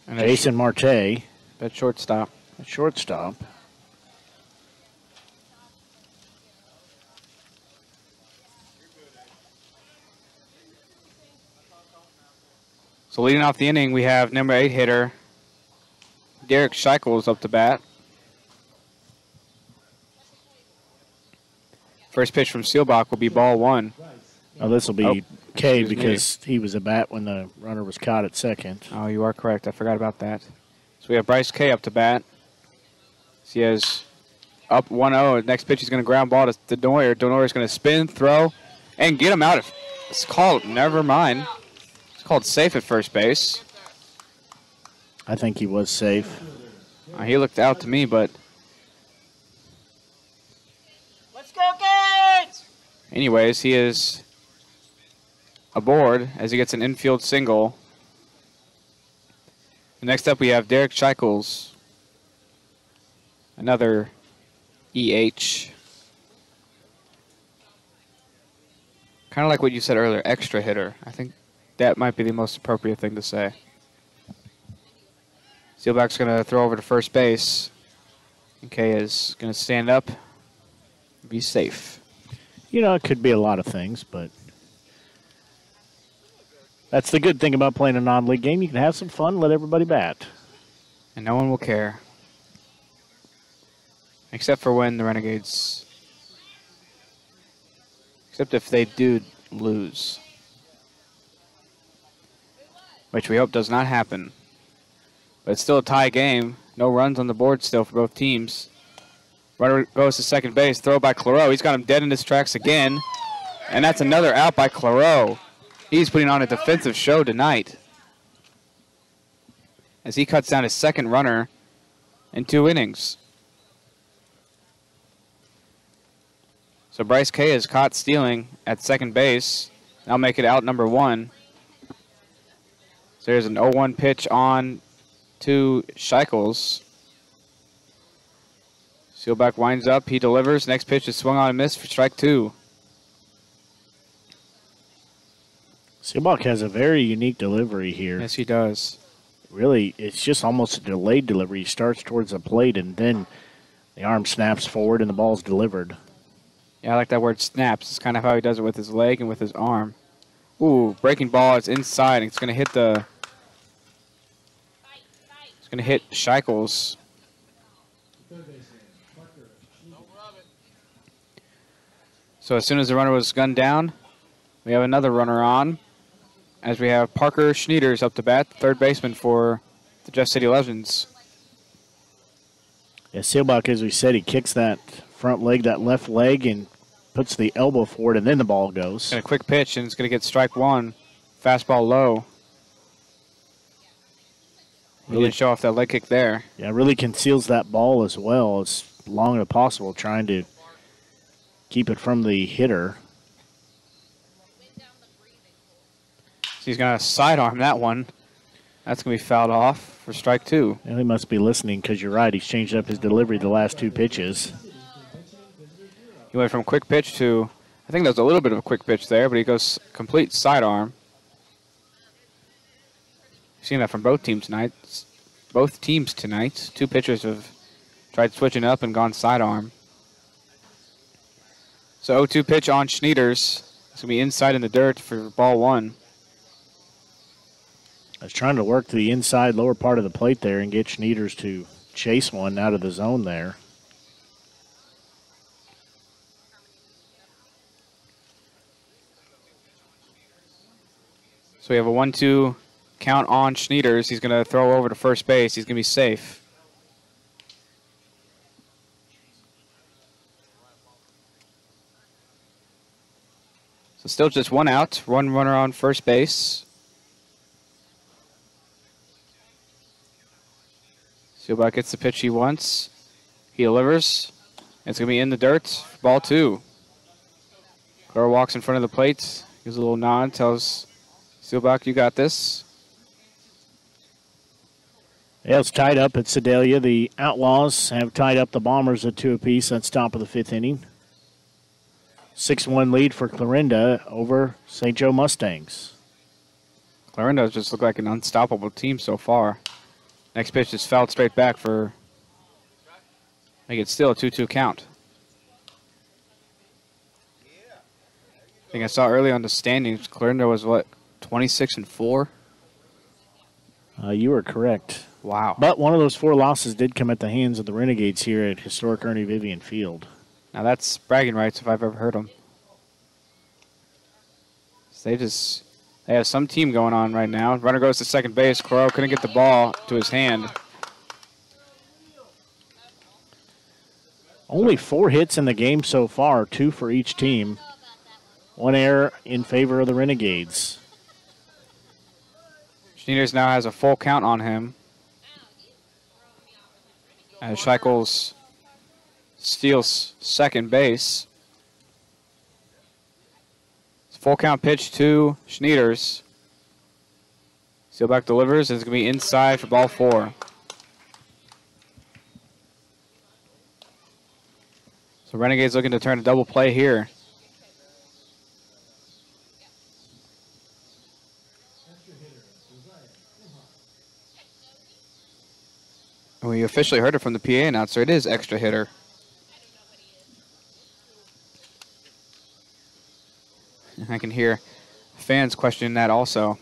And a
Jason Marte
at shortstop.
At shortstop.
So leading off the inning, we have number eight hitter Derek Scheichels up to bat. First pitch from Seelbach will be ball one.
Oh, this will be
Oh,
K
excuse me.
because he was a bat when the runner was caught at second.
Oh, you are correct. I forgot about that. So we have Bryce K up to bat. So he has up 1-0. Next pitch, he's going to ground ball to. Denoyer is going to spin, throw, and get him out of. It's called. Never mind. It's called safe at first base.
I think he was safe.
Uh, he looked out to me, but
Let's go, Gates!
anyways, he is aboard as he gets an infield single. Next up, we have Derek Scheichels, another EH. Kind of like what you said earlier, extra hitter. I think that might be the most appropriate thing to say. Seelbach's going to throw over to first base. Okay, is going to stand up, be safe.
You know, it could be a lot of things, but that's the good thing about playing a non-league game. You can have some fun, let everybody bat.
and no one will care. Except for when the Renegades. Except if they do lose. Which we hope does not happen. But it's still a tie game. No runs on the board still for both teams. Runner goes to second base. Throw by Claro. He's got him dead in his tracks again. And that's another out by Claro. He's putting on a defensive show tonight as he cuts down his second runner in two innings. So Bryce K is caught stealing at second base. Now make it out number one. So there's an 0-1 pitch on to Shikels. Seelbach winds up. He delivers. Next pitch is swung on and missed for strike two.
Seelbach has a very unique delivery here.
Yes, he does.
Really, it's just almost a delayed delivery. He starts towards the plate, and then the arm snaps forward, and the ball's delivered.
Yeah, I like that word snaps. It's kind of how he does it with his leg and with his arm. Ooh, breaking ball. It's inside. And it's going to hit the. It's going to hit Shikels. So as soon as the runner was gunned down, we have another runner on. As we have Parker Schneiders up to bat, third baseman for the Jeff City Legends.
Yeah, Seelbach, as we said, he kicks that front leg, that left leg, and puts the elbow forward, and then the ball goes.
And a quick pitch, and it's going to get strike one. Fastball low.
Really-
show off that leg kick there.
Yeah, really conceals that ball as well as long as possible, trying to keep it from the hitter.
So he's going to sidearm that one. That's going to be fouled off for strike two.
And he must be listening because you're right. He's changed up his delivery the last two pitches.
He went from quick pitch to, I think was a little bit of a quick pitch there, but he goes complete sidearm. Seen that from both teams tonight. Both teams tonight. Two pitchers have tried switching up and gone sidearm. So 0-2 pitch on Schneiders. It's going to be inside in the dirt for ball one.
I was trying to work to the inside lower part of the plate there and get Schneiders to chase one out of the zone there.
So we have a 1-2 count on Schneiders. He's going to throw over to first base. He's going to be safe. So still just one out, one runner on first base. Seelbach gets the pitch he wants. He delivers. It's going to be in the dirt. Ball two. Carr walks in front of the plate. Gives a little nod, tells Seelbach, you got this.
Yeah, it's tied up at Sedalia. The Outlaws have tied up the Bombers at two apiece. That's top of the fifth inning. 6 1 lead for Clarinda over St. Joe Mustangs.
Clarinda just looked like an unstoppable team so far. Next pitch is fouled straight back for. Make it still a 2 2 count. I think I saw early on the standings, Clarinda was what, 26 and 4?
Uh, you are correct.
Wow.
But one of those four losses did come at the hands of the Renegades here at historic Ernie Vivion Field.
Now that's bragging rights if I've ever heard them. They just they have some team going on right now. Runner goes to second base. Crow couldn't get the ball to his hand.
Only four hits in the game so far, two for each team. One error in favor of the Renegades.
Schneiders now has a full count on him. As Shikels steals second base. Full count pitch to Schneiders. Seelbach delivers, and it's going to be inside for ball four. So Renegades looking to turn a double play here. We officially heard it from the PA announcer. It is extra hitter. I can hear fans questioning that also.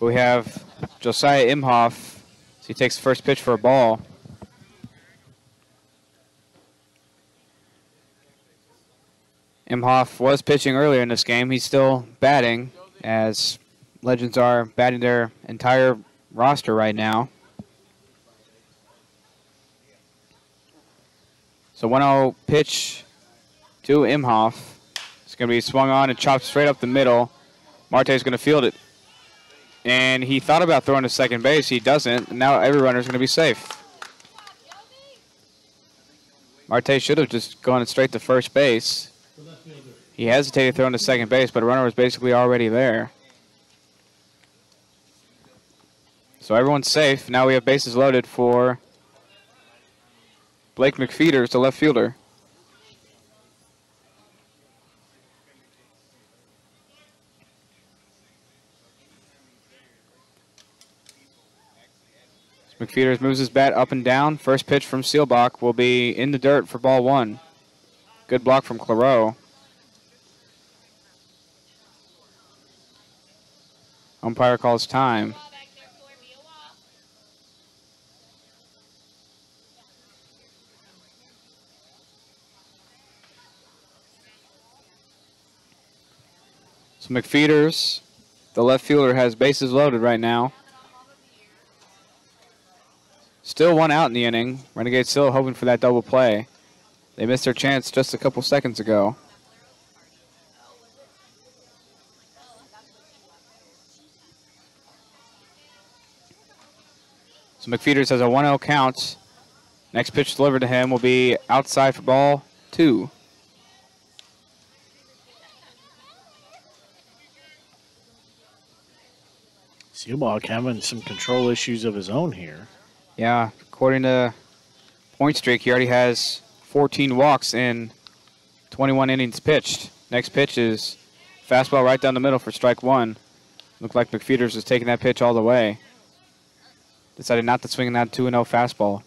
We have Josiah Imhoff. He takes the first pitch for a ball. Imhoff was pitching earlier in this game. He's still batting as Legends are batting their entire roster right now. So 1-0 pitch to Imhoff. It's going to be swung on and chopped straight up the middle. Marte's going to field it. And he thought about throwing to second base. He doesn't. Now every runner is going to be safe. Marte should have just gone straight to first base. He hesitated throwing to second base, but a runner was basically already there. So everyone's safe. Now we have bases loaded for Blake McFeeters, the left fielder. McFeeters moves his bat up and down. First pitch from Seelbach will be in the dirt for ball one. Good block from Claro. Umpire calls time. So McFeeters, the left fielder, has bases loaded right now. Still one out in the inning. Renegades still hoping for that double play. They missed their chance just a couple seconds ago. So McFeeters has a 1 0 count. Next pitch delivered to him will be outside for ball two.
Seelbach having some control issues of his own here.
Yeah, according to Pointstreak, he already has 14 walks in 21 innings pitched. Next pitch is fastball right down the middle for strike one. Looked like McFeeters was taking that pitch all the way. Decided not to swing that 2 0 fastball.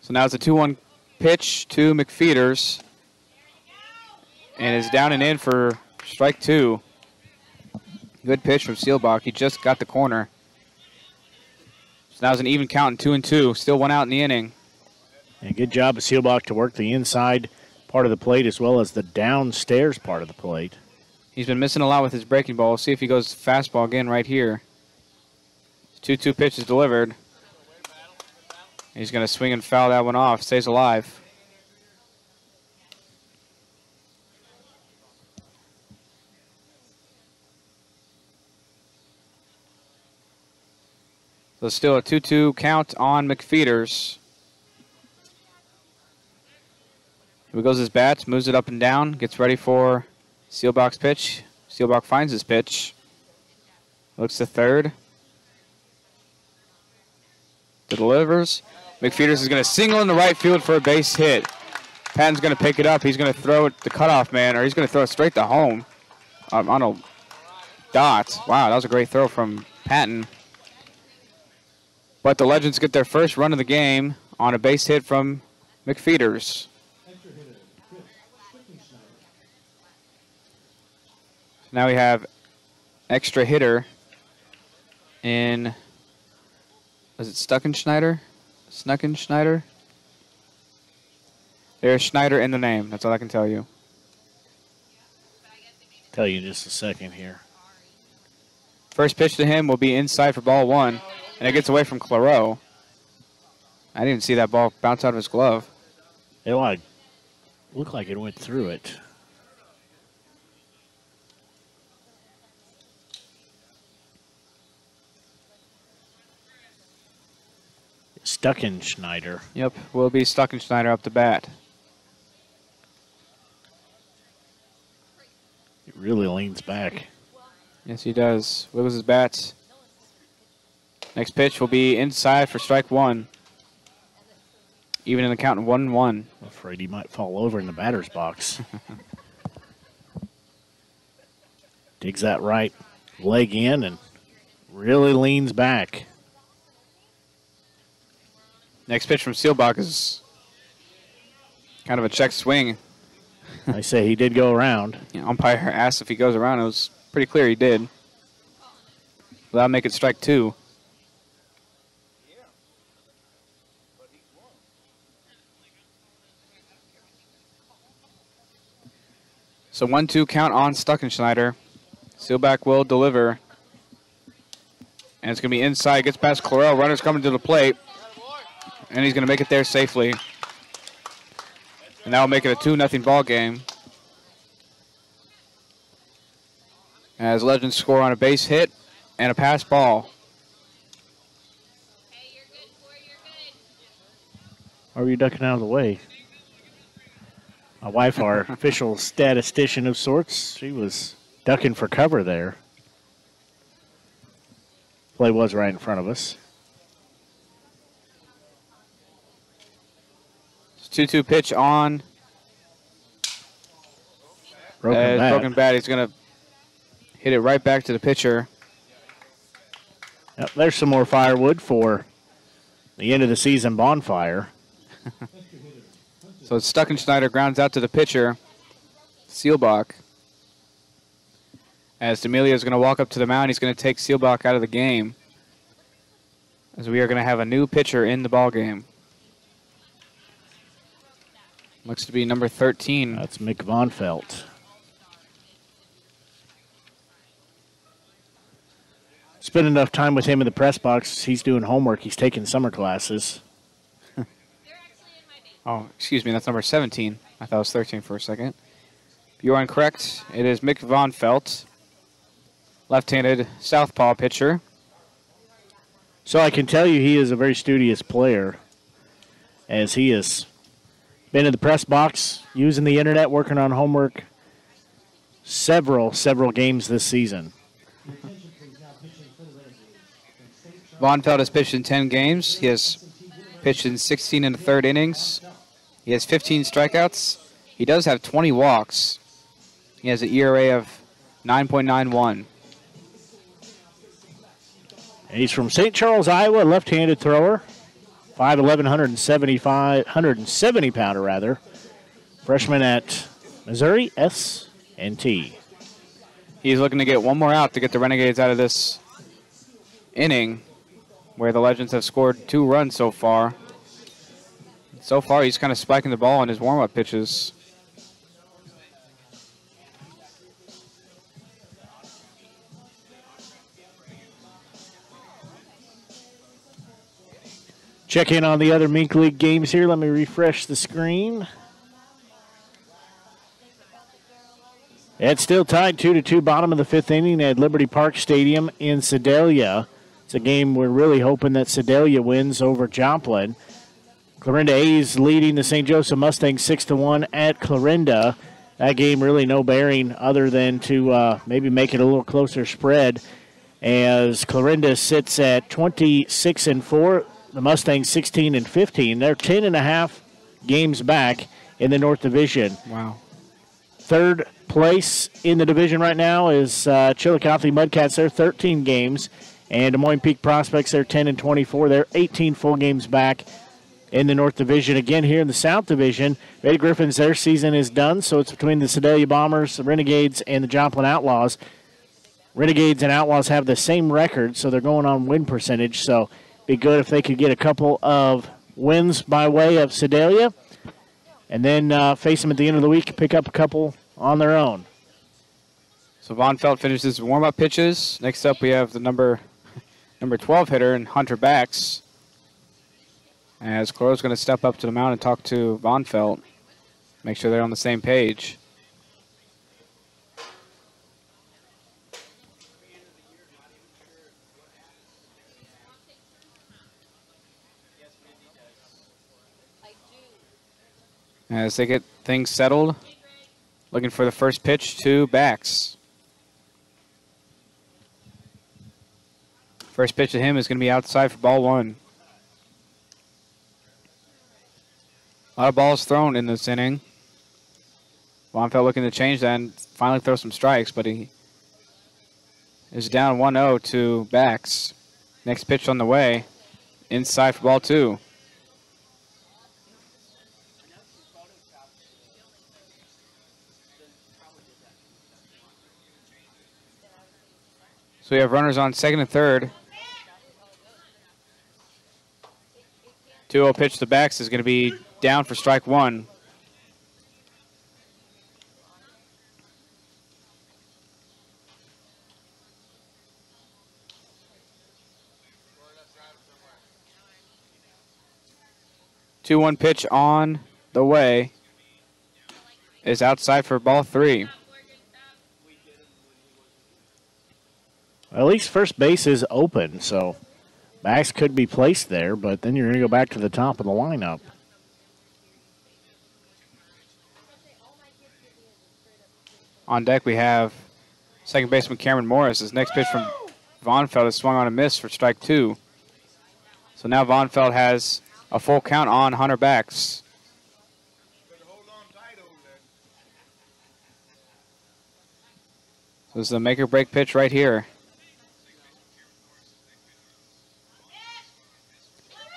So now it's a 2 1 pitch to McFeeters. And is down and in for strike two. Good pitch from Seelbach. He just got the corner. So now it's an even count in two and two. Still one out in the inning.
And good job of Seelbach to work the inside part of the plate as well as the downstairs part of the plate.
He's been missing a lot with his breaking ball. see if he goes fastball again right here. 2 2 pitch is delivered. He's going to swing and foul that one off. Stays alive. So still a 2-2 count on McFeeters. Here goes his bats, moves it up and down, gets ready for Seelbach's pitch. Seelbach finds his pitch. Looks to third. Delivers. McFeeters is going to single in the right field for a base hit. Patton's going to pick it up. He's going to throw it to cutoff man, or he's going to throw it straight to home um, on a dot. Wow, that was a great throw from Patton. But the Legends get their first run of the game on a base hit from McFeeters. Now we have extra hitter in, is it Stuckenschneider? Snuckenschneider? There's Schneider in the name. That's all I can tell you.
Tell you in just a second here.
First pitch to him will be inside for ball one. And it gets away from Claro. I didn't even see that ball bounce out of his glove.
It like looked like it went through it. Stuckenschneider.
Yep, will be Stuckenschneider up the bat.
He really leans back.
Yes, he does. Wiggles his bats. Next pitch will be inside for strike one. Even in the count 1 1.
I'm afraid he might fall over in the batter's box. Digs that right leg in and really leans back.
Next pitch from Seelbach is kind of a check swing.
I say he did go around.
Yeah, umpire asked if he goes around. It was pretty clear he did. That'll make it strike two. So one two count on Stuckenschneider. Seelbach will deliver. And it's going to be inside. Gets past Claro. Runner's coming to the plate. And he's going to make it there safely. And that will make it a 2 0 ball game. As Legends score on a base hit and a pass ball.
Or are you ducking out of the way? My wife, our official statistician of sorts, she was ducking for cover there. Play was right in front of us.
Two two pitch on.
Broken
As
bat.
broken bat. He's gonna hit it right back to the pitcher.
Yep, there's some more firewood for the end of the season bonfire.
So it's Stuckenschneider, grounds out to the pitcher, Seelbach. As D'Amelio is going to walk up to the mound, he's going to take Seelbach out of the game. As we are going to have a new pitcher in the ball game. Looks to be number 13.
That's Mick Von Felt. Spent enough time with him in the press box. He's doing homework. He's taking summer classes.
Oh, excuse me, that's number 17. I thought it was 13 for a second. You are incorrect. It is Mick Von Felt, left-handed southpaw pitcher.
So I can tell you he is a very studious player as he has been in the press box, using the internet, working on homework several, several games this season.
Von Felt has pitched in 10 games. He has pitched in 16 and a third innings. He has 15 strikeouts. He does have 20 walks. He has an ERA of 9.91.
He's from St. Charles, Iowa, left-handed thrower, 5'11", 175, 170 pounder rather. Freshman at Missouri S and T.
He's looking to get one more out to get the Renegades out of this inning where the Legends have scored two runs so far. So far, he's kind of spiking the ball in his warm-up pitches.
Check in on the other MINK League games here. Let me refresh the screen. It's still tied 2 to 2, bottom of the fifth inning at Liberty Park Stadium in Sedalia. It's a game we're really hoping that Sedalia wins over Joplin. Clarinda A's leading the St. Joseph Mustangs 6 to 1 at Clarinda. That game really no bearing other than to uh, maybe make it a little closer spread as Clarinda sits at 26 and 4 the Mustangs 16 and 15. They're 10 and a half games back in the North Division.
Wow.
Third place in the division right now is uh, Chillicothe Mudcats. They're 13 games, and Des Moines Peak Prospects. They're 10 and 24. They're 18 full games back in the North Division. Again, here in the South Division, Betty Griffons. Their season is done, so it's between the Sedalia Bombers, the Renegades, and the Joplin Outlaws. Renegades and Outlaws have the same record, so they're going on win percentage. So be good if they could get a couple of wins by way of Sedalia, and then uh, face them at the end of the week, pick up a couple on their own.
So Von Felt finishes warm-up pitches. Next up, we have the number number 12 hitter and Hunter Backs. As Coro's going to step up to the mound and talk to Von Felt, make sure they're on the same page. As they get things settled, looking for the first pitch to Backs. First pitch to him is going to be outside for ball one. A lot of balls thrown in this inning. Von Felt looking to change that and finally throw some strikes, but he is down 1-0 to Backs. Next pitch on the way. Inside for ball two. So we have runners on second and third. 2-0 pitch to Backs is going to be down for strike one. Two-one pitch on the way is outside for ball three.
At least first base is open, so Max could be placed there, but then you're going to go back to the top of the lineup.
On deck, we have second baseman Cameron Morris. His next pitch from Vonfeld is swung on a miss for strike two. So now Vonfeld has a full count on Hunter Backs. So this is a make or break pitch right here.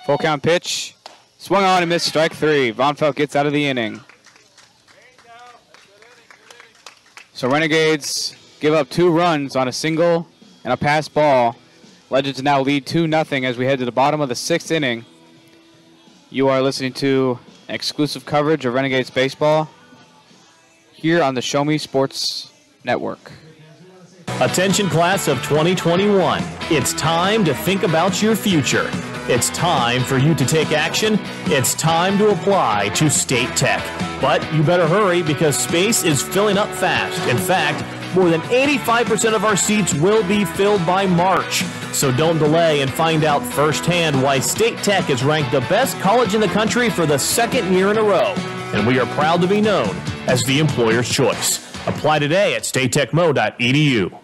Full count pitch. Swung on and missed strike three. Vonfeld gets out of the inning. So Renegades give up two runs on a single and a pass ball. Legends now lead 2 0 as we head to the bottom of the sixth inning. You are listening to exclusive coverage of Renegades baseball here on the Show Me Sports Network.
Attention, class of 2021. It's time to think about your future. It's time for you to take action. It's time to apply to State Tech. But you better hurry because space is filling up fast. In fact, more than 85% of our seats will be filled by March. So don't delay and find out firsthand why State Tech is ranked the best college in the country for the second year in a row. And we are proud to be known as the employer's choice. Apply today at statetechmo.edu.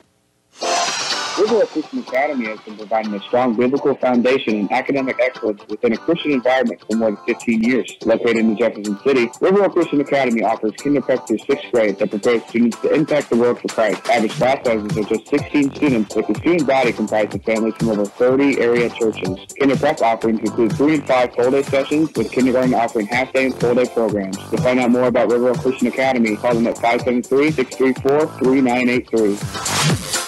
Riverwalk Christian Academy has been providing a strong biblical foundation and academic excellence within a Christian environment for more than 15 years. Located in Jefferson City, Riverwalk Christian Academy offers kinder prep through sixth grade that prepares students to impact the world for Christ. Average class sizes are just 16 students, with the student body comprised of families from over 30 area churches. Kinder prep offerings include three and five full-day sessions, with kindergarten offering half-day and full-day programs. To find out more about Riverwalk Christian Academy, call them at 573-634-3983.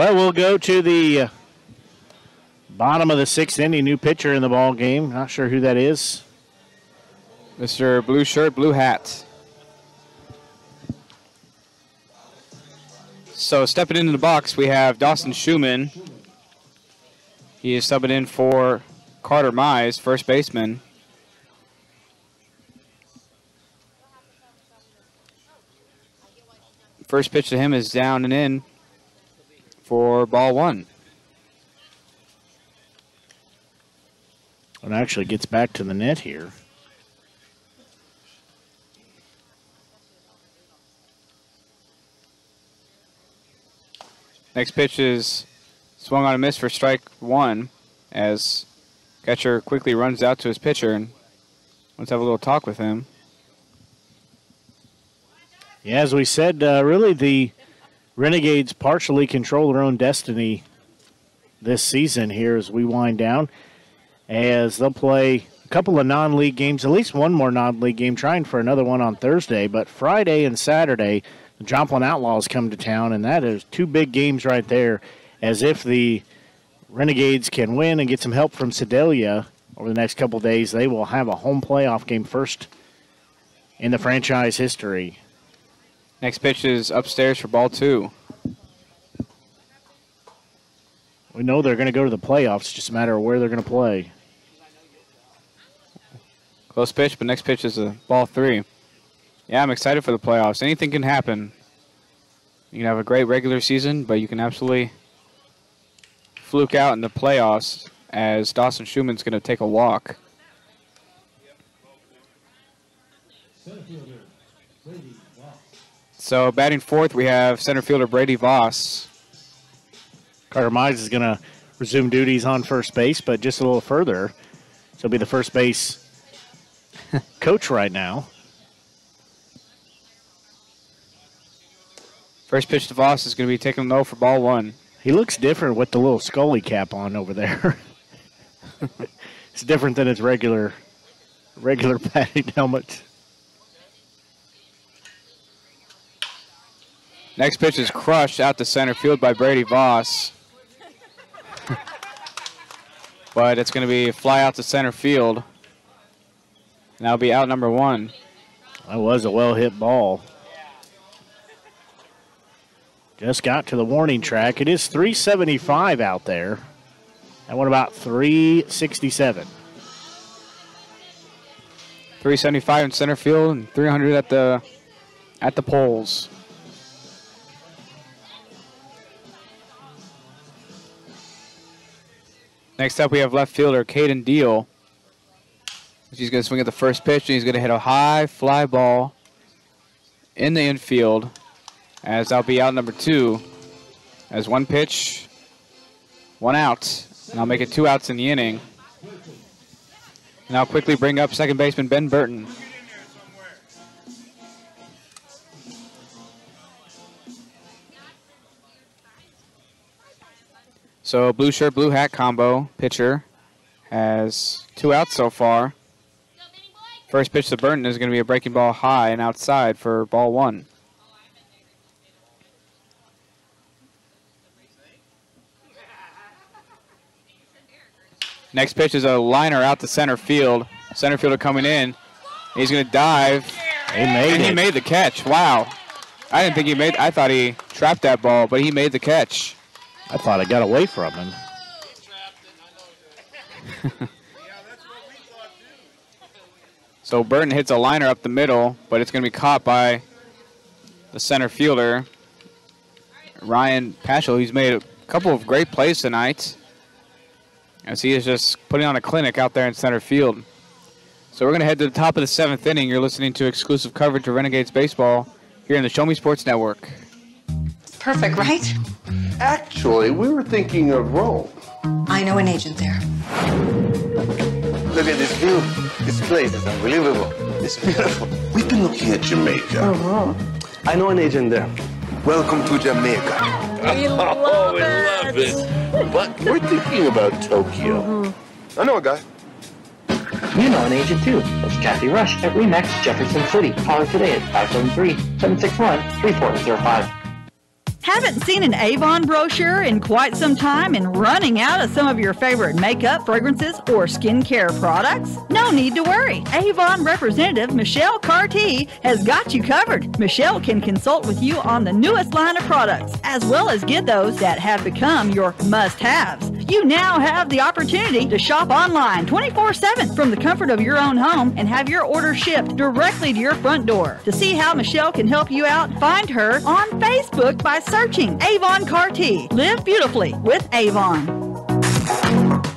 Well, we'll go to the uh, bottom of the sixth inning. New pitcher in the ball game. Not sure who that is.
Mr. Blue Shirt, Blue Hat. So stepping into the box, we have Dawson Schumann. He is subbing in for Carter Mize, first baseman. First pitch to him is down and in for ball one.
It actually gets back to the net here.
Next pitch is swung on a miss for strike one as catcher quickly runs out to his pitcher and wants to have a little talk with him.
Yeah, as we said, uh, really the Renegades partially control their own destiny this season here as we wind down, as they'll play a couple of non league games, at least one more non league game, trying for another one on Thursday. But Friday and Saturday, the Joplin Outlaws come to town, and that is two big games right there. As if the Renegades can win and get some help from Sedalia over the next couple days, they will have a home playoff game first in the franchise history.
Next pitch is upstairs for ball two.
We know they're going to go to the playoffs, it's just a matter of where they're going to play.
Close pitch, but next pitch is a ball three. Yeah, I'm excited for the playoffs. Anything can happen. You can have a great regular season, but you can absolutely fluke out in the playoffs as Dawson Schumann's going to take a walk. So batting fourth, we have center fielder Brady Voss.
Carter Mize is going to resume duties on first base, but just a little further. So he'll be the first base coach right now.
First pitch to Voss is going to be taken low for ball one.
He looks different with the little Scully cap on over there. it's different than his regular regular batting helmet.
Next pitch is crushed out to center field by Brady Voss. but it's going to be a fly out to center field. And that'll be out number one.
That was a well hit ball. Just got to the warning track. It is 375 out there. That went about 367.
375 in center field and 300 at the at the poles. Next up, we have left fielder Caden Deal. He's going to swing at the first pitch, and he's going to hit a high fly ball in the infield. As I'll be out number two. As one pitch, one out, and I'll make it two outs in the inning. And I'll quickly bring up second baseman Ben Burton. So blue shirt, blue hat combo pitcher has two outs so far. First pitch to Burton is going to be a breaking ball high and outside for ball one. Next pitch is a liner out to center field. Center fielder coming in. He's going to dive.
He made
and he made the catch. Wow. I didn't think he made. I thought he trapped that ball, but he made the catch.
I thought I got away from him.
So Burton hits a liner up the middle, but it's going to be caught by the center fielder, Ryan Paschal. He's made a couple of great plays tonight, as he is just putting on a clinic out there in center field. So we're going to head to the top of the seventh inning. You're listening to exclusive coverage of Renegades Baseball here in the Show Me Sports Network.
Perfect, right?
Actually, we were thinking of Rome.
I know an agent there.
Look at this view. This place is unbelievable. It's beautiful. We've been looking at Jamaica. Uh-huh. I know an agent there. Welcome to Jamaica.
We oh, love
oh, we love it. But we're thinking about Tokyo. Mm-hmm. I know a guy.
You know an agent too. It's Kathy Rush at REMAX Jefferson City. Call her today at 573-761-3405.
Haven't seen an Avon brochure in quite some time and running out of some of your favorite makeup, fragrances, or skincare products? No need to worry. Avon representative Michelle Carty has got you covered. Michelle can consult with you on the newest line of products, as well as get those that have become your must-haves. You now have the opportunity to shop online 24-7 from the comfort of your own home and have your order shipped directly to your front door. To see how Michelle can help you out, find her on Facebook by searching Avon Carty. Live beautifully with Avon.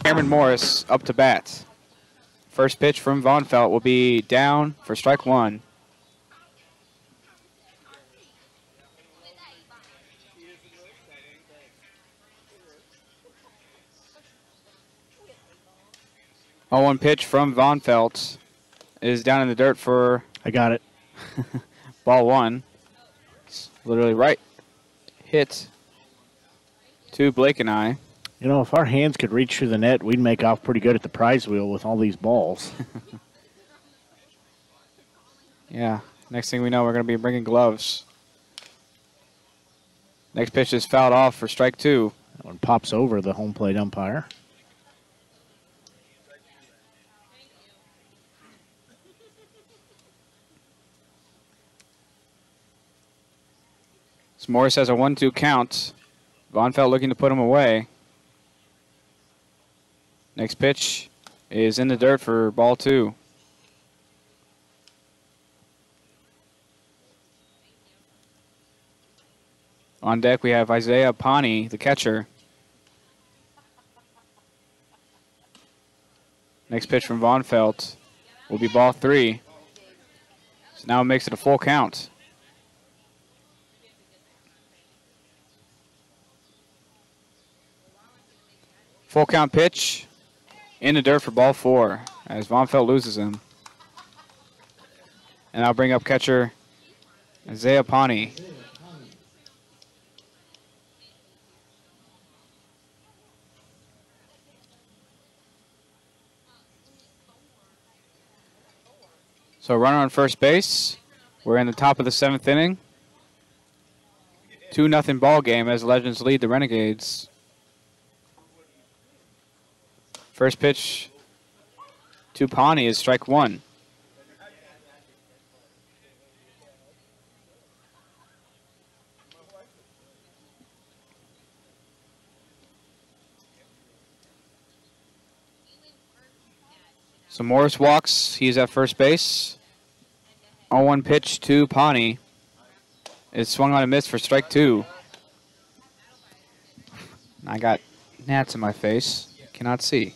Cameron Morris up to bat. First pitch from Von Felt will be down for strike one. Oh, one pitch from Von Felt is down in the dirt for.
I got it.
ball one. It's literally right. Hit to Blake and I.
You know, if our hands could reach through the net, we'd make off pretty good at the prize wheel with all these balls.
Yeah. Next thing we know, we're going to be bringing gloves. Next pitch is fouled off for strike two.
That one pops over the home plate umpire.
So Morris has a 1 2 count. Von Felt looking to put him away. Next pitch is in the dirt for ball two. On deck, we have Isaiah Pani, the catcher. Next pitch from Von Felt will be ball three. So now it makes it a full count. Full count pitch in the dirt for ball four as Von Felt loses him. And I'll bring up catcher Isaiah Pani. So runner on first base. We're in the top of the seventh inning. Two nothing ball game as Legends lead the Renegades. First pitch to Pawnee is strike one. So Morris walks. He's at first base. 0-1 pitch to Pawnee. It's swung on a miss for strike two. I got gnats in my face. Cannot see.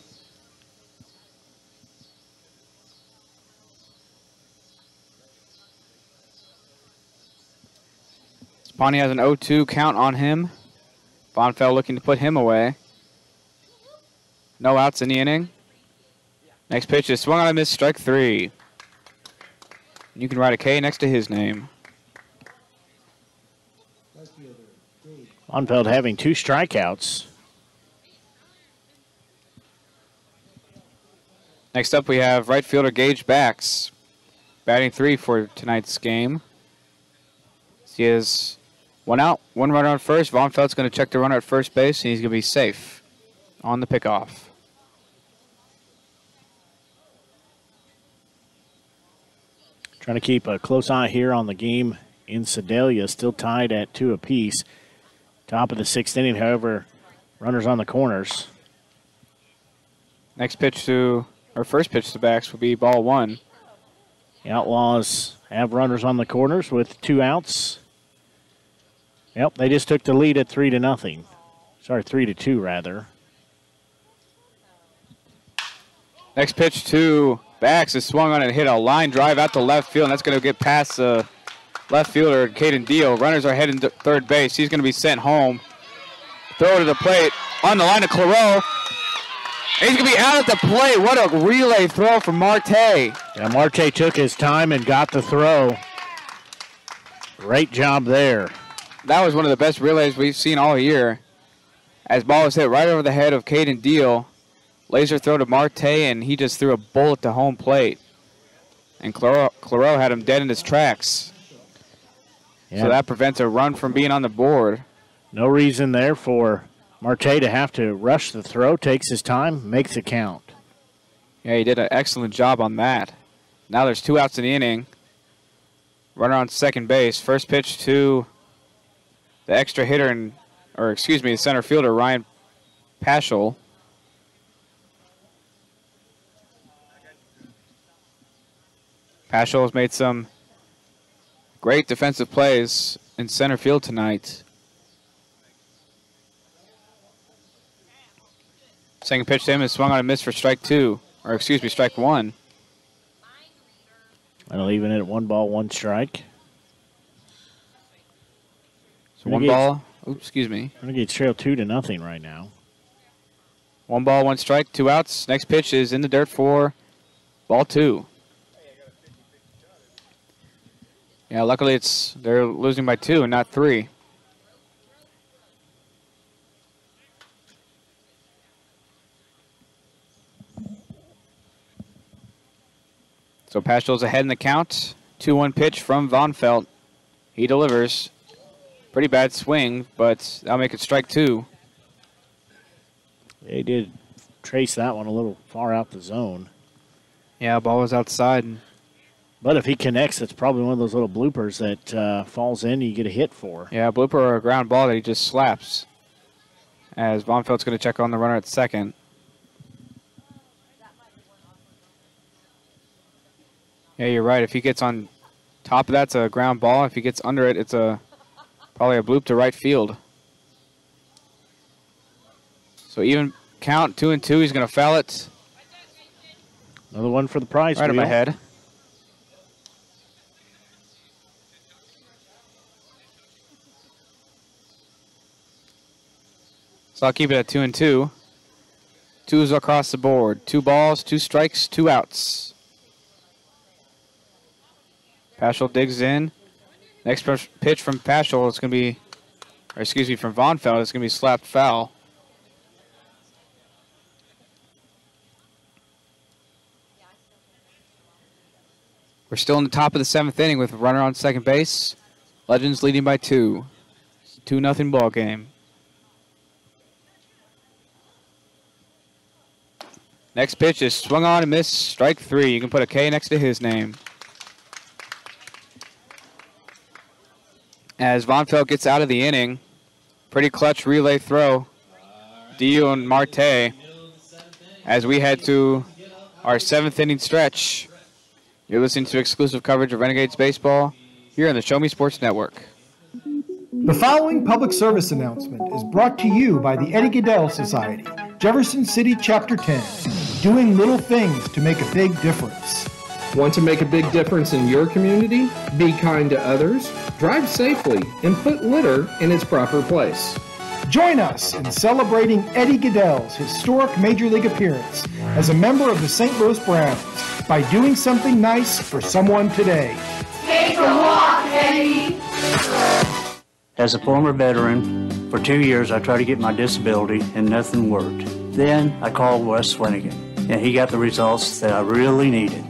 Pawnee has an 0-2 count on him. Von Felt looking to put him away. No outs in the inning. Next pitch is swung on a miss, strike three. You can write a K next to his name.
Von Felt having two strikeouts.
Next up, we have right fielder Gage Backs, batting three for tonight's game. He has one out, one runner on first. Von Felt's going to check the runner at first base, and he's going to be safe on the pickoff.
Trying to keep a close eye here on the game in Sedalia, still tied at two apiece. Top of the sixth inning, however, runners on the corners.
Next pitch to, or first pitch to Backs will be ball one.
The Outlaws have runners on the corners with two outs. Yep, they just took the lead at three to nothing. Sorry, three to two rather.
Next pitch to Backs is swung on and hit a line drive out to left field, and that's going to get past the left fielder, Caden Deal. Runners are heading to third base. He's going to be sent home. Throw to the plate on the line of Claro. He's going to be out at the plate. What a relay throw from Marte.
Yeah, Marte took his time and got the throw. Great job there.
That was one of the best relays we've seen all year. As ball was hit right over the head of Caden Deal. Laser throw to Marte, and he just threw a bullet to home plate. And Claro, Claro had him dead in his tracks.
Yeah.
So that prevents a run from being on the board.
No reason there for Marte to have to rush the throw. Takes his time, makes a count.
Yeah, he did an excellent job on that. Now there's two outs in the inning. Runner on second base. First pitch to the extra hitter, and, or excuse me, the center fielder, Ryan Paschal. Paschal has made some great defensive plays in center field tonight. Second pitch to him is swung on a miss for strike two, or excuse me, strike one.
And leaving it at one ball, one strike.
One ball. Oops, excuse me.
Renegades trail two to nothing right now.
One ball, one strike, two outs. Next pitch is in the dirt for ball two. Yeah, luckily it's they're losing by two and not three. So Paschal's ahead in the count. 2-1 pitch from Von Felt. He delivers. Pretty bad swing, but that'll make it strike two.
They did trace that one a little far out the zone.
Yeah, ball was outside.
But if he connects, it's probably one of those little bloopers that uh, falls in and you get a hit for.
Yeah, blooper or a ground ball that he just slaps. As Von going to check on the runner at second. Yeah, you're right. If he gets on top of that, it's a ground ball. If he gets under it, it's a probably a bloop to right field. So even count two and two. He's going to foul it.
Another one for the prize.
Right in my head. So I'll keep it at two and two. Twos across the board. Two balls, two strikes, two outs. Paschal digs in. Next pitch from Paschal is going to be, or excuse me, from Von Feld is going to be slapped foul. We're still in the top of the seventh inning with a runner on second base. Legends leading by two. It's a 2 nothing ball game. Next pitch is swung on and missed. Strike three. You can put a K next to his name. As Von Felt gets out of the inning, pretty clutch relay throw. Dio and Marte as we head to our seventh inning stretch. You're listening to exclusive coverage of Renegades Baseball here on the Show Me Sports Network.
The following public service announcement is brought to you by the Eddie Gaedel Society, Jefferson City Chapter 10, doing little things to make a big difference.
Want to make a big difference in your community? Be kind to others, drive safely, and put litter in its proper place.
Join us in celebrating Eddie Gaedel's historic Major League appearance as a member of the St. Louis Browns by doing something nice for someone today.
Take a walk, Eddie.
As a former veteran, for two years I tried to get my disability and nothing worked. Then I called Wes Swanigan, and he got the results that I really needed.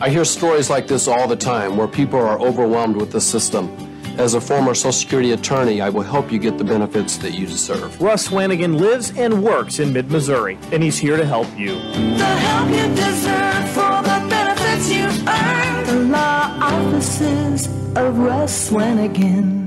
I hear stories like this all the time where people are overwhelmed with the system. As a former Social Security attorney, I will help you get the benefits that you deserve.
Russ Swanigan lives and works in mid Missouri, and he's here to help you.
The help you deserve for the benefits you've earned. The law offices of Russ Swanigan.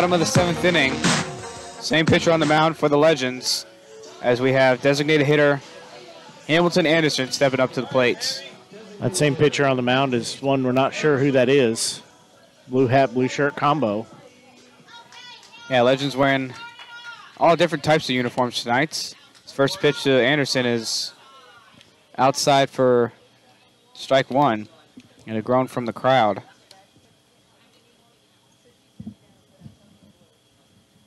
Bottom of the seventh inning. Same pitcher on the mound for the Legends as we have designated hitter Hamilton Anderson stepping up to the plate.
That same pitcher on the mound is one we're not sure who that is. Blue hat, blue shirt combo.
Yeah, Legends wearing all different types of uniforms tonight. His first pitch to Anderson is outside for strike one and a groan from the crowd.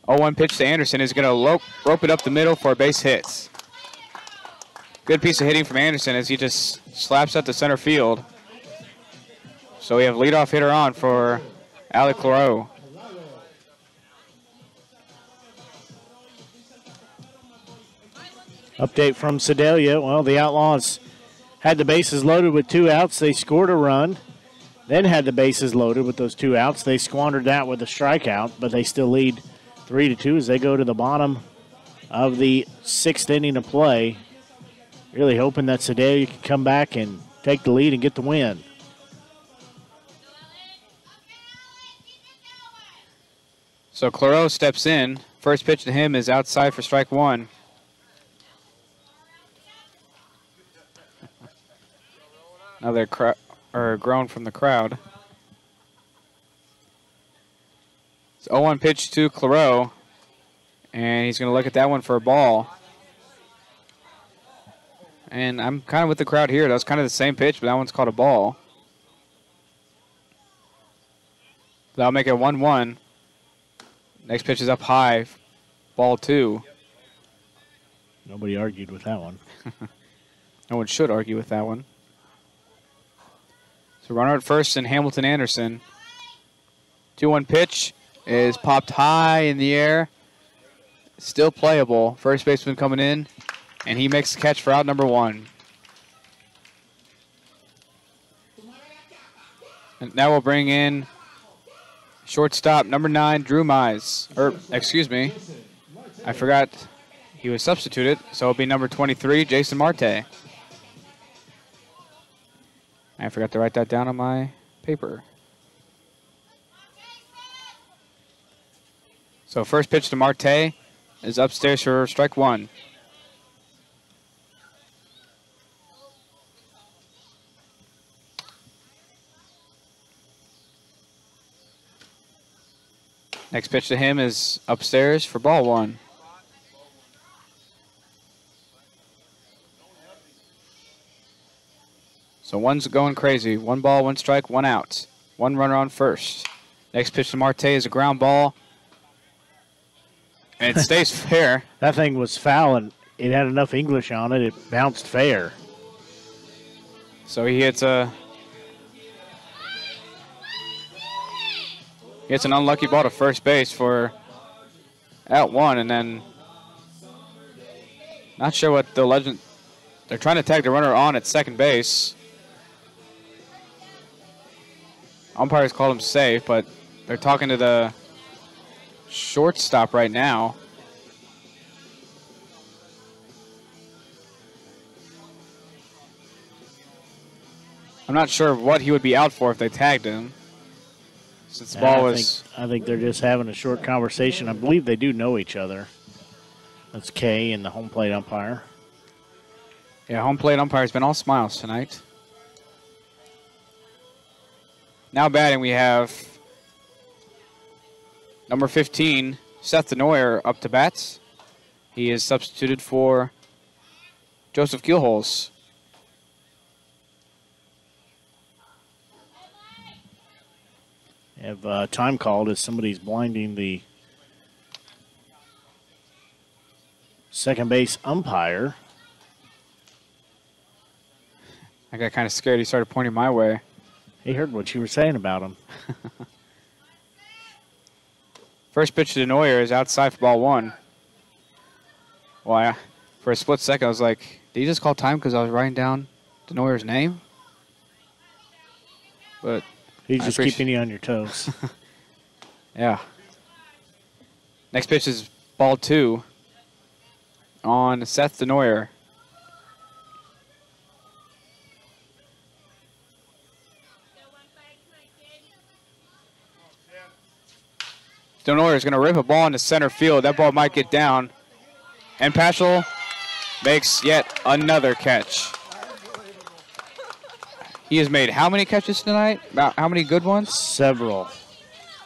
0-1 pitch to Anderson is going to rope it up the middle for base hit. Good piece of hitting from Anderson as he just slaps at the center field. So we have leadoff hitter on for Alec Claro.
Update from Sedalia. Well, the Outlaws had the bases loaded with two outs. They scored a run, then had the bases loaded with those two outs. They squandered that with a strikeout, but they still lead three to two as they go to the bottom of the sixth inning of play. Really hoping that Sedalia can come back and take the lead and get the win.
So Claro steps in. First pitch to him is outside for strike one. Another cr- or groan from the crowd. It's 0-1 pitch to Claro, and he's going to look at that one for a ball. And I'm kind of with the crowd here. That was kind of the same pitch, but that one's called a ball. That'll make it 1-1. Next pitch is up high, ball two.
Nobody argued with that one.
no one should argue with that one. So runner at first and Hamilton Anderson. 2-1 pitch is popped high in the air. Still playable. First baseman coming in, and he makes the catch for out number one. And now we'll bring in shortstop number nine, Drew Mize. Or, excuse me, I forgot he was substituted, so it'll be number 23, Jason Marte. I forgot to write that down on my paper. So first pitch to Marte is upstairs for strike one. Next pitch to him is upstairs for ball one. So one's going crazy. One ball, one strike, one out. One runner on first. Next pitch to Marte is a ground ball. And it stays fair.
That thing was foul, and it had enough English on it. It bounced fair.
So he hits a he hits an unlucky ball to first base for out one, and then not sure what the legend. They're trying to tag the runner on at second base. Umpires called him safe, but they're talking to the shortstop right now. I'm not sure what he would be out for if they tagged him. Since the ball
I
was.
Think, I think they're just having a short conversation. I believe they do know each other. That's Kay and the home plate umpire.
Yeah, home plate umpire's been all smiles tonight. Now batting, we have number 15, Seth Denoyer, up to bats. He is substituted for Joseph Keelholz.
Have uh, time called as somebody's blinding the second base umpire.
I got kind of scared. He started pointing my way.
He heard what you were saying about him.
First pitch to Denoyer is outside for ball one. Why? For a split second, I was like, did he just call time because I was writing down Denoyer's name? But
He's
I
just keeping you on your toes.
Yeah. Next pitch is ball two on Seth Denoyer. Denoyer is going to rip a ball into center field. That ball might get down. And Paschal makes yet another catch. He has made how many catches tonight? About how many good ones?
Several.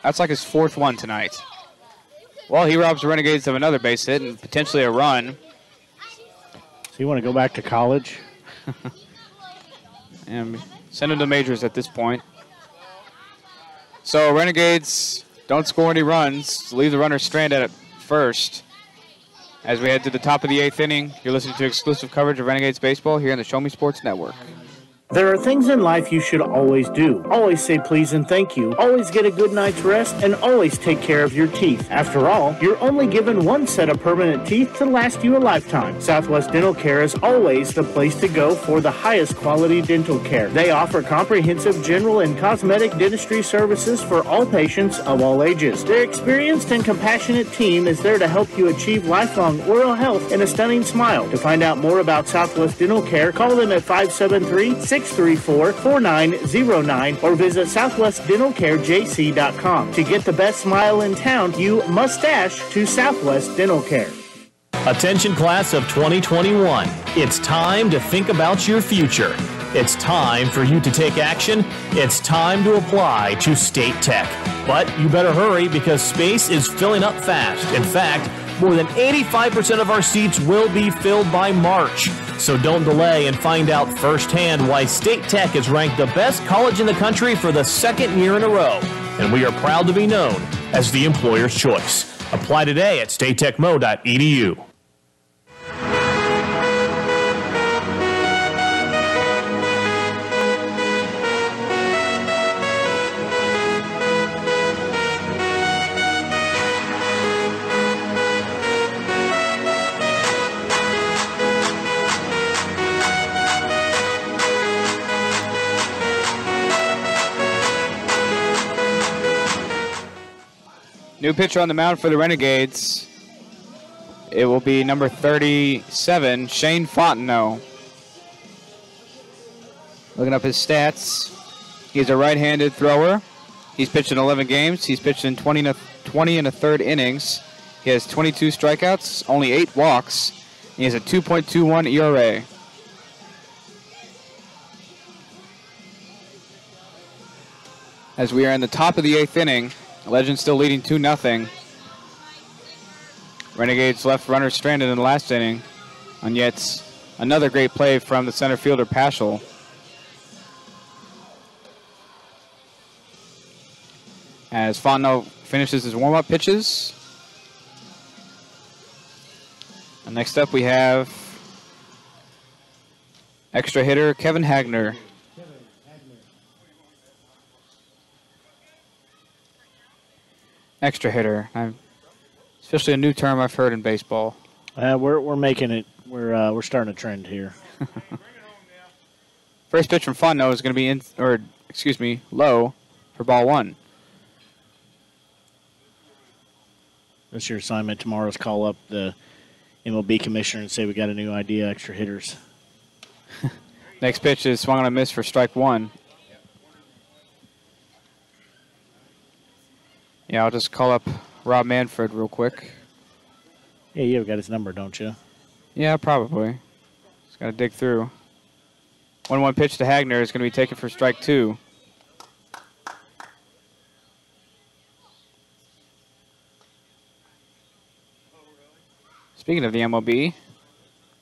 That's like his fourth one tonight. Well, he robs the Renegades of another base hit and potentially a run.
So you want to go back to college?
and send him to majors at this point. So Renegades don't score any runs. Leave the runner stranded at first. As we head to the top of the eighth inning, you're listening to exclusive coverage of Renegades baseball here on the Show Me Sports Network.
There are things in life you should always do. Always say please and thank you. Always get a good night's rest and always take care of your teeth. After all, you're only given one set of permanent teeth to last you a lifetime. Southwest Dental Care is always the place to go for the highest quality dental care. They offer comprehensive general and cosmetic dentistry services for all patients of all ages. Their experienced and compassionate team is there to help you achieve lifelong oral health and a stunning smile. To find out more about Southwest Dental Care, call them at 573 634 4909 or visit southwestdentalcarejc.com. To get the best smile in town, you must dash to Southwest Dental Care.
Attention, class of 2021. It's time to think about your future. It's time for you to take action. It's time to apply to State Tech. But you better hurry because space is filling up fast. In fact, more than 85% of our seats will be filled by March. So don't delay and find out firsthand why State Tech is ranked the best college in the country for the second year in a row. And we are proud to be known as the employer's choice. Apply today at statetechmo.edu.
New pitcher on the mound for the Renegades. It will be number 37, Shane Fontenot. Looking up his stats, he's a right-handed thrower. He's pitched in 11 games. He's pitched in 20 and a, 20 and a third innings. He has 22 strikeouts, only eight walks. He has a 2.21 ERA. As we are in the top of the eighth inning, Legends still leading 2 0. Renegades left runner stranded in the last inning. And yet another great play from the center fielder, Paschal. As Fontenot finishes his warm up pitches. And next up, we have extra hitter Kevin Hagner. Extra hitter. I'm, especially a new term I've heard in baseball.
Uh, we're, we're making it. We're uh, we're starting a trend here.
First pitch from Fontenot is going to be in, or excuse me, low for ball one.
That's your assignment. Tomorrow's call up the MLB commissioner and say we got a new idea, extra hitters.
Next pitch is swung on a miss for strike one. Yeah, I'll just call up Rob Manfred real quick.
Yeah, you've got his number, don't you?
Yeah, probably. Just got to dig through. 1 1 pitch to Hagner is going to be taken for strike two. Speaking of the MLB,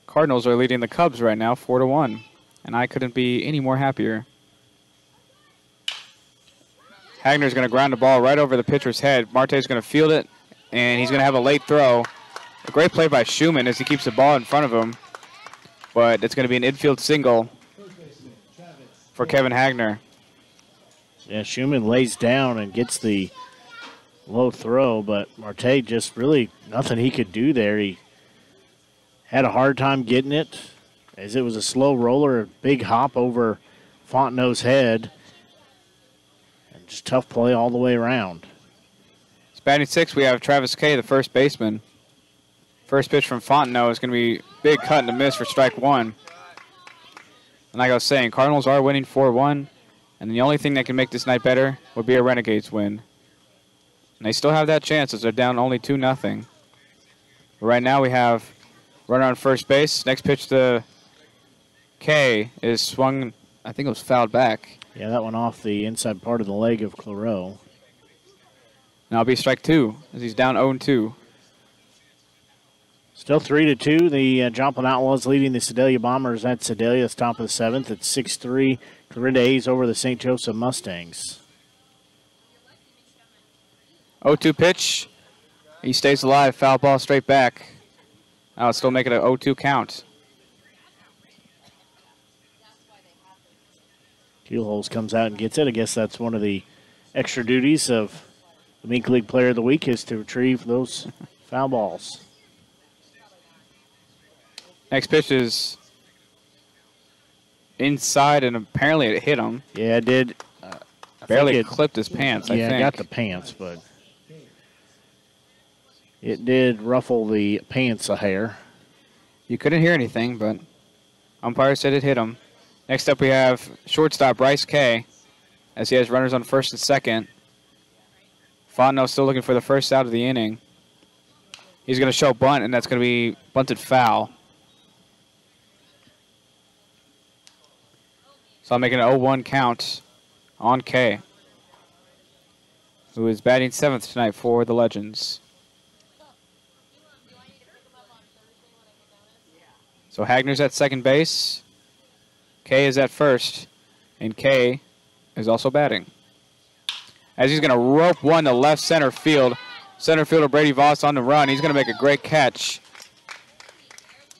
Cardinals are leading the Cubs right now, 4 to 1. And I couldn't be any more happier. Hagner's going to ground the ball right over the pitcher's head. Marte's going to field it, and he's going to have a late throw. A great play by Schumann as he keeps the ball in front of him. But it's going to be an infield single for Kevin Hagner.
Yeah, Schumann lays down and gets the low throw, but Marte just really nothing he could do there. He had a hard time getting it as it was a slow roller, a big hop over Fontenot's head, just tough play all the way around.
It's batting six. We have Travis Kay, the first baseman. First pitch from Fontenot is going to be big cut and a miss for strike one. And like I was saying, Cardinals are winning 4-1, and the only thing that can make this night better would be a Renegades win. And they still have that chance as they're down only 2 nothing. Right now we have runner on first base. Next pitch to K is swung, I think it was fouled back.
Yeah, that one off the inside part of the leg of Claro.
Now it'll be strike two as he's down 0-2.
Still three to two. The uh, Joplin Outlaws leading the Sedalia Bombers at Sedalia, top of the seventh at six three. Clarinda A's over the St. Joseph Mustangs.
0-2 pitch. He stays alive. Foul ball straight back. Now it's still making an 0-2 count.
Keelholz comes out and gets it. I guess that's one of the extra duties of the MINK League Player of the Week is to retrieve those foul balls.
Next pitch is inside, and apparently it hit him.
Yeah, it did. Uh,
Barely
it,
clipped his pants, I
yeah,
think.
got the pants, but it did ruffle the pants a hair.
You couldn't hear anything, but umpire said it hit him. Next up, we have shortstop Bryce K, as he has runners on first and second. Fontenot still looking for the first out of the inning. He's going to show bunt, and that's going to be bunted foul. So I'm making an 0-1 count on K, who is batting seventh tonight for the Legends. So Hagner's at second base. K is at first, and K is also batting. As he's going to rope one to left center field. Center fielder Brady Voss on the run. He's going to make a great catch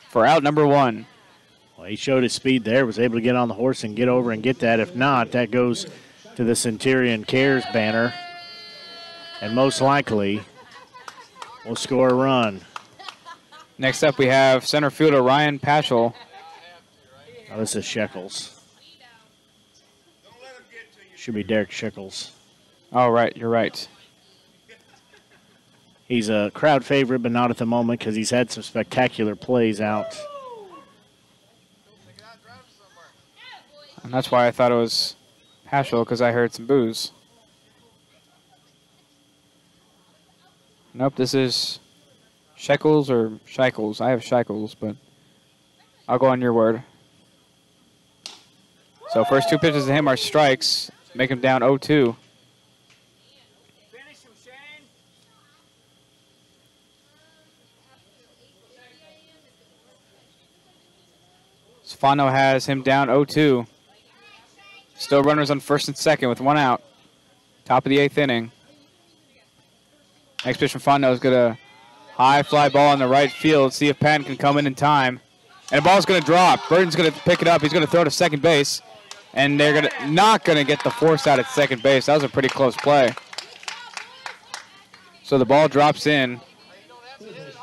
for out number one.
Well, he showed his speed there, was able to get on the horse and get over and get that. If not, that goes to the Centurion Cares banner. And most likely will score a run.
Next up, we have center fielder Ryan Paschal.
Oh, this is Shekels. Should be Derek Shekels.
Oh, right, you're right.
He's a crowd favorite, but not at the moment because he's had some spectacular plays out.
And that's why I thought it was Paschal because I heard some boos. Nope, this is Shekels or Shekels. I have Shekels, but I'll go on your word. So first two pitches to him are strikes, make him down 0-2. Stefano has him down 0-2. Still runners on first and second with one out. Top of the eighth inning. Next pitch from Fondo is going to high fly ball in the right field. See if Patton can come in in time. And the ball's going to drop. Burton's going to pick it up. He's going to throw to second base. And they're gonna, not going to get the force out at second base. That was a pretty close play. So the ball drops in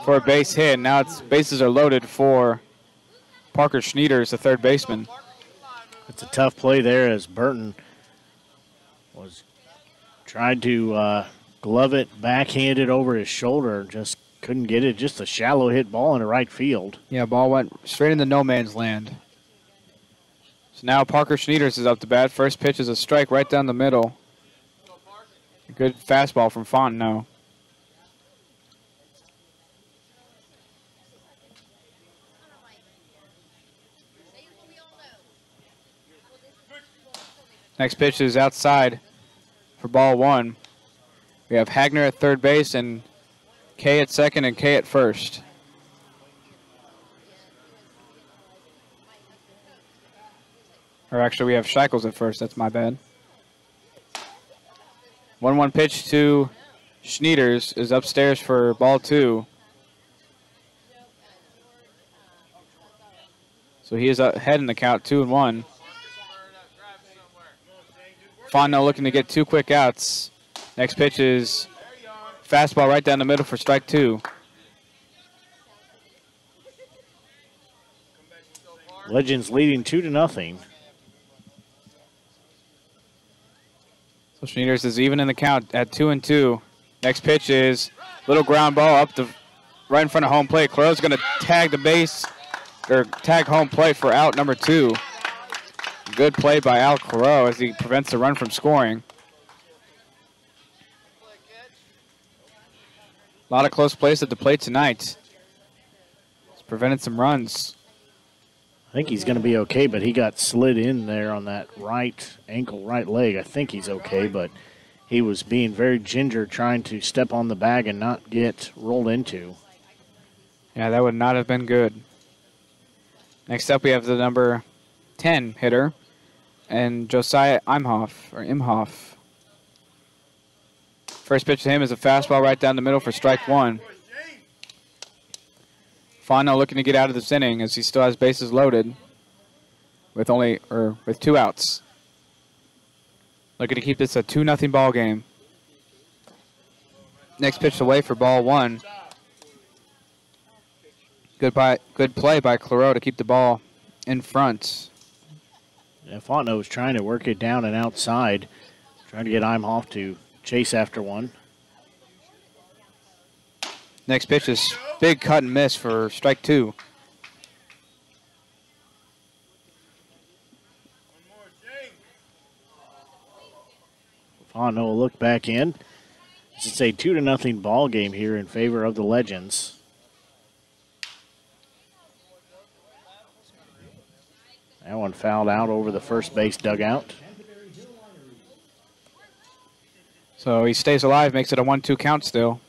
for a base hit. Now it's bases are loaded for Parker Schneiders, the third baseman.
It's a tough play there as Burton was tried to uh, glove it backhanded over his shoulder. Just couldn't get it. Just a shallow hit ball in the right field.
Yeah, ball went straight into no man's land. So now Parker Schneiders is up to bat. First pitch is a strike right down the middle. A good fastball from Fontenot. Next pitch is outside for ball one. We have Hagner at third base and K at second and K at first. Or actually, we have Shackles at first. That's my bad. 1 1 pitch to Schneiders is upstairs for ball two. So he is ahead in the count, 2 and 1. Fontenot looking to get two quick outs. Next pitch is fastball right down the middle for strike two.
Legends leading two to nothing.
Schneiders is even in the count at two and two. Next pitch is little ground ball up the right in front of home plate. Claro's going to tag the base or tag home plate for out number two. Good play by Al Claro as he prevents the run from scoring. A lot of close plays at the plate tonight. It's prevented some runs.
I think he's going to be okay, but he got slid in there on that right ankle, right leg. I think he's okay, but he was being very ginger trying to step on the bag and not get rolled into.
Yeah, that would not have been good. Next up, we have the number 10 hitter, and Josiah Imhoff, or Imhoff. First pitch to him is a fastball right down the middle for strike one. Fontenot looking to get out of this inning as he still has bases loaded with only or with two outs. Looking to keep this a 2 nothing ball game. Next pitch away for ball one. Good by good play by Claro to keep the ball in front.
Yeah, Fontenot was trying to work it down and outside, trying to get Imhoff to chase after one.
Next pitch is big cut and miss for strike two.
Fontenot will look back in. It's a two to nothing ball game here in favor of the Legends. That one fouled out over the first base dugout.
So he stays alive, makes it a 1 2 count still.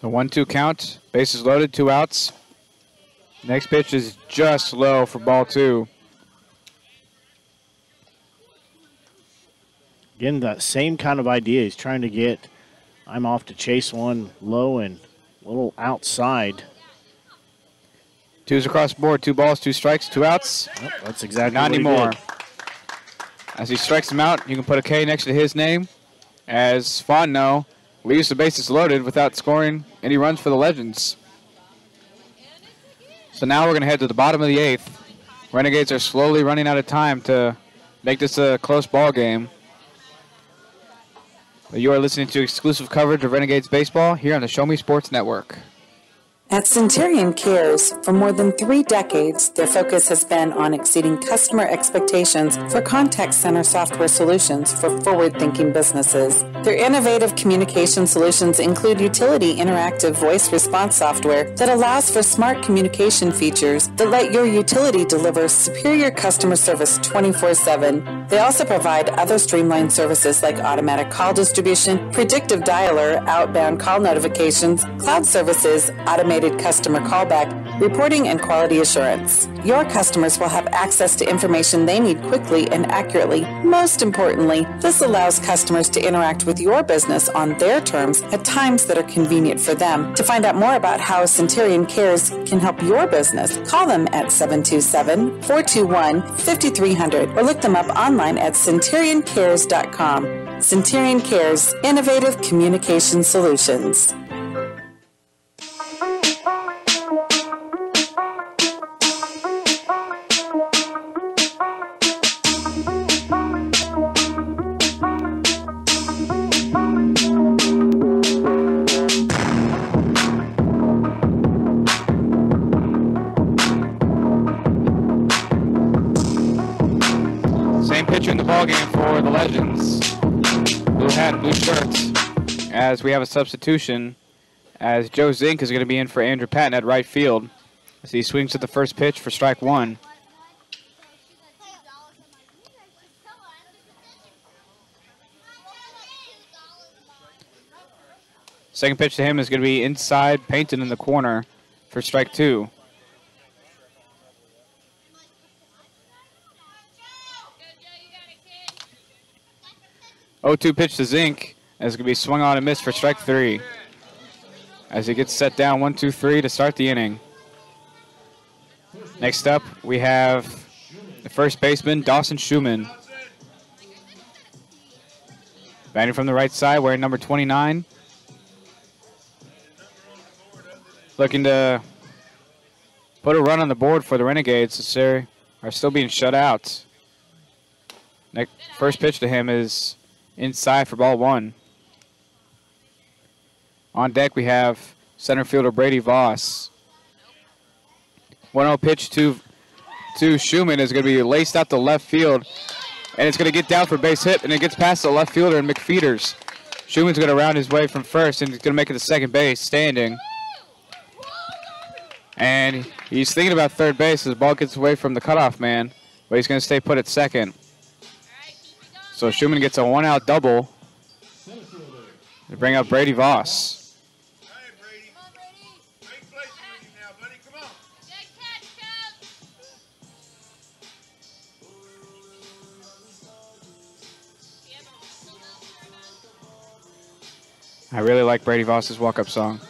So 1 2 count, bases loaded, two outs. Next pitch is just low for ball two.
Again, that same kind of idea. He's trying to get Imhoff to chase one low and a little outside.
Two's across the board, two balls, two strikes, two outs.
Yep, that's exactly
Not anymore. As he strikes him out, you can put a K next to his name. As Fontenot leaves the bases loaded without scoring any runs for the Legends. So now we're going to head to the bottom of the eighth. Renegades are slowly running out of time to make this a close ball game. You are listening to exclusive coverage of Renegades baseball here on the Show Me Sports Network.
At Centurion Cares, for more than three decades, their focus has been on exceeding customer expectations for contact center software solutions for forward thinking businesses. Their innovative communication solutions include utility interactive voice response software that allows for smart communication features that let your utility deliver superior customer service 24 7. They also provide other streamlined services like automatic call distribution, predictive dialer, outbound call notifications, cloud services, automated customer callback, reporting, and quality assurance. Your customers will have access to information they need quickly and accurately. Most importantly, this allows customers to interact with your business on their terms at times that are convenient for them. To find out more about how Centurion Cares can help your business, call them at 727 421 5300 or look them up online at centurioncares.com. Centurion Cares, innovative communication solutions.
The Legends. Blue hat, blue shirts. As we have a substitution, as Joe Zink is going to be in for Andrew Patton at right field. As he swings at the first pitch for strike one. Second pitch to him is going to be inside, painted in the corner for strike two. 0-2 pitch to Zink. That's going to be swung on and missed for strike three. As he gets set down, one, two, three to start the inning. Next up, we have the first baseman, Dawson Schumann. Batting from the right side, wearing number 29. Looking to put a run on the board for the Renegades. They are still being shut out. Next, first pitch to him is inside for ball one. On deck, we have center fielder Brady Voss. 1-0 pitch to, to Schumann is going to be laced out to left field. And it's going to get down for base hit, and it gets past the left fielder and McFeeters. Schumann's going to round his way from first, and he's going to make it to second base, standing. And he's thinking about third base as the ball gets away from the cutoff man, but he's going to stay put at second. So Schumann gets a one-out double to bring up Brady Voss. I really like Brady Voss's walk-up song.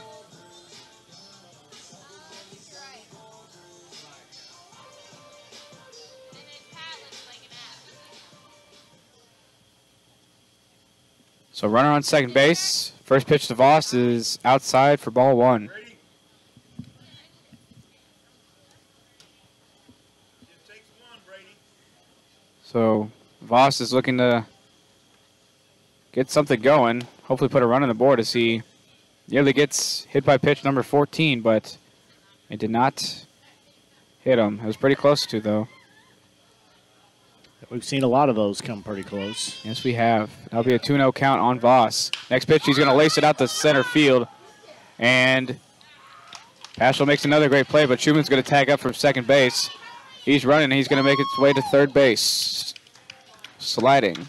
So runner on second base. First pitch to Voss is outside for ball one. So Voss is looking to get something going. Hopefully put a run on the board as he nearly gets hit by pitch number 14, but it did not hit him. It was pretty close to, though.
We've seen a lot of those come pretty close.
Yes, we have. That'll be a 2-0 count on Voss. Next pitch, he's going to lace it out to center field. And Paschal makes another great play, but Schumann's going to tag up from second base. He's running. He's going to make its way to third base. Sliding.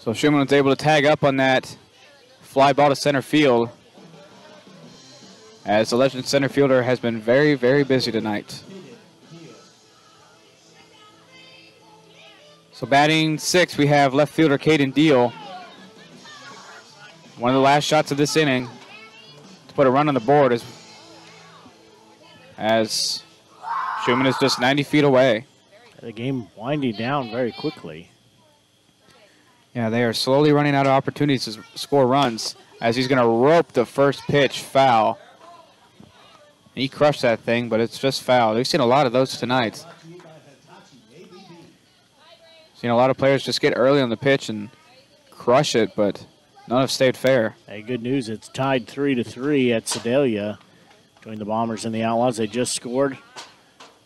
So Schumann was able to tag up on that fly ball to center field. As the legend center fielder has been very, very busy tonight. So batting six, we have left fielder Caden Deal. One of the last shots of this inning to put a run on the board is as Schumann is just 90 feet away.
The game winding down very quickly.
Yeah, they are slowly running out of opportunities to score runs as he's going to rope the first pitch foul. He crushed that thing, but it's just foul. We've seen a lot of those tonight. Seen a lot of players just get early on the pitch and crush it, but none have stayed fair.
Hey, good news. It's tied three to three at Sedalia between the Bombers and the Outlaws. They just scored.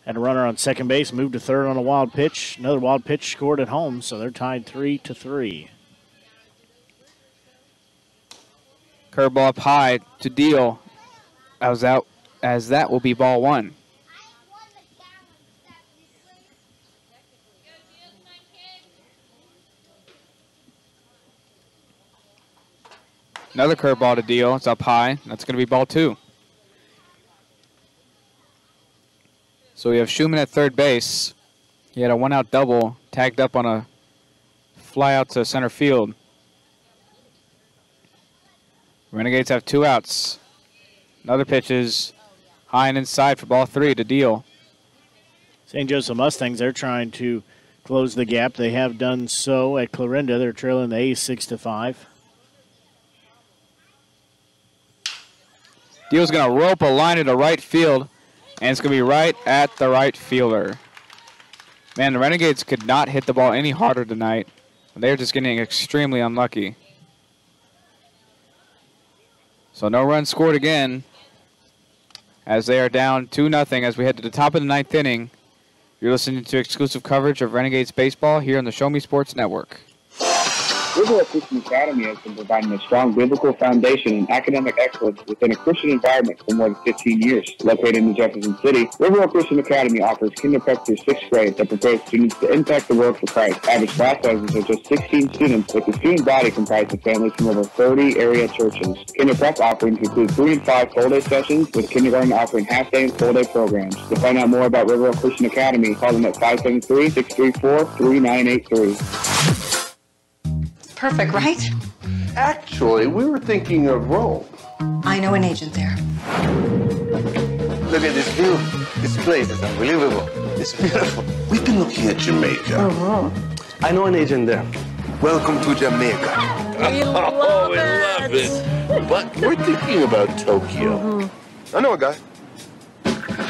Had a runner on second base, moved to third on a wild pitch. Another wild pitch scored at home, so they're tied three to three.
Curveball up high to deal. As out as that will be ball one. Another curveball to deal. It's up high. That's going to be ball two. So we have Schumann at third base. He had a one out double tagged up on a fly out to center field. Renegades have two outs. Another pitch is high and inside for ball three to deal.
St. Joseph Mustangs, they're trying to close the gap. They have done so at Clarinda. They're trailing the A's 6 to 5.
Deal's going to rope a line into right field, and it's going to be right at the right fielder. Man, the Renegades could not hit the ball any harder tonight. They're just getting extremely unlucky. So no runs scored again as they are down 2 nothing as we head to the top of the ninth inning. You're listening to exclusive coverage of Renegades baseball here on the Show Me Sports Network.
Riverwalk Christian Academy has been providing a strong biblical foundation and academic excellence within a Christian environment for more than 15 years. Located in Jefferson City, Riverwalk Christian Academy offers kinder prep through sixth grade that prepares students to impact the world for Christ. Average class sizes are just 16 students, with the student body comprised of families from over 30 area churches. Kinder prep offerings include three and five full-day sessions, with kindergarten offering half-day and full-day programs. To find out more about Riverwalk Christian Academy, call them at 573-634-3983.
Perfect, right?
Actually, we were thinking of Rome.
I know an agent there.
Look at this view. This place is unbelievable. It's beautiful. We've been looking at Jamaica.
Uh-huh.
I know an agent there. Welcome to Jamaica.
We love
oh, we love it. But we're thinking about Tokyo. I know a guy.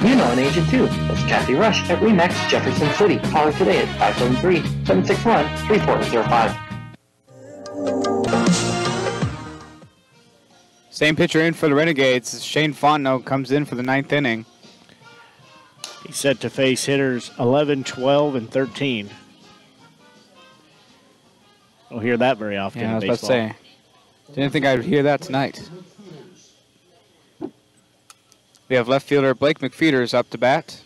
You know an agent too. It's Kathy Rush at REMAX Jefferson City. Call her today at 573-761-3405.
Same pitcher in for the Renegades. Shane Fontenot comes in for the ninth inning.
He's set to face hitters 11, 12, and 13. Don't hear that very often
Yeah, I was
baseball.
about to say. Didn't think I'd hear that tonight. We have left fielder Blake McFeeters up to bat.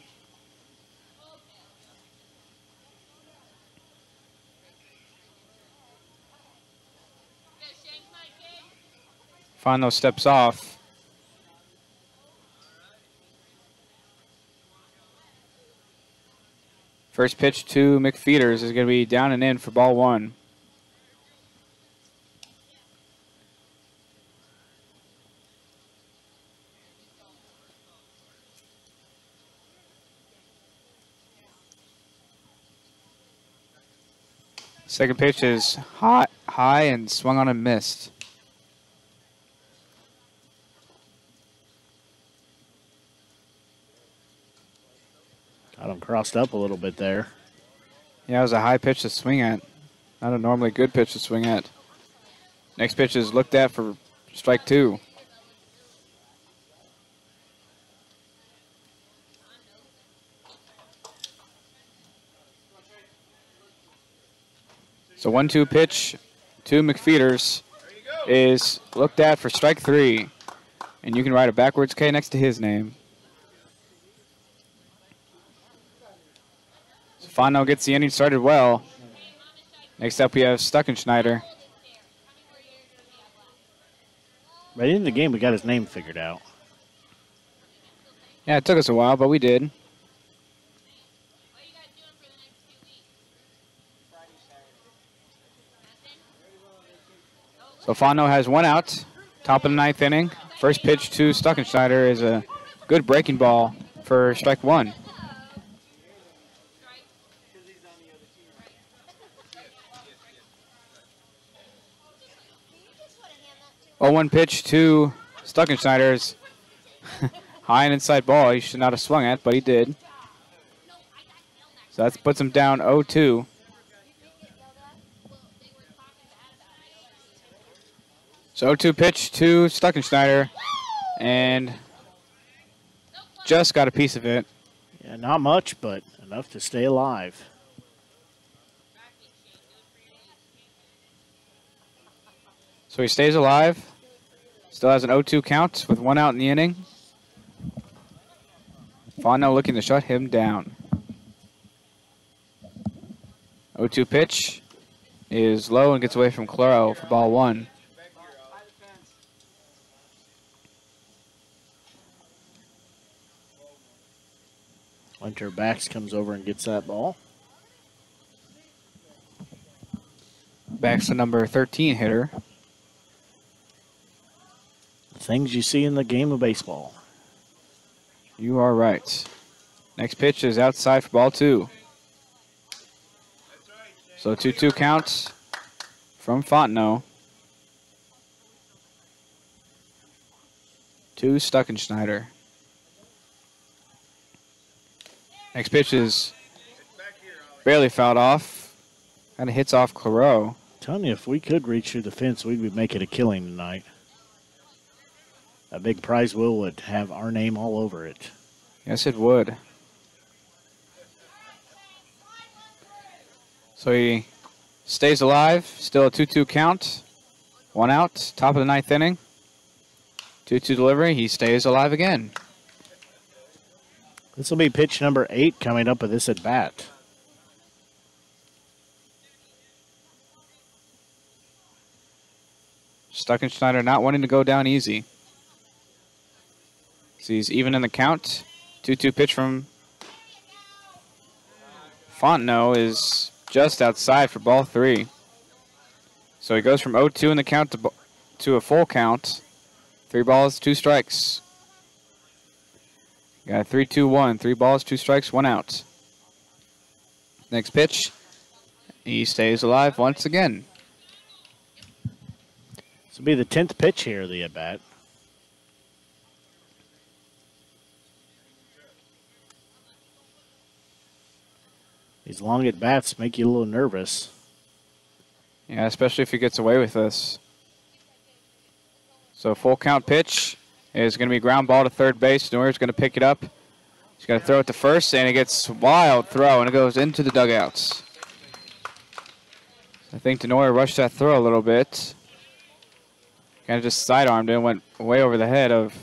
Fondo steps off. First pitch to McFeeters is going to be down and in for ball one. Second pitch is hot, high, and swung on and missed.
Got him crossed up a little bit there.
Yeah, it was a high pitch to swing at. Not a normally good pitch to swing at. Next pitch is looked at for strike two. So one two pitch to McFeeters is looked at for strike three. And you can write a backwards K next to his name. Fondo gets the inning started well. Next up we have Stuckenschneider.
By the end of the game, we got his name figured out.
Yeah, it took us a while, but we did. So Fondo has one out, top of the ninth inning. First pitch to Stuckenschneider is a good breaking ball for strike one. Oh, one pitch to Stuckenschneider's high and inside ball. He should not have swung at, but he did. So that puts him down 0-2. So 0-2 pitch to Stuckenschneider, and just got a piece of it.
Yeah, not much, but enough to stay alive.
So he stays alive. Still has an 0-2 count with one out in the inning. Fondo looking to shut him down. 0-2 pitch is low and gets away from Claro for ball one.
Winter backs comes over and gets that ball.
Backs the number 13 hitter.
Things you see in the game of baseball.
You are right. Next pitch is outside for ball two. So 2 2 counts from Fontenot. To Stuckenschneider. Next pitch is barely fouled off. Kind of hits off Claro.
Telling me, if we could reach through the fence, we'd be making a killing tonight. That big prize wheel would have our name all over it.
Yes, it would. So he stays alive. Still a 2 2 count. One out. Top of the ninth inning. 2 2 delivery. He stays alive again.
This will be pitch number eight coming up with this at bat.
Stuckenschneider not wanting to go down easy. So he's even in the count. 2 2 pitch from Fontenot is just outside for ball three. So he goes from 0 2 in the count to, to a full count. Three balls, two strikes. Got 3 2 1. Three balls, two strikes, one out. Next pitch. He stays alive once again.
This will be the 10th pitch here, the at bat. These long at bats make you a little nervous.
Yeah, especially if he gets away with this. So full count pitch is going to be ground ball to third base. Neuer's going to pick it up. He's going to throw it to first, and it gets wild throw, and it goes into the dugouts. I think Denoyer rushed that throw a little bit. Kind of just sidearmed it and went way over the head of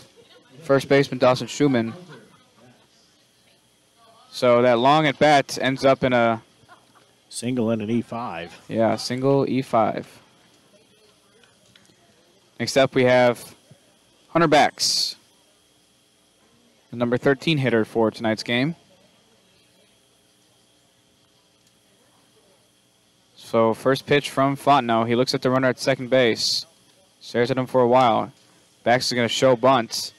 first baseman Dawson Schumann. So that long at bat ends up in a
single and an E5.
Yeah, single E5. Next up, we have Hunter Backs, the number 13 hitter for tonight's game. So first pitch from Fontenot. He looks at the runner at second base. Stares at him for a while. Backs is going to show bunt.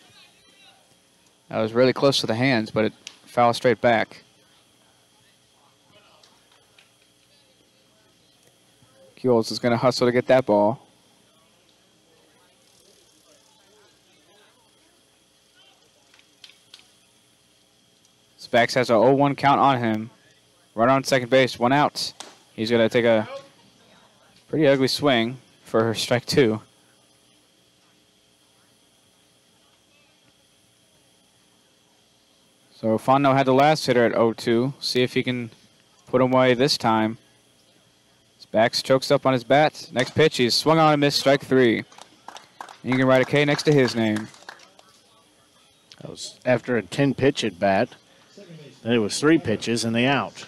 That was really close to the hands, but it foul straight back. Kules is going to hustle to get that ball. Backs has a 0-1 count on him. Run on second base, one out. He's going to take a pretty ugly swing for strike two. So Fondo had the last hitter at 0-2. See if he can put him away this time. Backs chokes up on his bat. Next pitch, he's swung on and missed strike three. And you can write a K next to his name.
That was after a 10 pitch at bat. Then it was three pitches and the out.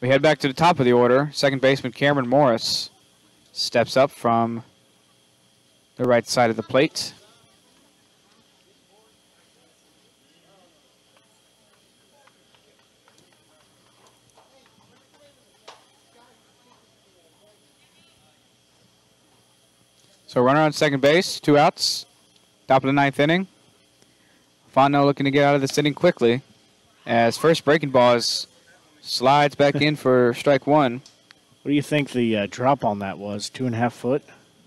We head back to the top of the order. Second baseman Cameron Morris steps up from the right side of the plate. So runner on second base, two outs, top of the ninth inning. Fondo looking to get out of this inning quickly as first breaking ball is slides back in for strike one.
What do you think the uh, drop on that was? Two and a half foot?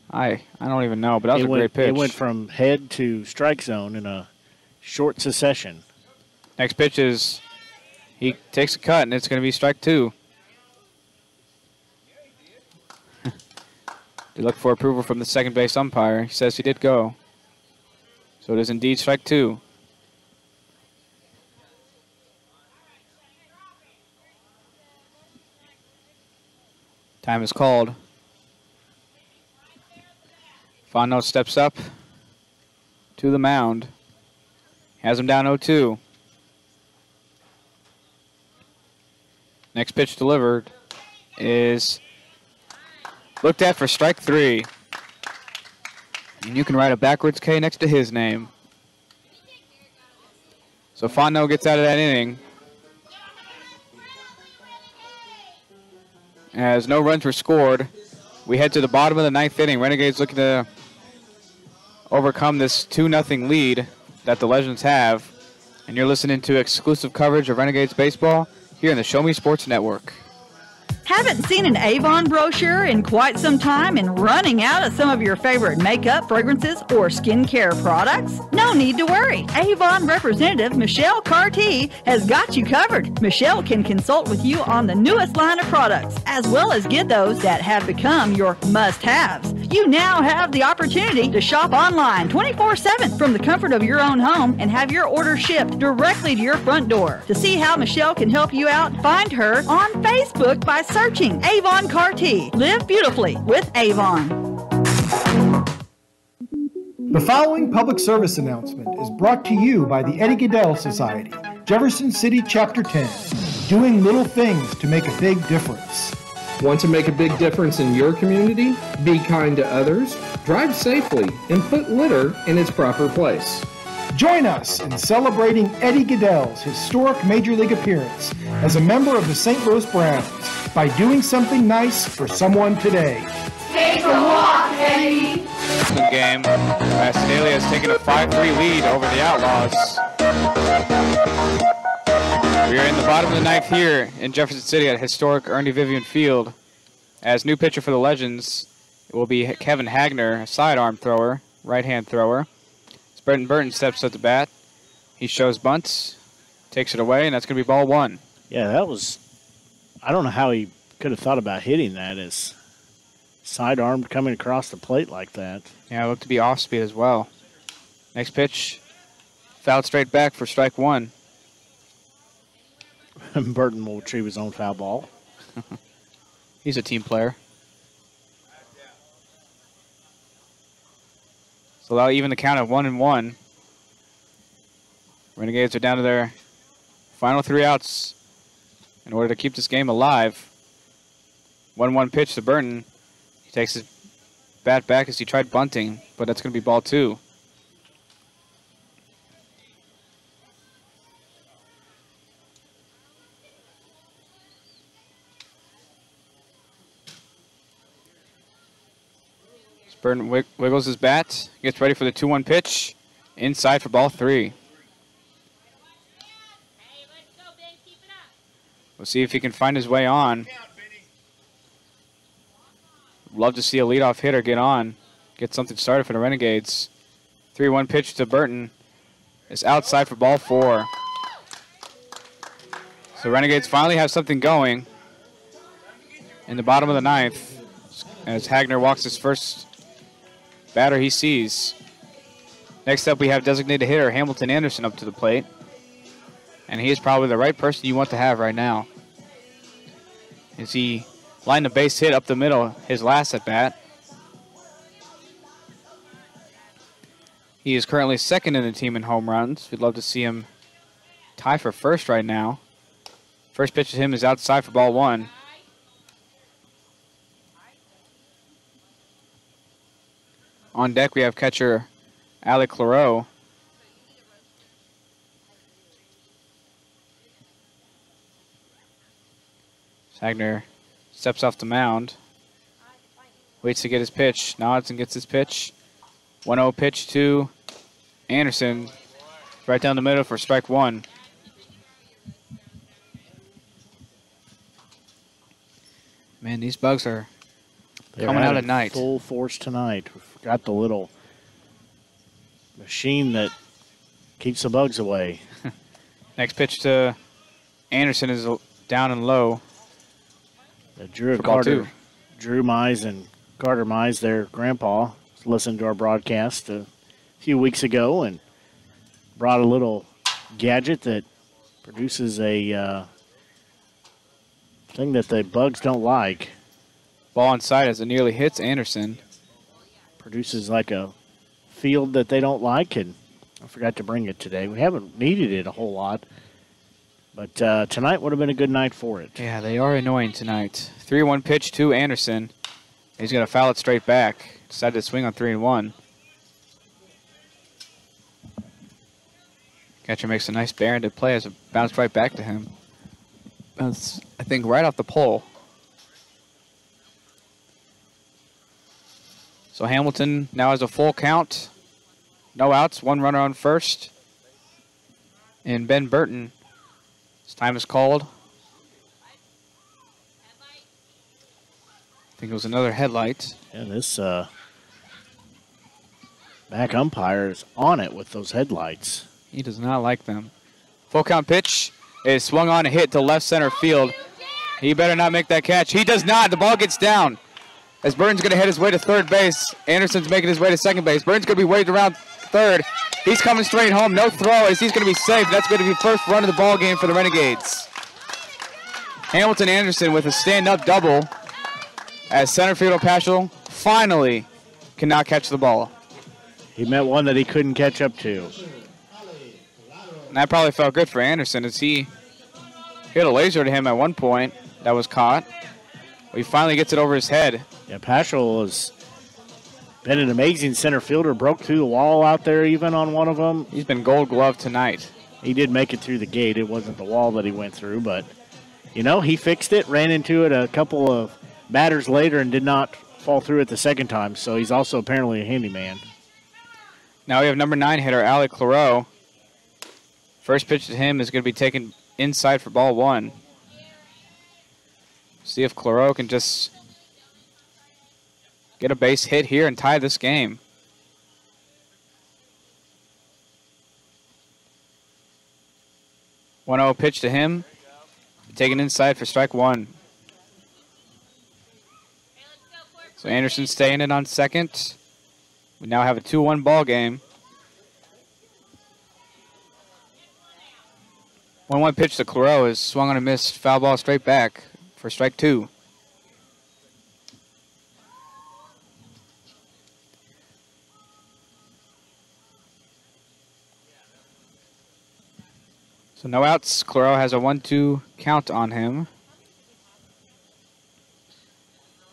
I I don't even know, but that was
it
a
went,
great pitch.
It went from head to strike zone in a short succession.
Next pitch is he takes a cut, and it's going to be strike two. They look for approval from the second base umpire. He says he did go. So it is indeed strike two. Time is called. Fondo steps up to the mound. Has him down 0-2. Next pitch delivered is looked at for strike three. And you can write a backwards K next to his name. So Fondo gets out of that inning. As no runs were scored, we head to the bottom of the ninth inning. Renegades looking to overcome this 2 0 lead that the Legends have. And you're listening to exclusive coverage of Renegades Baseball here in the Show Me Sports Network.
Haven't seen an Avon brochure in quite some time and running out of some of your favorite makeup, fragrances, or skincare products? No need to worry. Avon representative Michelle Carty has got you covered. Michelle can consult with you on the newest line of products, as well as get those that have become your must haves. You now have the opportunity to shop online 24 7 from the comfort of your own home and have your order shipped directly to your front door. To see how Michelle can help you out, find her on Facebook by Avon Carty. Live beautifully with Avon.
The following public service announcement is brought to you by the Eddie Gaedel Society, Jefferson City Chapter 10, doing little things to make a big difference.
Want to make a big difference in your community? Be kind to others, drive safely, and put litter in its proper place.
Join us in celebrating Eddie Gaedel's historic Major League appearance as a member of the St. Louis Browns by doing something nice for someone today.
Take a walk, Eddie.
game. Sedalia has taken a 5-3 lead over the Outlaws. We are in the bottom of the ninth here in Jefferson City at historic Ernie Vivion Field. As new pitcher for the Legends it will be Kevin Hagner, a sidearm thrower, right-hand thrower. As Brenton Burton steps at the bat, he shows bunts, takes it away, and that's going to be ball one.
Yeah, that was. I don't know how he could have thought about hitting that as sidearm coming across the plate like that.
Yeah, it looked to be off speed as well. Next pitch, fouled straight back for strike one.
Burton will retrieve his own foul ball.
He's a team player. So that'll even the count of one and one. Renegades are down to their final three outs in order to keep this game alive. 1-1 pitch to Burton. He takes his bat back as he tried bunting, but that's going to be ball two. Burton wiggles his bat, gets ready for the 2 1 pitch. Inside for ball three. We'll see if he can find his way on. Love to see a leadoff hitter get on, get something started for the Renegades. 3 1 pitch to Burton It's outside for ball four. So Renegades finally have something going in the bottom of the ninth as Hagner walks his first batter he sees. Next up, we have designated hitter Hamilton Anderson up to the plate. And he is probably the right person you want to have right now. As he lined a base hit up the middle his last at bat. He is currently second in the team in home runs. We'd love to see him tie for first right now. First pitch to him is outside for ball one. On deck, we have catcher Alec Clareau. Hagner steps off the mound. Waits to get his pitch. Nods and gets his pitch. 1 0 pitch to Anderson. Right down the middle for strike one. Man, these bugs are
They're
coming out at night.
Full force tonight. We forgot the little machine that keeps the bugs away.
Next pitch to Anderson is down and low.
Drew
For ball
Carter. Drew Mize and Carter Mize, their grandpa, listened to our broadcast a few weeks ago and brought a little gadget that produces a uh, thing that the bugs don't like.
Ball inside as it nearly hits Anderson.
Produces like a field that they don't like, and I forgot to bring it today. We haven't needed it a whole lot, but uh, tonight would have been a good night for it.
Yeah, they are annoying tonight. 3 1 pitch to Anderson. He's going to foul it straight back. Decided to swing on 3 and 1. Catcher makes a nice barehanded play as it bounced right back to him. That's, I think, right off the pole. So Hamilton now has a full count. No outs, one runner on first. And Ben Burton, his time is called. I think it was another headlight.
Yeah, this uh, back umpire is on it with those headlights.
He does not like them. Full count pitch is swung on a hit to left center field. He better not make that catch. He does not. The ball gets down. as Burns going to hit his way to third base. Anderson's making his way to second base. Burns going to be waved around third. He's coming straight home. No throw as he's going to be safe. That's going to be first run of the ball game for the Renegades. Hamilton Anderson with a stand-up double as center fielder Paschal finally cannot catch the ball.
He met one that he couldn't catch up to.
And that probably felt good for Anderson as he hit a laser to him at one point that was caught. He finally gets it over his head.
Yeah, Paschal has been an amazing center fielder. Broke through the wall out there even on one of them.
He's been gold glove tonight.
He did make it through the gate. It wasn't the wall that he went through, but, you know, he fixed it, ran into it a couple of batters later and did not fall through it the second time. So he's also apparently a handyman.
Now we have number nine hitter, Ali Claro. First pitch to him is going to be taken inside for ball one. See if Claro can just get a base hit here and tie this game. One zero pitch to him, taken inside for strike one. So Anderson staying in on second. We now have a 2-1 ball game. 1-1 pitch to Claro is swung on a miss, foul ball straight back for strike two. No outs. Claro has a 1-2 count on him.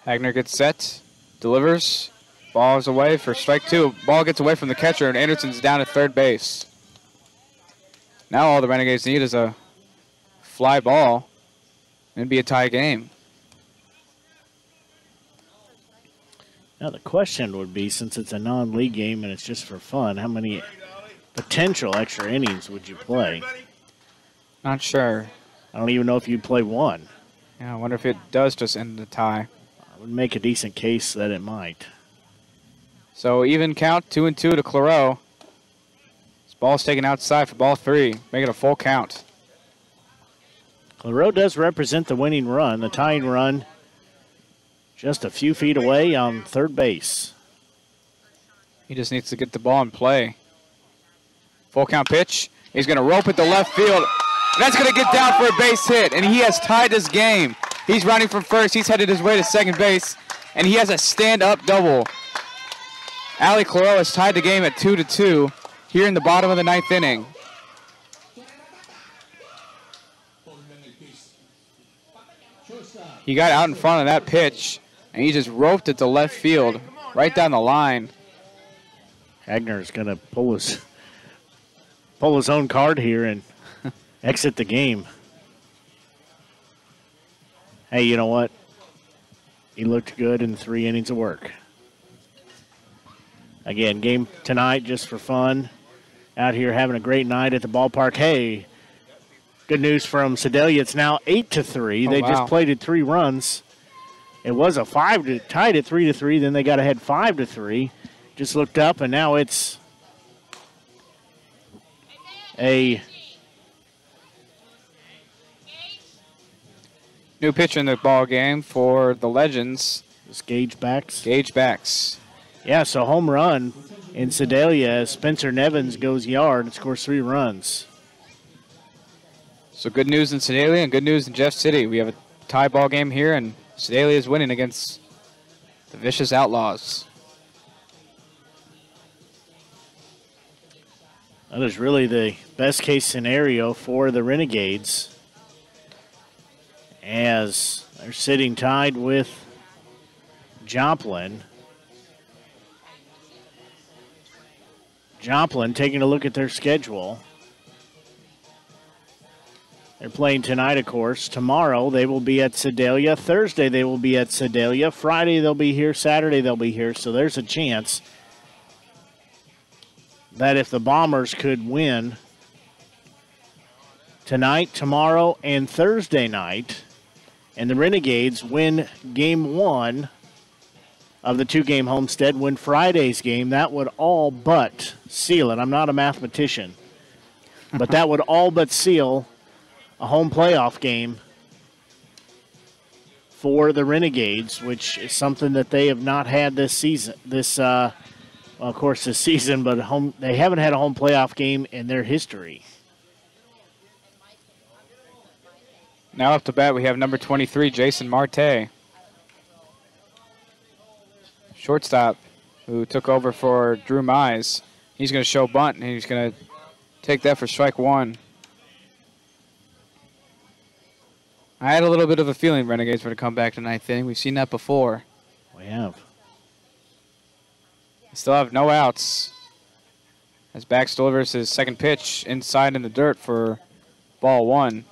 Hagner gets set, delivers, ball is away for strike two. Ball gets away from the catcher, and Anderson's down at third base. Now all the Renegades need is a fly ball and be a tie game.
Now the question would be, since it's a non-league game and it's just for fun, how many potential extra innings would you play?
Not sure.
I don't even know if you'd play one.
Yeah, I wonder if it does just end the tie.
I would make a decent case that it might.
So even count, two and two to Claro. This ball's taken outside for ball three, making a full count.
Claro does represent the winning run, the tying run, just a few feet away on third base.
He just needs to get the ball in play. Full count pitch. He's going to rope it to left field. That's going to get down for a base hit, and he has tied this game. He's running from first. He's headed his way to second base, and he has a stand-up double. Ali Claro has tied the game at 2 to 2 here in the bottom of the ninth inning. He got out in front of that pitch, and he just roped it to left field, right down the line.
Hagner is going to pull his pull his own card here and exit the game. Hey, you know what? He looked good in three innings of work. Again, game tonight just for fun. Out here having a great night at the ballpark. Hey, good news from Sedalia. It's now eight to three.
Oh,
they
wow.
just played it three runs. It was a five to tied at three to three. Then they got ahead five to three. Just looked up and now it's a
New pitcher in the ball game for the Legends.
It's Gage Backs.
Gage Backs.
Yeah, so home run in Sedalia as Spencer Nevins goes yard and scores three runs.
So good news in Sedalia and good news in Jeff City. We have a tie ball game here, and Sedalia is winning against the Vicious Outlaws.
That is really the best case scenario for the Renegades as they're sitting tied with Joplin. Joplin taking a look at their schedule. They're playing tonight, of course. Tomorrow they will be at Sedalia. Thursday they will be at Sedalia. Friday they'll be here. Saturday they'll be here. So there's a chance that if the Bombers could win tonight, tomorrow, and Thursday night, and the Renegades win game one of the two game homestead, win Friday's game, that would all but seal it. I'm not a mathematician, but that would all but seal a home playoff game for the Renegades, which is something that they have not had this season. This, uh, well, of course, this season, but home they haven't had a home playoff game in their history.
Now up to bat, we have number 23, Jason Marte. Shortstop, who took over for Drew Mize. He's going to show bunt, and he's going to take that for strike one. I had a little bit of a feeling Renegades were to come back to ninth inning. We've seen that before.
We have.
Still have no outs. As Backs delivers his second pitch inside in the dirt for ball one.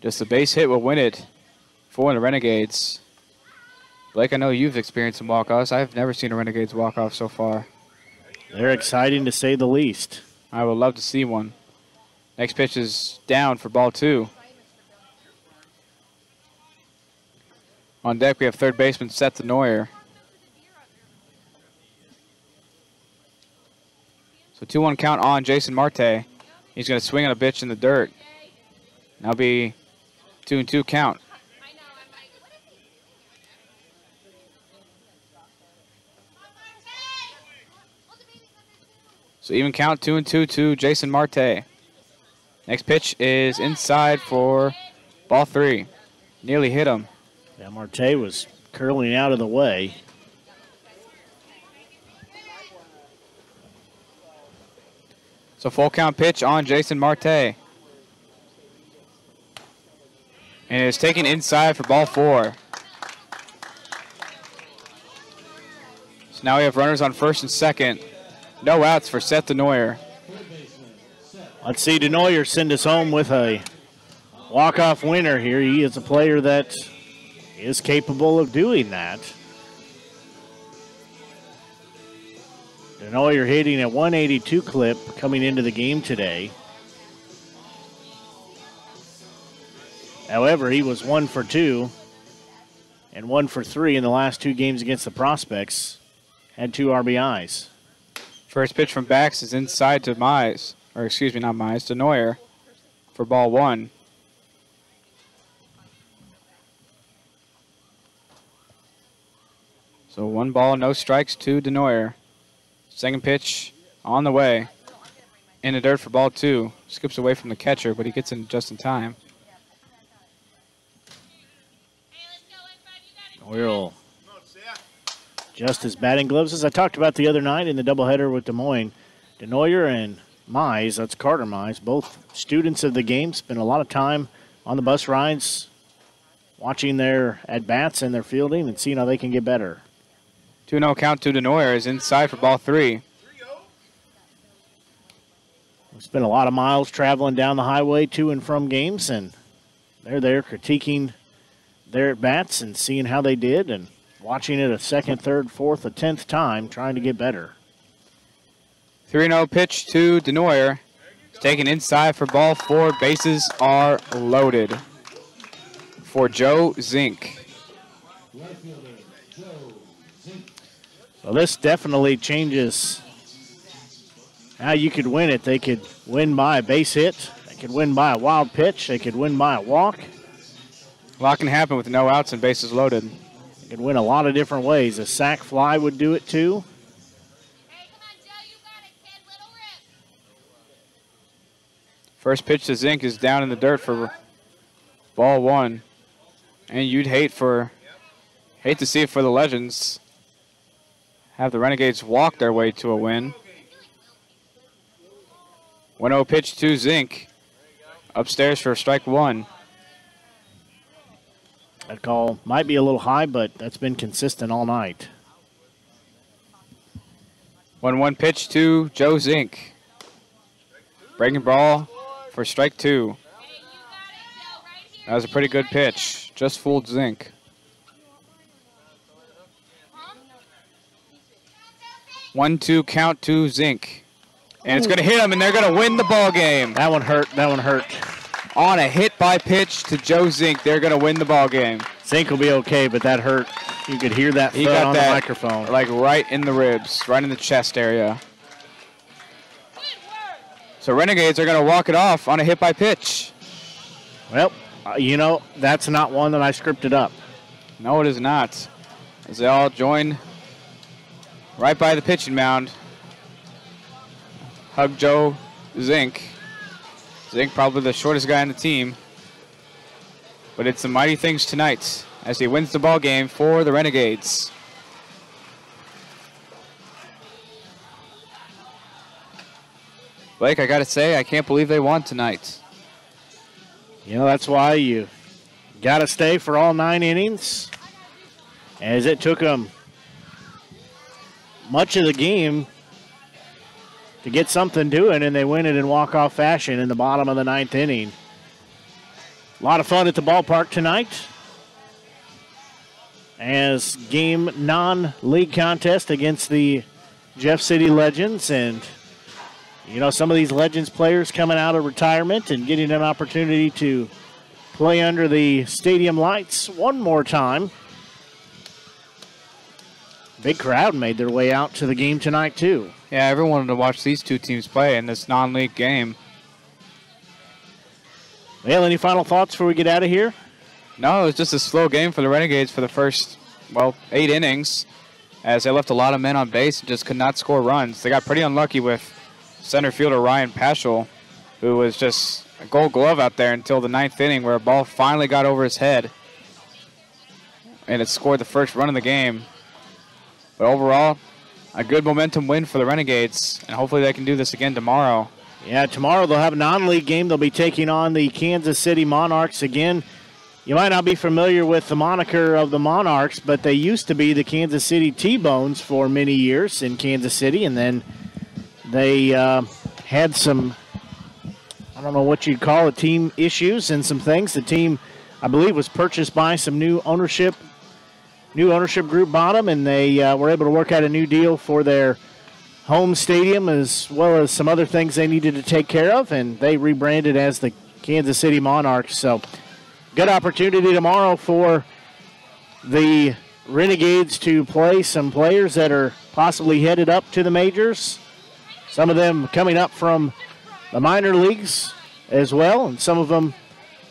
Just a base hit will win it for the Renegades. Blake, I know you've experienced some walk-offs. I've never seen a Renegades walk-off so far.
They're exciting to say the least.
I would love to see one. Next pitch is down for ball two. On deck, we have third baseman Seth Denoyer. So 2-1 count on Jason Marte. He's going to swing on a pitch in the dirt. Now be two and two count. So even count two and two to Jason Marte. Next pitch is inside for ball three. Nearly hit him.
Yeah, Marte was curling out of the way.
So full count pitch on Jason Marte. And it's taken inside for ball four. So now we have runners on first and second. No outs for Seth Denoyer.
Let's see Denoyer send us home with a walk-off winner here. He is a player that is capable of doing that. Denoyer hitting a 182 clip coming into the game today. However, he was one for two and one for three in the last two games against the Prospects. Had two RBIs.
First pitch from Backs is inside to Mize, or excuse me, not Mize, to Neuer for ball one. So one ball, no strikes to Denoyer. Second pitch on the way. In the dirt for ball two. Skips away from the catcher, but he gets in just in time.
Oil. Just his batting gloves as I talked about the other night in the doubleheader with Des Moines. Denoyer and Mize, that's Carter Mize, both students of the game, spent a lot of time on the bus rides watching their at bats and their fielding and seeing how they can get better.
2 0 count to Denoyer is inside for ball three.
We spent a lot of miles traveling down the highway to and from games, and they're there critiquing their at bats and seeing how they did and watching it a second, third, fourth, a tenth time, trying to get better.
3 0 pitch to Denoyer. Taken inside for ball four. Bases are loaded for Joe Zink.
So this definitely changes how you could win it. They could win by a base hit. They could win by a wild pitch. They could win by a walk.
A lot can happen with no outs and bases loaded.
It could win a lot of different ways. A sac fly would do it too.
First pitch to Zink is down in the dirt for ball one. And you'd hate for hate to see it for the Legends. Have the Renegades walk their way to a win. 1-0 pitch to Zink. Upstairs for strike one.
That call might be a little high, but that's been consistent all night.
1-1 pitch to Joe Zink. Breaking ball for strike two. That was a pretty good pitch. Just fooled Zink. One two count to Zink. And it's going to hit him, and they're going to win the ball game.
That one hurt. That one hurt.
On a hit by pitch to Joe Zink, they're going to win the ball game.
Zink will be okay, but that hurt. You could hear that
He got
on
that
the microphone.
like right in the ribs, right in the chest area. So Renegades are going to walk it off on a hit by pitch.
Well, Uh, you know, that's not one that I scripted up.
No, it is not. As they all join right by the pitching mound. Hug Joe Zink. Zink probably the shortest guy on the team. But it's the mighty things tonight as he wins the ball game for the Renegades. Blake, I gotta say, I can't believe they won tonight.
You know, that's why you got to stay for all nine innings, as it took them much of the game to get something doing, and they win it in walk-off fashion in the bottom of the ninth inning. A lot of fun at the ballpark tonight as game non-league contest against the Jeff City Legends and you know some of these Legends players coming out of retirement and getting an opportunity to play under the stadium lights one more time. Big crowd made their way out to the game tonight too.
Yeah, everyone wanted to watch these two teams play in this non-league game.
Well, any final thoughts before we get out of here?
No, it was just a slow game for the Renegades for the first, well, eight innings, as they left a lot of men on base and just could not score runs. They got pretty unlucky with center fielder Ryan Paschal, who was just a gold glove out there until the ninth inning where a ball finally got over his head. And it scored the first run of the game. But overall, a good momentum win for the Renegades, and hopefully they can do this again tomorrow.
Yeah, tomorrow they'll have a non-league game. They'll be taking on the Kansas City Monarchs again. You might not be familiar with the moniker of the Monarchs, but they used to be the Kansas City T-Bones for many years in Kansas City, and then they uh, had some, I don't know what you'd call it, team issues and some things. The team, I believe, was purchased by some new ownership, new ownership group bottom, and they uh, were able to work out a new deal for their home stadium as well as some other things they needed to take care of, and they rebranded as the Kansas City Monarchs. So good opportunity tomorrow for the Renegades to play some players that are possibly headed up to the majors. Some of them coming up from the minor leagues as well, and some of them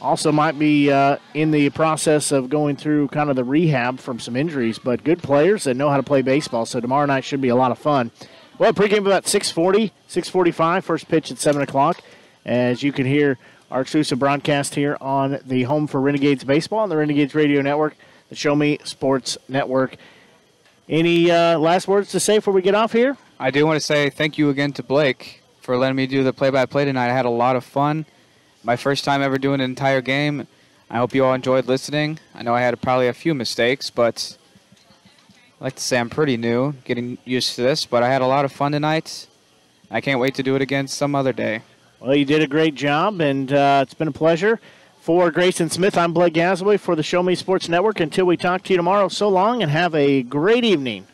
also might be uh, in the process of going through kind of the rehab from some injuries. But good players that know how to play baseball. So tomorrow night should be a lot of fun. Well, pregame about 640, 645, first pitch at 7 o'clock. As you can hear our exclusive broadcast here on the home for Renegades Baseball on the Renegades Radio Network, the Show Me Sports Network. Any uh, last words to say before we get off here?
I do want to say thank you again to Blake for letting me do the play-by-play tonight. I had a lot of fun. My first time ever doing an entire game. I hope you all enjoyed listening. I know I had probably a few mistakes, but I like to say I'm pretty new, getting used to this, but I had a lot of fun tonight. I can't wait to do it again some other day.
Well, you did a great job, and uh, it's been a pleasure. For Grayson Smith, I'm Blake Gasaway for the Show Me Sports Network. Until we talk to you tomorrow, so long and have a great evening.